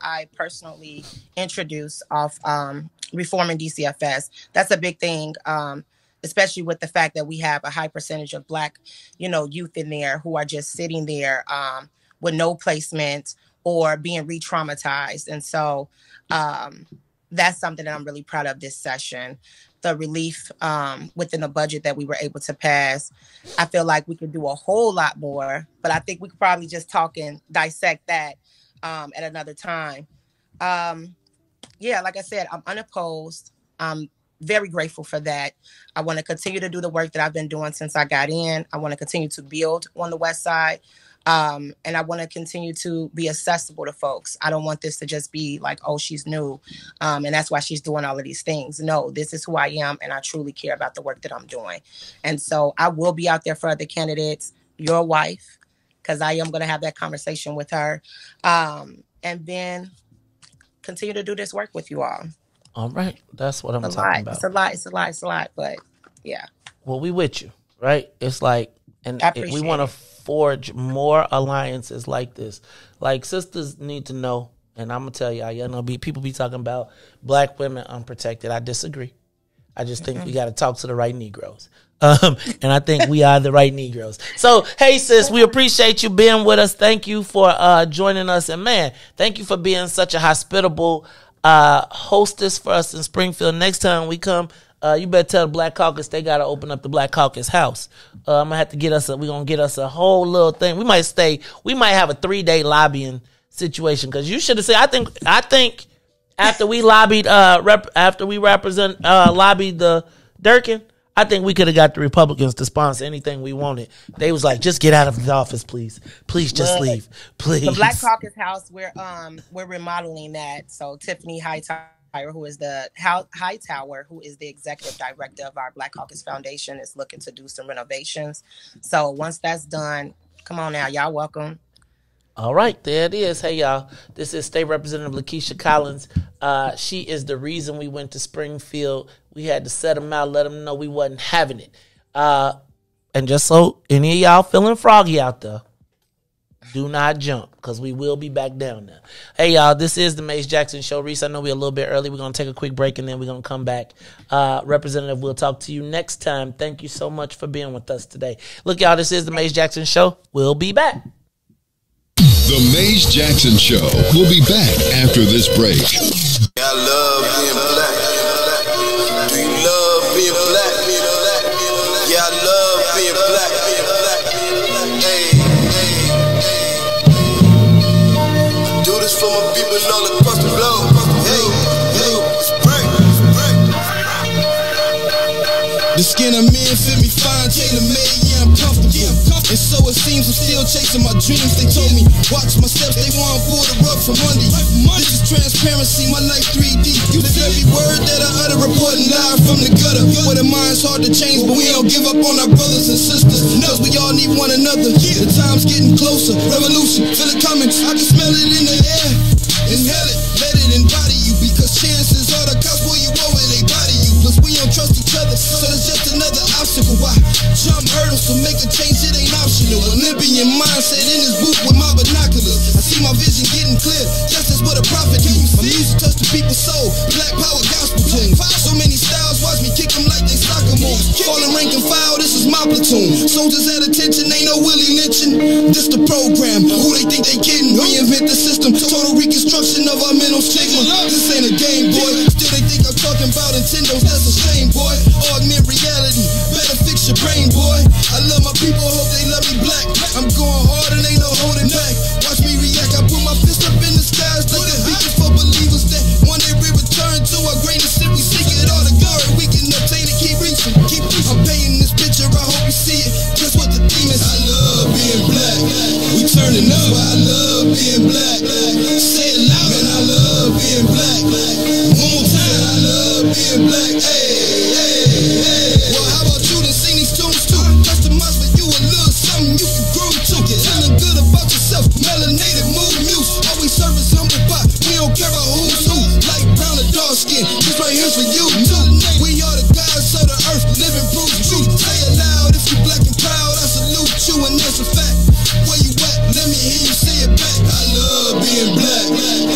I personally introduced off um, reforming DCFS. That's a big thing, um, especially with the fact that we have a high percentage of Black, you know, youth in there who are just sitting there um, with no placement or being re-traumatized, and so um, that's something that I'm really proud of this session. The relief um, within the budget that we were able to pass. I feel like we could do a whole lot more, but I think we could probably just talk and dissect that um, at another time. Um, yeah, like I said, I'm unopposed. Very grateful for that. I want to continue to do the work that I've been doing since I got in. I want to continue to build on the West Side. Um, and I want to continue to be accessible to folks. I don't want this to just be like, oh, she's new, um, and that's why she's doing all of these things. No, this is who I am, and I truly care about the work that I'm doing. And so I will be out there for other candidates, your wife, because I am going to have that conversation with her, um, and then continue to do this work with you all. All right, that's what I'm talking lot. about. It's a lot. It's a lot. It's a lot. But yeah, well, we with you, right? It's like, and it- we want to forge more alliances like this. Like sisters need to know, and I'm gonna tell y'all, you know, be people be talking about black women unprotected. I disagree. I just think we got to talk to the right Negroes. Um, (laughs) and I think we are the right Negroes. So, hey, sis, we appreciate you being with us. Thank you for uh, joining us. And man, thank you for being such a hospitable uh, hostess for us in Springfield. Next time we come, uh, you better tell the Black Caucus they got to open up the Black Caucus house. Uh, I'm gonna have to get us. A, we're gonna get us a whole little thing. We might stay. We might have a three day lobbying situation because you should have said. I think. I think after we lobbied, uh, rep, after we represent, uh, lobbied the Durkin, I think we could have got the Republicans to sponsor anything we wanted. They was like, just get out of the office, please. Please just Look, leave. Please. the Black Caucus House, we're um we're remodeling that. So Tiffany Hightower, who is the How- Hightower, who is the executive director of our Black Caucus Foundation, is looking to do some renovations. So once that's done, come on now, y'all welcome. All right, there it is. Hey, y'all. This is State Representative Lakesia Collins. Uh, she is the reason we went to Springfield. We had to set them out, let them know we wasn't having it. Uh, and just so any of y'all feeling froggy out there, do not jump because we will be back down there. Hey, y'all. This is the Maze Jackson Show. Riis, I know we're a little bit early. We're going to take a quick break and then we're going to come back. Uh, Representative, we'll talk to you next time. Thank you so much for being with us today. Look, y'all. This is the Maze Jackson Show. We'll be back. The Maze Jackson Show will be back after this break. I love being black. Love being black? Yeah, I love being black. Hey, hey. Do this for my across the globe. Hey, hey. The skin I'm in fit me fine, tailor made, yeah, I'm comfortable. And so it seems I'm still chasing my dreams. They told me, watch my steps, they want to pull the rug from under. This is transparency, my life 3D. You live every word that I utter, reporting live from the gutter. Where the mind's hard to change, but we don't give up on our brothers and sisters. Cause we all need one another. The time's getting closer, revolution, feel it coming. I can smell it in the air. Inhale it, let it embody you. Because chances are the cops pull you over, they body you. Plus we don't trust each other, so there's just another obstacle. Why jump hurdles to make a change? It ain't optional. Olympian mindset in this booth with my binoculars. I see my vision getting clear, just as what a prophet do. My music touch the people's soul, black power gospel tune. So many styles, watch me kick them like they soccer moves. Falling rank and file, this is my platoon. Soldiers at attention, ain't no Willie lynching. This the program. Who they think they kidding? Reinvent the system. Total reconstruction of our mental stigma. This ain't a game, boy. Still they think I'm talking about Nintendo's. That's a shame, boy. Augment reality. Better your boy. I love my people, hope they love me black. I'm going hard and ain't no holding back. Watch me react. I put my fist up in the skies like a beacon for believers that one day we return to our greatest if we seek it all the glory we can obtain it. Keep reaching, keep reaching. I'm painting this picture. I hope you see it. Just what the theme is. I love being black. We turning up. I love being black. Say it loud. Man, I love being black. One more time. I love being black. Hey, hey, hey. Melanated mood muse. Always service humble pie. We don't care about who's who. Light brown or dark skin. This right here's for you too. We are the gods of the earth. Living proof truth. Say it loud if you black and proud. I salute you and that's a fact. Where you at? Let me hear you say it back. I love being black.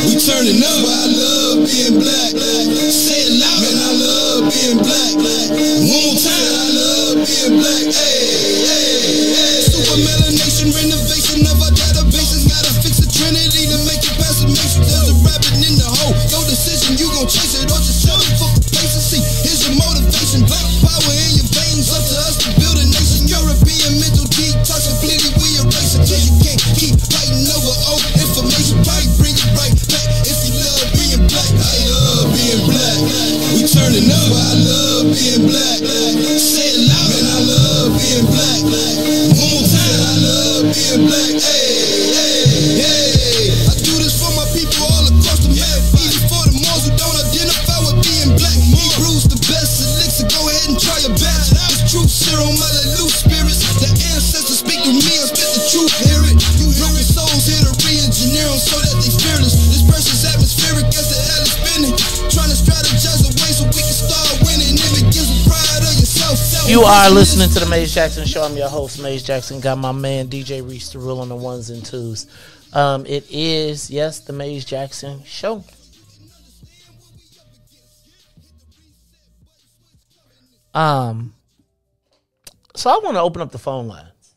We turning up. I love being black. Say it loud. Man, I love being black. One more time. I love being black. Hey, hey, hey. Super melanation renovation just You are listening to the Maze Jackson Show. I'm your host, Maze Jackson. Got my man DJ Riis the rule on the ones and twos. Um, it is yes, the Maze Jackson Show. Um, so I want to open up the phone lines.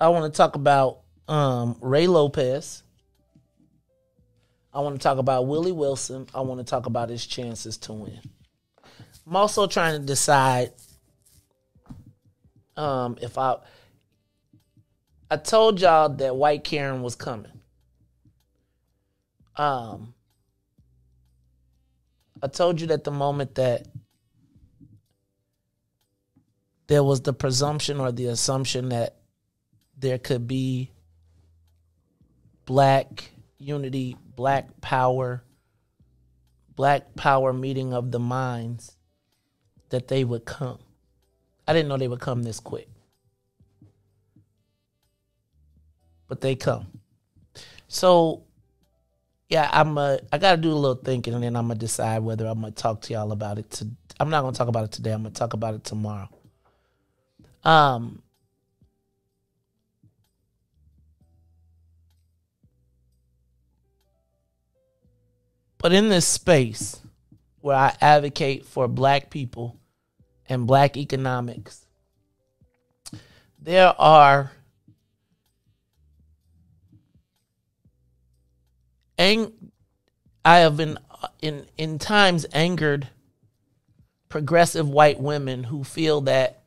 I want to talk about um, Ray Lopez. I want to talk about Willie Wilson. I want to talk about his chances to win. I'm also trying to decide um, if I I told y'all that White Karen was coming. Um, I told you that the moment that there was the presumption or the assumption that there could be black unity, black power, black power meeting of the minds, that they would come. I didn't know they would come this quick. But they come. So yeah, I'm a I gotta do a little thinking and then I'm gonna decide whether I'm gonna talk to y'all about it to I'm not gonna talk about it today, I'm gonna talk about it tomorrow. Um But in this space where I advocate for black people and black economics, there are ang- I have been uh, in in times angered progressive white women who feel that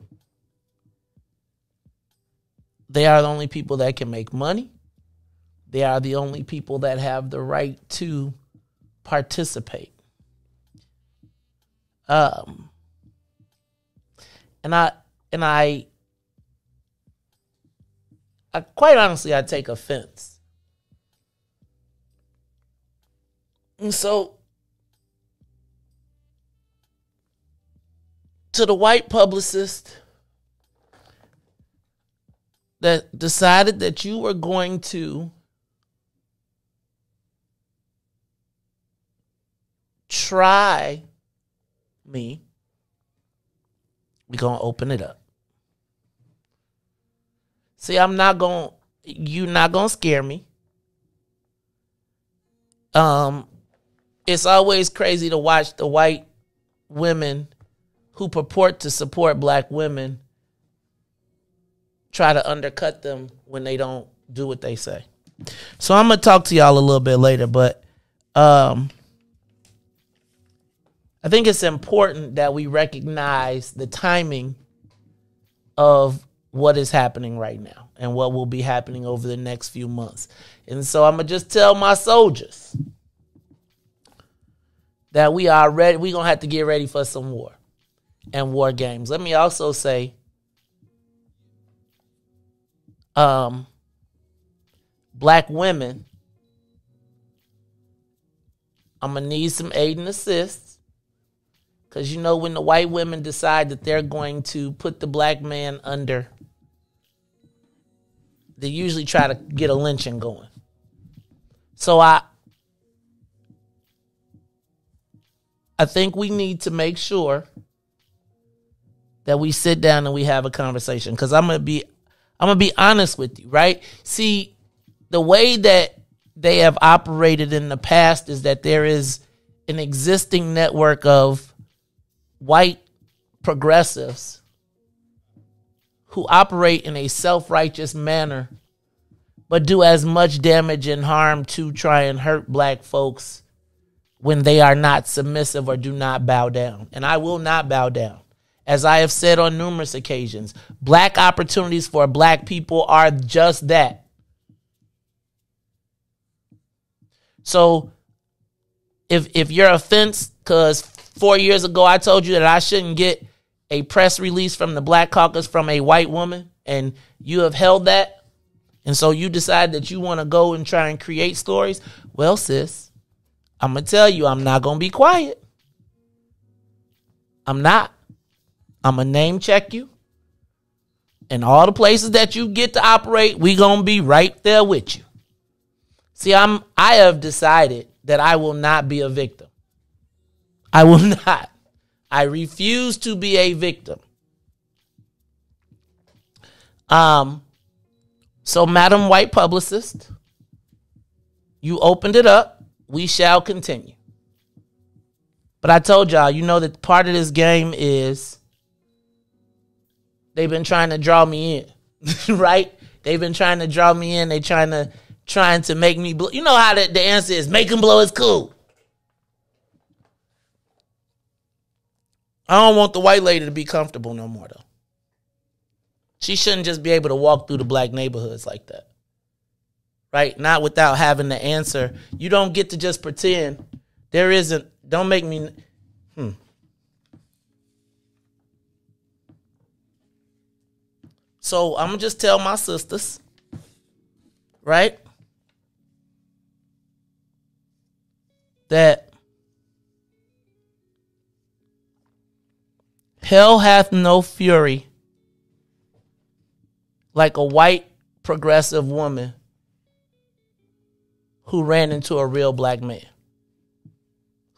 they are the only people that can make money. They are the only people that have the right to participate. Um, and I and I, I quite honestly, I take offense. And so, to the white publicist that decided that you were going to try me, we're going to open it up. See, I'm not to, you're not to scare me. Um, it's always crazy to watch the white women who purport to support black women try to undercut them when they don't do what they say. So I'm gonna talk to y'all a little bit later, but um, I think it's important that we recognize the timing of what is happening right now and what will be happening over the next few months. And so I'm gonna just tell my soldiers that we are ready. We're gonna have to get ready for some war and war games. Let me also say, um, black women, I'm gonna need some aid and assist. Cause you know when the white women decide that they're going to put the black man under, they usually try to get a lynching going. So I I think we need to make sure that we sit down and we have a conversation because I'm gonna be I'm gonna be honest with you, right? See, the way that they have operated in the past is that there is an existing network of white progressives who operate in a self-righteous manner but do as much damage and harm to try and hurt black folks when they are not submissive or do not bow down. And I will not bow down. As I have said on numerous occasions, black opportunities for black people are just that. So if if your offense, because four years ago I told you that I shouldn't get a press release from the Black Caucus from a white woman, and you have held that, and so you decide that you want to go and try and create stories. Well, sis, I'm gonna tell you, I'm not gonna be quiet. I'm not. I'm gonna name check you. And all the places that you get to operate, we gonna be right there with you. See, I'm I have decided that I will not be a victim. I will (laughs) not. I refuse to be a victim. Um so Madam White Publicist, you opened it up. We shall continue. But I told y'all, you know that part of this game is they've been trying to draw me in, (laughs) right? They've been trying to draw me in. They trying to trying to make me blow. You know how the, the answer is make him blow is cool. I don't want the white lady to be comfortable no more though. She shouldn't just be able to walk through the black neighborhoods like that. Right? Not without having the answer. You don't get to just pretend there isn't don't make me hmm. So I'm gonna just tell my sisters, right? That hell hath no fury like a white progressive woman who ran into a real black man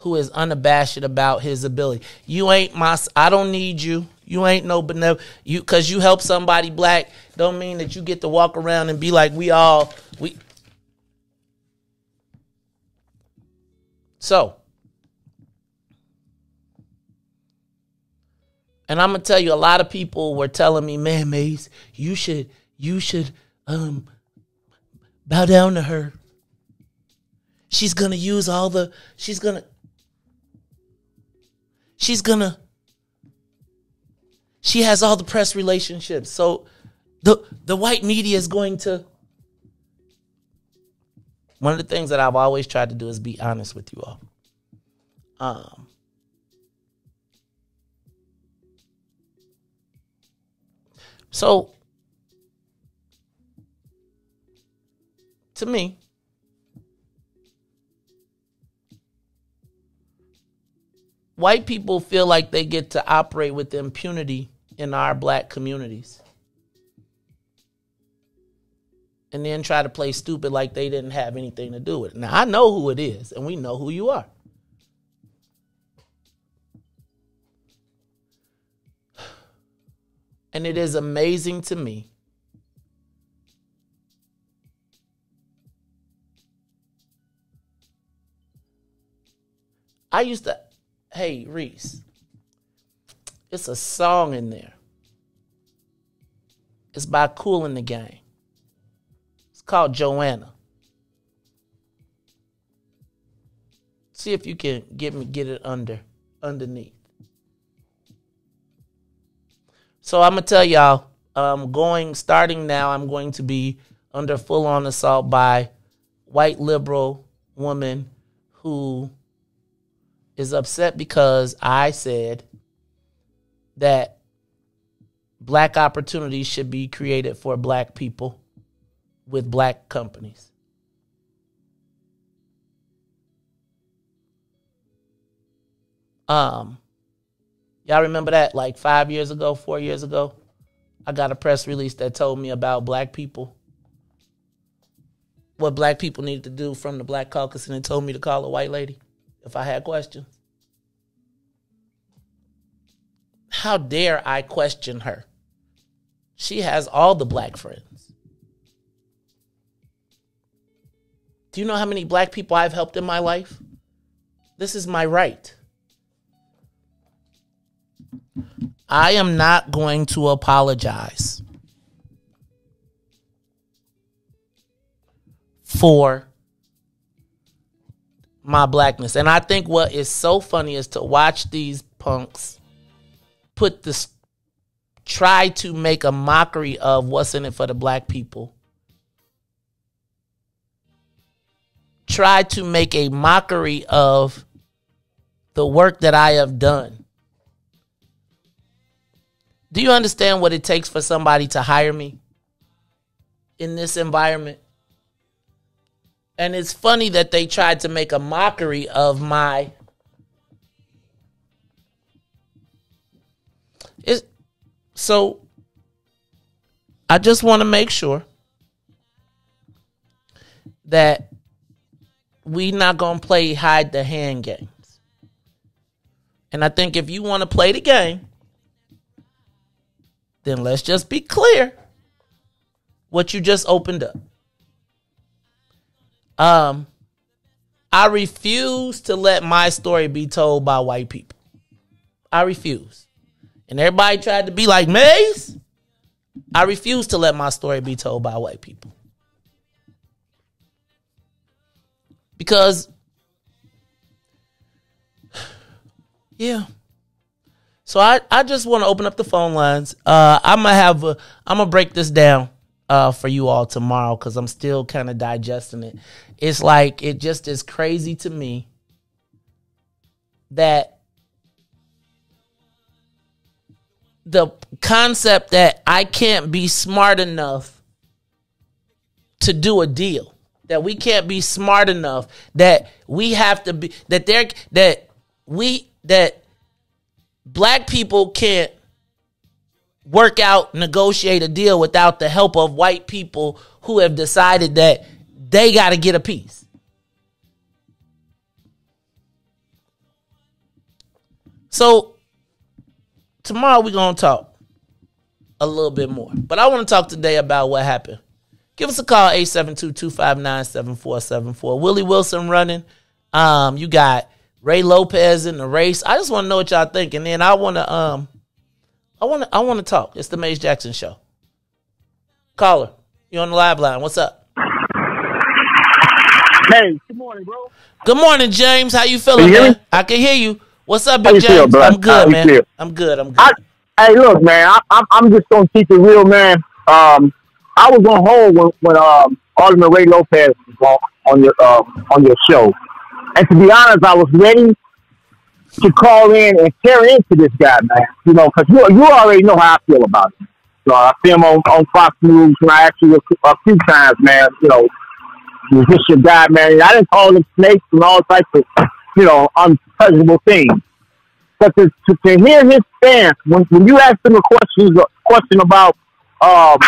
who is unabashed about his ability. You ain't my I don't need you. You ain't no benevolent. You cause you help somebody black don't mean that you get to walk around and be like we all we So And I'm gonna tell you, a lot of people were telling me, "Man, Maze, you should, you should, um, bow down to her. She's gonna use all the, she's gonna, she's gonna, she has all the press relationships. So, the the white media is going to." One of the things that I've always tried to do is be honest with you all. Um, So, to me, white people feel like they get to operate with impunity in our black communities. And then try to play stupid like they didn't have anything to do with it. Now, I know who it is, and we know who you are. And it is amazing to me I used to, hey, Riis, it's a song in there. It's by Kool & the Gang. It's called Joanna. See if you can get me get it under underneath. So I'm gonna tell y'all, um, going starting now, I'm going to be under full on assault by white liberal woman who is upset because I said that black opportunities should be created for black people with black companies. Um, y'all remember that like five years ago, four years ago? I got a press release that told me about black people, what black people needed to do from the Black Caucus, and it told me to call a white lady if I had questions. How dare I question her? She has all the black friends. Do you know how many black people I've helped in my life? This is my right. I am not going to apologize for my blackness. And I think what is so funny is to watch these punks put this try to make a mockery of what's in it for the black people. try to make a mockery of the work that I have done. Do you understand what it takes for somebody to hire me in this environment? And it's funny that they tried to make a mockery of my It's so I just want to make sure that we not gonna play hide the hand games. And I think if you want to play the game, then let's just be clear what you just opened up. Um, I refuse to let my story be told by white people. I refuse. And everybody tried to be like Maze. I refuse to let my story be told by white people. Because (sighs) yeah. So I, I just want to open up the phone lines. Uh, I'm gonna have a, I'm gonna break this down uh, for you all tomorrow because I'm still kind of digesting it. It's like it just is crazy to me that the concept that I can't be smart enough to do a deal, that we can't be smart enough, that we have to be that there that we that black people can't work out, negotiate a deal without the help of white people who have decided that they got to get a piece. So tomorrow we're going to talk a little bit more. But I want to talk today about what happened. Give us a call 872-259-7474. Willie Wilson running. Um you got Ray Lopez in the race. I just want to know what y'all think and then I want to um I want to I want to talk. It's the Maze Jackson show. Caller, you on the live line. What's up? Hey, good morning, bro. Good morning, James. How you feeling, you man? I can hear you. What's up, Big you feel, James? I'm good, man. feel? I'm good. I'm good. I, hey, look, man, I, I'm I'm just gonna keep it real, man. Um, I was on hold when when um Alderman Ray Lopez was on, on your uh, on your show, and to be honest, I was ready to call in and tear into this guy, man. You know, because you you already know how I feel about him. So I see him on, on Fox News, and I asked you a, few times, man. You know, is this your guy, man? I didn't call him snakes and all types of, you know, unpleasantable things. But to, to, to hear his stance when, when you asked him a question a question about um,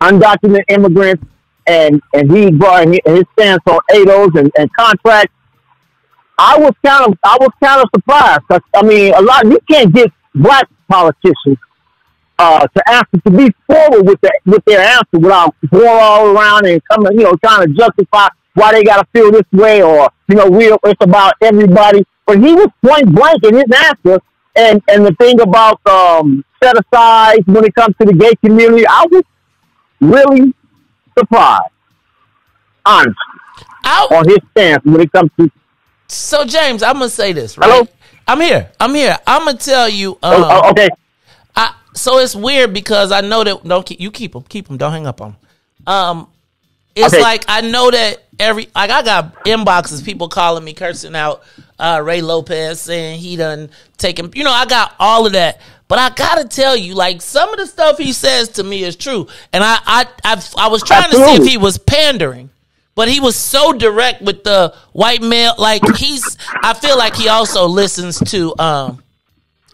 undocumented immigrants and and he brought his, stance on ADOs and, and contracts, I was kind of I was kind of surprised. 'Cause, I mean, a lot you can't get black politicians uh, to answer to be forward with the, with their answer without going all around and coming, you know, trying to justify why they got to feel this way or you know, we it's about everybody. But he was point blank in his answer. And and the thing about um, set aside when it comes to the gay community, I was really surprised, honestly, on his stance when it comes to. So James, I'm gonna say this, right? Hello? I'm here. I'm here. I'm gonna tell you. Um, Oh, oh, okay. I so it's weird because I know that don't keep you keep them, keep them. Don't hang up on them. Um, it's Okay. like I know that every like I got inboxes, people calling me cursing out uh, Ray Lopez saying he done taken. You know, I got all of that. But I gotta tell you, like some of the stuff he says to me is true, and I I I've, I was trying to see if he was pandering, but he was so direct with the white male. Like he's, I feel like he also listens to um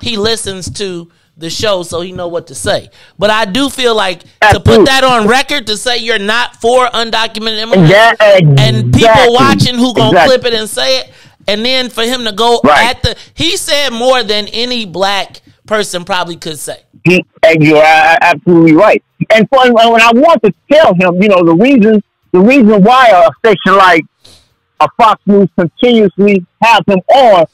he listens to the show so he know what to say. But I do feel like to put that on record to say you're not for undocumented immigrants Yeah, and people watching who gonna Exactly. clip it and say it, and then for him to go Right. at the he said more than any black person probably could say. He, and you're uh, absolutely right. And so, and when I want to tell him, you know, the reason, the reason why a station like a Fox News continuously has him on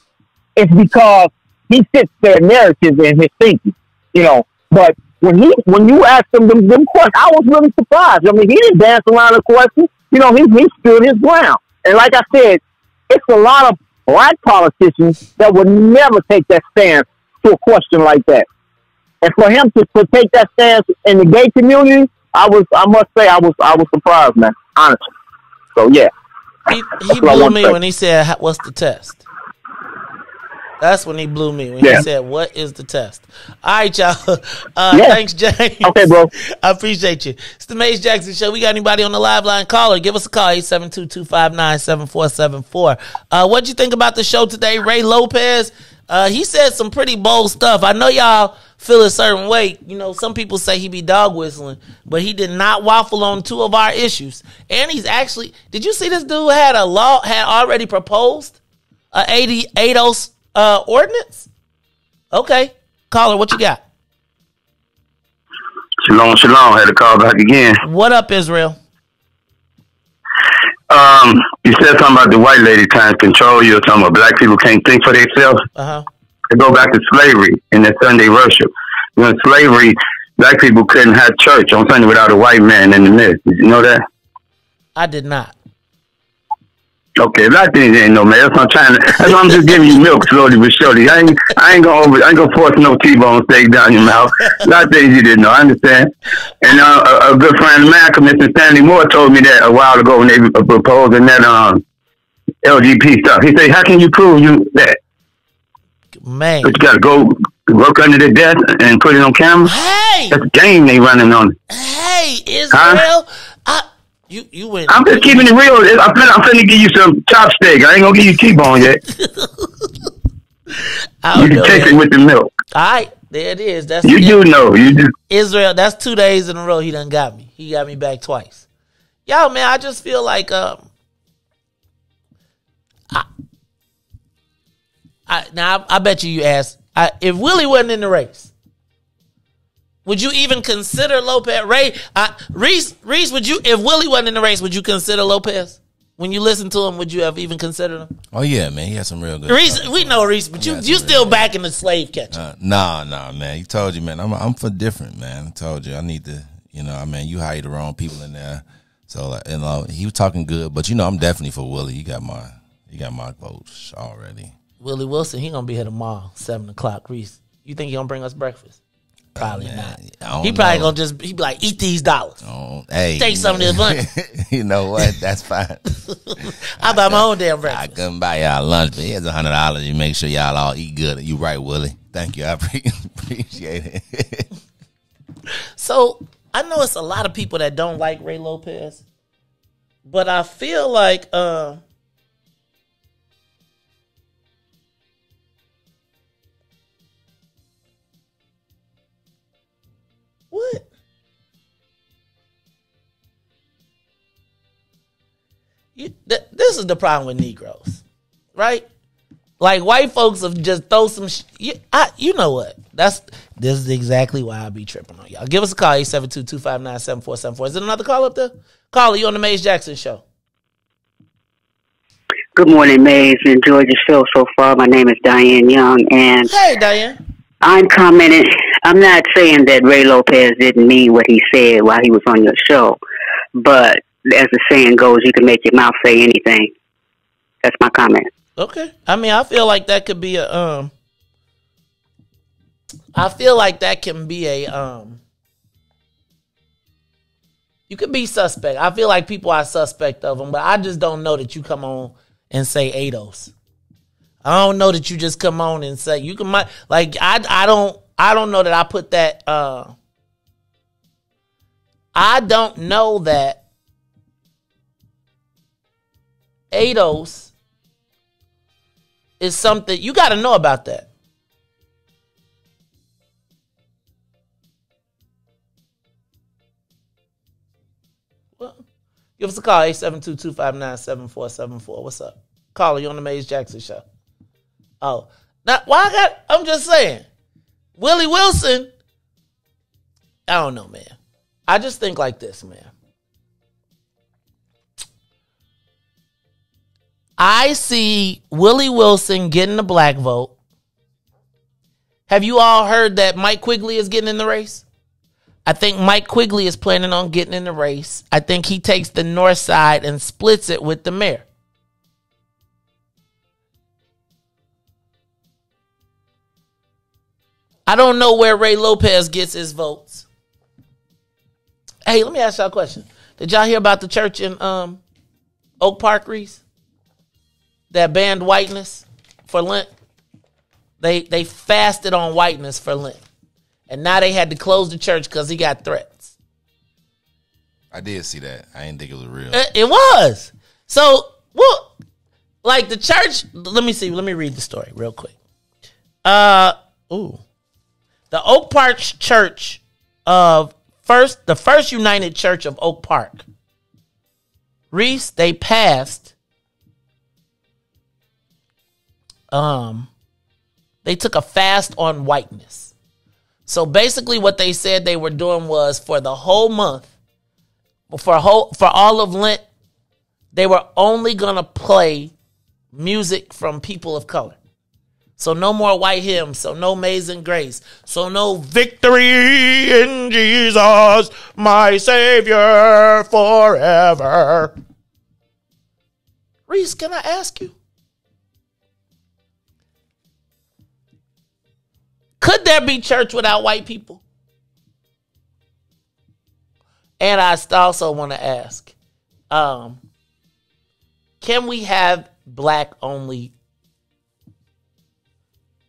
is because he fits their narrative and his thinking, you know. But when he, when you asked him them, them questions, I was really surprised. I mean, he didn't dance around the question. You know, he, he stood his ground. And like I said, it's a lot of black politicians that would never take that stance to a question like that. And for him to, to take that stance in the gay community, I was I must say I was I was surprised, man. Honestly. So yeah. He, he blew me say. when he said, "What's the test?" That's when he blew me when Yeah. he said, "What is the test?" All right, y'all. (laughs) Uh. Thanks, James. Okay, bro. (laughs) I appreciate you. It's the Maze Jackson Show. We got anybody on the live line? Caller, give us a call 872-259-7474. Uh, what'd you think about the show today? Ray Lopez. Uh, he said some pretty bold stuff. I know y'all feel a certain way. You know, some people say he be dog whistling, but he did not waffle on two of our issues. And he's actually. Did you see this dude had a law had already proposed a 80 ADOS uh, ordinance? Okay, caller, what you got? Shalom, shalom. Had to call back again. What up, Israel? Um, you said something about the white lady trying to control you or something about black people can't think for themselves. Uh huh. They go back to slavery and their Sunday worship. You know, slavery, black people couldn't have church on Sunday without a white man in the midst. Did you know that? I did not. Okay, black things ain't no man. That's what I'm trying to. That's why I'm just giving you milk slowly but surely. I ain't, I ain't gonna over, I ain't gonna force no T-bone steak down your mouth. A lot of things you didn't know. I understand. And uh, a, a good friend of mine, Mr. Stanley Moore, told me that a while ago when they were proposing that um LGBT stuff. He said, "How can you prove you that? Man, But you got to go work under the desk and put it on camera. Hey, that's a game they running on. Hey, Israel. I, you you went. I'm just keeping it real. I'm finna, I'm finna give you some chopstick. I ain't gonna give you T-bone yet. (laughs) You can taste it with the milk. All right, there it is. That's You do know. You do. Israel. That's two days in a row. He done got me. He got me back twice. Yo, man, I just feel like um, I, I now I, I bet you you asked I, if Willie wasn't in the race. Would you even consider Lopez Ray? Uh, Riis, Riis, would you if Willie wasn't in the race? Would you consider Lopez? When you listen to him, would you have even considered him? Oh yeah, man, he had some real good. Riis, we know Riis, but you you still back in the slave catcher. Uh, nah, nah, man. He told you, man. I'm I'm for different, man. I told you, I need to, you know, I mean, you hire the wrong people in there. So, like, you know, he was talking good, but you know, I'm definitely for Willie. He got my, he got my votes already. Willie Wilson, he gonna be here tomorrow, seven o'clock. Riis, you think he gonna bring us breakfast? Probably not. He probably know. gonna just he be like, eat these dollars. Oh, hey, Take some of this money. (laughs) you know what? That's fine. (laughs) I buy my own damn breakfast. I couldn't buy y'all lunch, but here's a hundred dollars. You make sure y'all all eat good. You right, Willie? Thank you. I (laughs) appreciate it. So I know it's a lot of people that don't like Ray Lopez, but I feel like uh, what? You, th- this is the problem with Negroes, right? Like white folks have just throw some. Sh- you, I, you know what? That's this is exactly why I be tripping on y'all. Give us a call 872-259-7474. Is it another call up there? Caller, you on the Maze Jackson show? Good morning, Maze. Enjoyed your show so far. My name is Diane Young, and Hey, Diane. I'm commenting. I'm not saying that Ray Lopez didn't mean what he said while he was on your show, but as the saying goes, you can make your mouth say anything. That's my comment. Okay. I mean, I feel like that could be a um. I feel like that can be a um. You could be suspect. I feel like people are suspect of him, but I just don't know that you come on and say ADOS. I don't know that you just come on and say you can like I I don't I don't know that I put that uh I don't know that ADOS is something you got to know about that. Well, give us a call 872-259-7474. What's up? Caller, you on the Maze Jackson show. Oh. Now why I got I'm just saying. Willie Wilson. I don't know, man. I just think like this, man. I see Willie Wilson getting the black vote. Have you all heard that Mike Quigley is getting in the race? I think Mike Quigley is planning on getting in the race. I think he takes the north side and splits it with the mayor. I don't know where Ray Lopez gets his votes. Hey, let me ask y'all a question. Did y'all hear about the church in um Oak Park Riis that banned whiteness for Lent. They they fasted on whiteness for Lent, and now they had to close the church because he got threats. I did see that. I didn't think it was real. It, it was so well, like the church. Let me see. Let me read the story real quick. Uh, ooh, the Oak Park Church of first, the First United Church of Oak Park. Riis, they passed. Um, they took a fast on whiteness. So basically, what they said they were doing was for the whole month, for whole for all of Lent, they were only gonna play music from people of color. So no more white hymns. So no Amazing Grace. So no victory in Jesus, my Savior forever. Riis, can I ask you? Could there be church without white people? And I also want to ask, um, can we have black only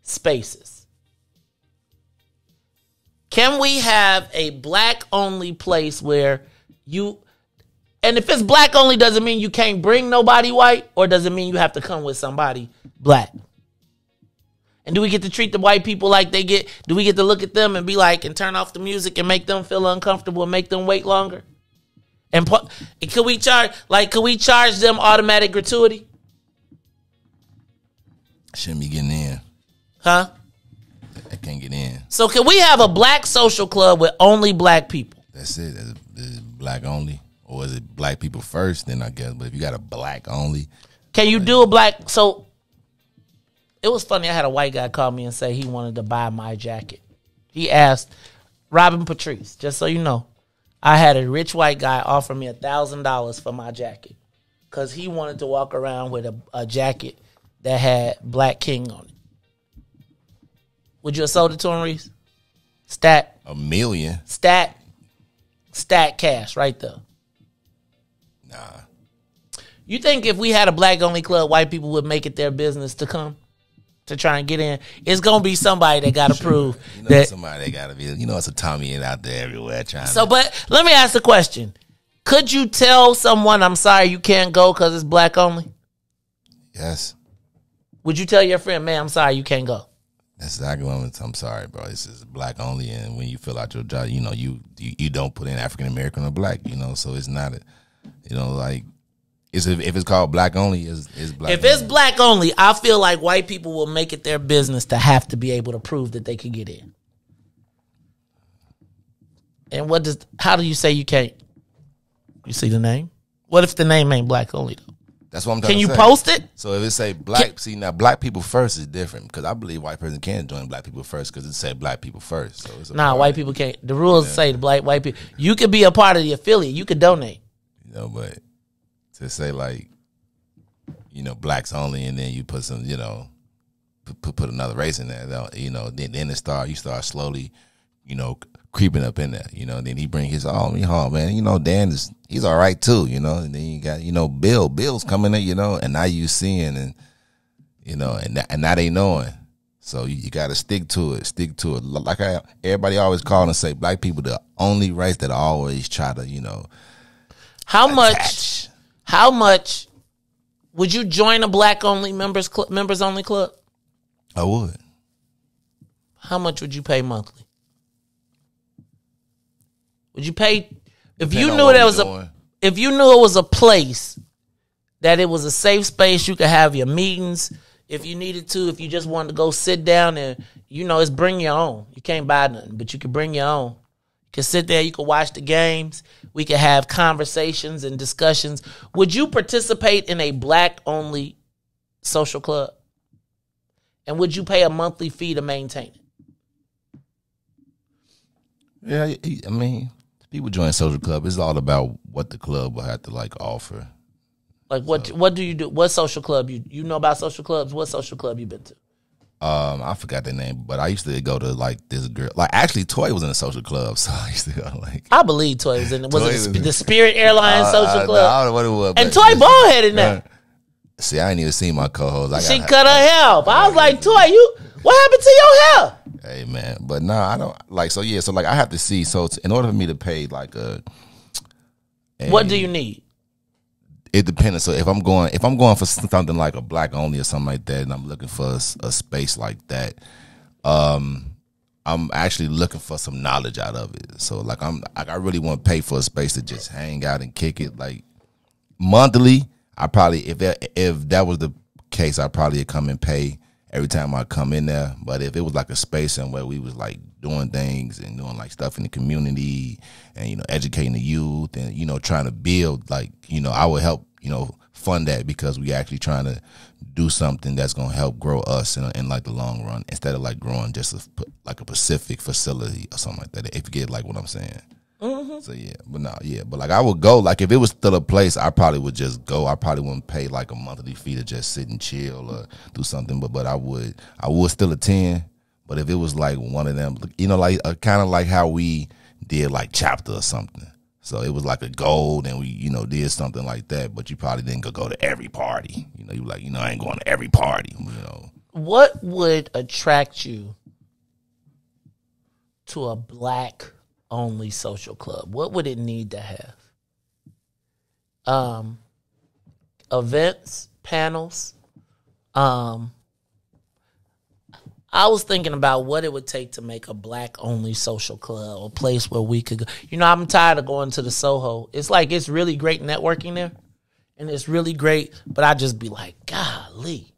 spaces? Can we have a black only place where you and if it's black only doesn't mean you can't bring nobody white or does it mean you have to come with somebody black? And do we get to treat the white people like they get do we get to look at them and be like and turn off the music and make them feel uncomfortable and make them wait longer? And could we charge like could we charge them automatic gratuity? Shouldn't be getting in. Huh? I can't get in. So can we have a black social club with only black people? That's it. Is, is it black only, or is it black people first? Then I guess. But if you got a black only, Can you do a black so it was funny, I had a white guy call me and say he wanted to buy my jacket. He asked Robin Patrice, just so you know, I had a rich white guy offer me a thousand dollars for my jacket. Cause he wanted to walk around with a, a jacket that had Black King on it. Would you have sold it to him, Riis? Stat. a million. Stat. Stat cash right there. Nah. You think if we had a black only club, white people would make it their business to come to try and get in? It's gonna be somebody that got to prove You know, that. somebody that gotta be. You know, it's a Tommy in out there everywhere trying. So, to, but let me ask the question: Could you tell someone, "I'm sorry, you can't go because it's black only"? yes, Would you tell your friend, "Man, I'm sorry, you can't go"? That's exactly what I'm. I'm sorry, bro. This is black only, and when you fill out your job, you know, you you, you don't put in African American or black. You know, so it's not a, you know, like. It's if, if it's called black only, is is black. If it's black only, I feel like white people will make it their business to have to be able to prove that they can get in. And what does? How do you say you can't? You see the name? What if the name ain't black only though? That's what I'm trying Can you say. post it? So if it say black, see now black people first is different because I believe white person can join black people first because it say black people first. So it's a Nah, white people can't. The rules say the black white people. You could be a part of the affiliate. You could donate. you know, but to say like, you know, blacks only, and then you put some, you know, put put, put another race in there, you know, then then it start you start slowly, you know, creeping up in there, you know. Then he bring his oh me home, man. You know, Dan is he's all right too, you know. And then you got you know Bill, Bill's coming in, you know, and now you seeing and you know, and that- and now they knowing. So you, you got to stick to it, stick to it. Like I, everybody always call and say, black people the only race that always try to, you know, How much? How much would you join a black only members cl- members only club? I would. How much would you pay monthly? Would you pay if Depend you knew there was a if you knew it was a place that it was a safe space you could have your meetings if you needed to if you just wanted to go sit down and you know it's bring your own. You can't buy nothing but you can bring your own. You can sit there you can watch the games we can have conversations and discussions. Would you participate in a black only social club? And would you pay a monthly fee to maintain it? Yeah, I mean, people join social club. It's all about what the club will have to like offer. Like what? What do you do? What social club you you know about social clubs? What social club you been to? Um, I forgot the name, but I used to go to like this girl. Like actually, Toy was in a social club, (laughs) so I used to go like. I believe Toy was in it. Was Toy it was- the, Sp- the Spirit Airlines I- Social I- Club? I don't know what it was. and Toy Ballhead in there. See, I ain't even seen my co-host. I She cut her hair off. I was like, Toy, you what happened to your hair? Hey man, but no, I don't like. So yeah, so like I have to see. So in order for me to pay like a, a- What do you need? It depends. So if I'm going, if I'm going for something like a black only or something like that, and I'm looking for a space like that, um, I'm actually looking for some knowledge out of it. So like I'm, like I really want to pay for a space to just hang out and kick it. Like monthly, I probably if that, if that was the case, I probably come and pay every time I come in there. But if it was like a space and where we was like doing things and doing like stuff in the community and you know educating the youth and you know trying to build like you know I would help you know fund that because we actually trying to do something that's gonna help grow us in, in like the long run instead of like growing just a, like a Pacific facility or something like that. If you get like what I'm saying. Mhm. So yeah, but no, yeah, but like I would go. Like if it was still a place, I probably would just go. I probably wouldn't pay like a monthly fee to just sit and chill or do something. But but I would I would still attend. But if it was like one of them, you know, like uh, kind of like how we did like chapter or something. So it was like a gold, and we you know did something like that. But you probably didn't go go to every party. You know, you like you know I ain't going to every party. You know, What would attract you to a black only social club? What would it need to have? Um events, panels. Um I was thinking about what it would take to make a black only social club, a place where we could go. You know, I'm tired of going to the Soho. It's like it's really great networking there. And it's really great, but I just be like, golly.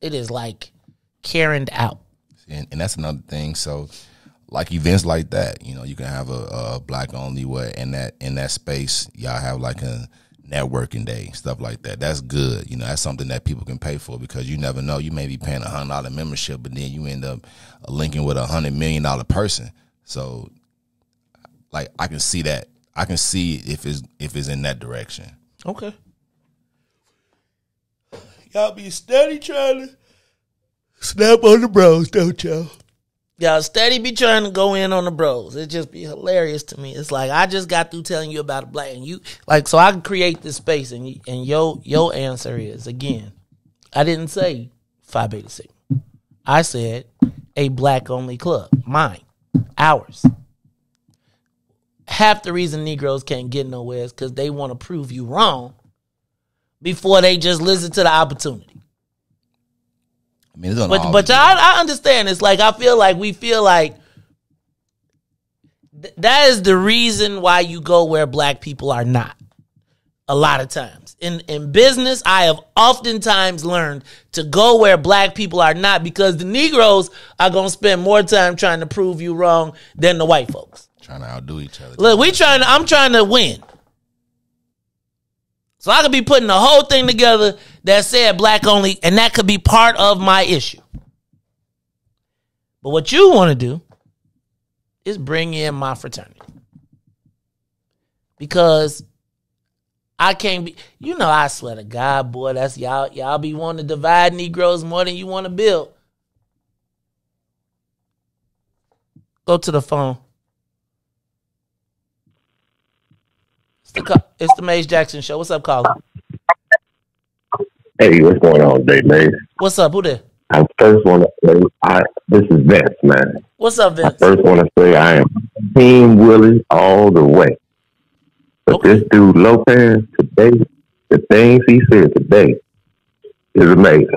It is like carried out. and, and that's another thing. So, like events like that, you know, you can have a, a black only way in that in that space. Y'all have like a networking day, stuff like that. That's good. You know, that's something that people can pay for because you never know. You may be paying a hundred dollar membership, but then you end up linking with a hundred million dollar person. So, like, I can see that. I can see if it's if it's in that direction. Okay. Y'all be steady trying to snap on the bros, don't y'all? Y'all steady be trying to go in on the bros. It just be hilarious to me. It's like I just got through telling you about a black and you like so I can create this space and you, and your your answer is again, I didn't say Phi Beta Sigma. I said a black only club. Mine. Ours. Half the reason Negroes can't get nowhere is because they want to prove you wrong before they just listen to the opportunity. I mean, But but I, I understand. It's like I feel like we feel like th- that is the reason why you go where black people are not. A lot of times in in business, I have oftentimes learned to go where black people are not because the Negroes are gonna spend more time trying to prove you wrong than the white folks. trying to outdo each other. Look, we trying to. I'm trying to win. So I could be putting the whole thing together that said black only, and that could be part of my issue. But what you want to do is bring in my fraternity. Because I can't be you know, I swear to God, boy, that's y'all y'all be wanting to divide Negroes more than you want to build. Go to the phone. It's the, it's the Maze Jackson show. What's up, caller? Hey, what's going on, Dave Mays? What's up? Who there? I first want to say, I, this is Vince, man. What's up, Vince? I First want to say I am Team Willie all the way. But this dude Lopez today, the things he said today is amazing.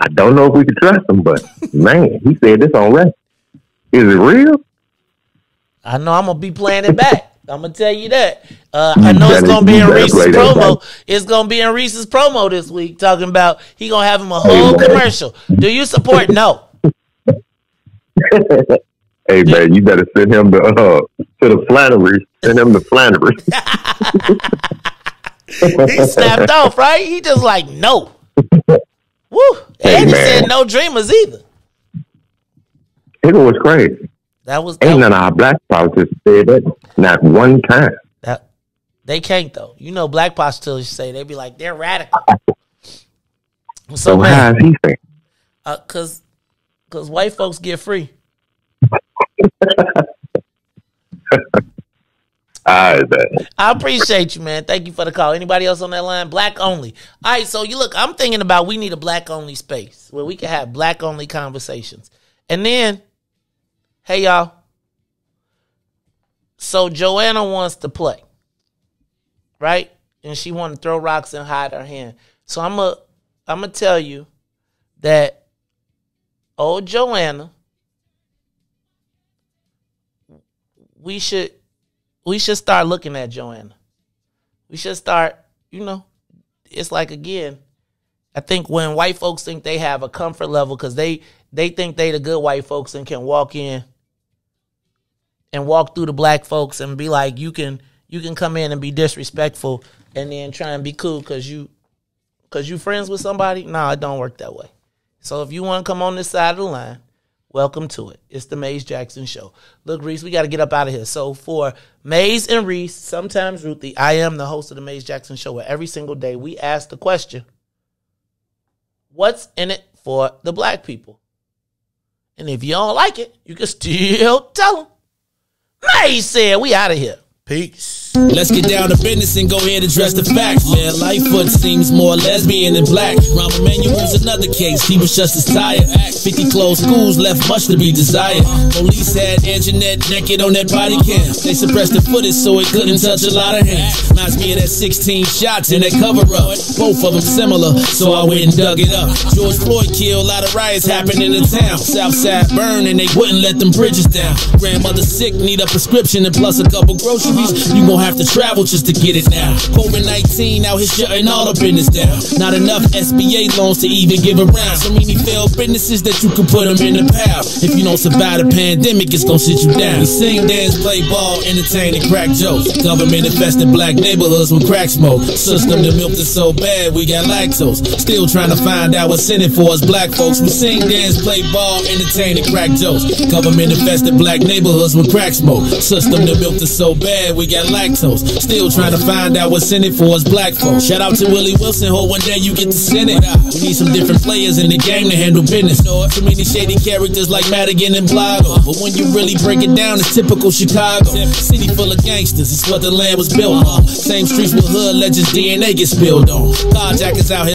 I don't know if we can trust him, but (laughs) man, he said this on record. Is it real? I know I'm gonna be playing it back. I'm gonna tell you that. Uh, I know it's gonna be in Riis's promo. It's gonna be in Riis's promo this week, talking about he gonna have him a whole man. commercial. Do you support? No. (laughs) Hey man, you better send him to uh, to the Flannery. Send him to Flannery. (laughs) He snapped (laughs) off, right? He just like no. Woo! Hey, and he said no dreamers either. It was crazy. That was Ain't none of our black politicians said that not one time. that. They can't though. You know, black politicians say they be like they're radical. (laughs) So, So how is he saying? Uh, cause, cause white folks get free. (laughs) Right, man. I appreciate you, man. Thank you for the call. Anybody else on that line? Black only. All right, so you look, I'm thinking about we need a black only space where we can have black only conversations. And then, hey y'all. So Joanna wants to play. Right? And she want to throw rocks and hide her hand. So I'm a I'm gonna tell you that old Joanna we should we should start looking at Joanna. We should start, you know, it's like again, I think when white folks think they have a comfort level because they they think they the good white folks and can walk in and walk through the black folks and be like, you can you can come in and be disrespectful and then try and be cool because you because you friends with somebody. No, it don't work that way. So if you want to come on this side of the line, welcome to it. It's the Maze Jackson Show. Look, Riis, we got to get up out of here. So for Maze and Riis, sometimes Ruthie, I am the host of the Maze Jackson Show. Where every single day we ask the question, "What's in it for the black people?" And if you don't like it, you can still (laughs) tell them. Maze said, "We out of here." Peace. Let's get down to business and go ahead and address the facts, man. Lightfoot seems more lesbian than black. Rahm Emanuel's another case, he was just as tired. 50 closed schools left much to be desired. Police had Anjanette naked on that body cam. They suppressed the footage so it couldn't touch a lot of hands. Reminds me of that 16 shots in that cover up. Both of them similar, so I went and dug it up. George Floyd killed, a lot of riots happened in the town. Southside burned and they wouldn't let them bridges down. Grandmother sick, need a prescription and plus a couple groceries. You gon' have to travel just to get it now. COVID 19 out here shutting all the business down. Not enough SBA loans to even give around. So many failed businesses that you can put them in the pile. If you don't survive the pandemic, it's gon' sit you down. We sing, dance, play ball, entertain, and crack jokes. Government infested black neighborhoods with crack smoke. System that milked us so bad, we got lactose. Still trying to find out what's in it for us black folks. We sing, dance, play ball, entertain, and crack jokes. Government infested black neighborhoods with crack smoke. System that milked us so bad, we got lactose. Still trying to find out what's in it for us black folks. Shout out to Willie Wilson, hope one day you get to send it. We need some different players in the game to handle business. Too many shady characters like Madigan and Blago. But when you really break it down, it's typical Chicago. City full of gangsters, it's what the land was built on. Same streets with hood legends, DNA gets spilled on. Carjackers out here.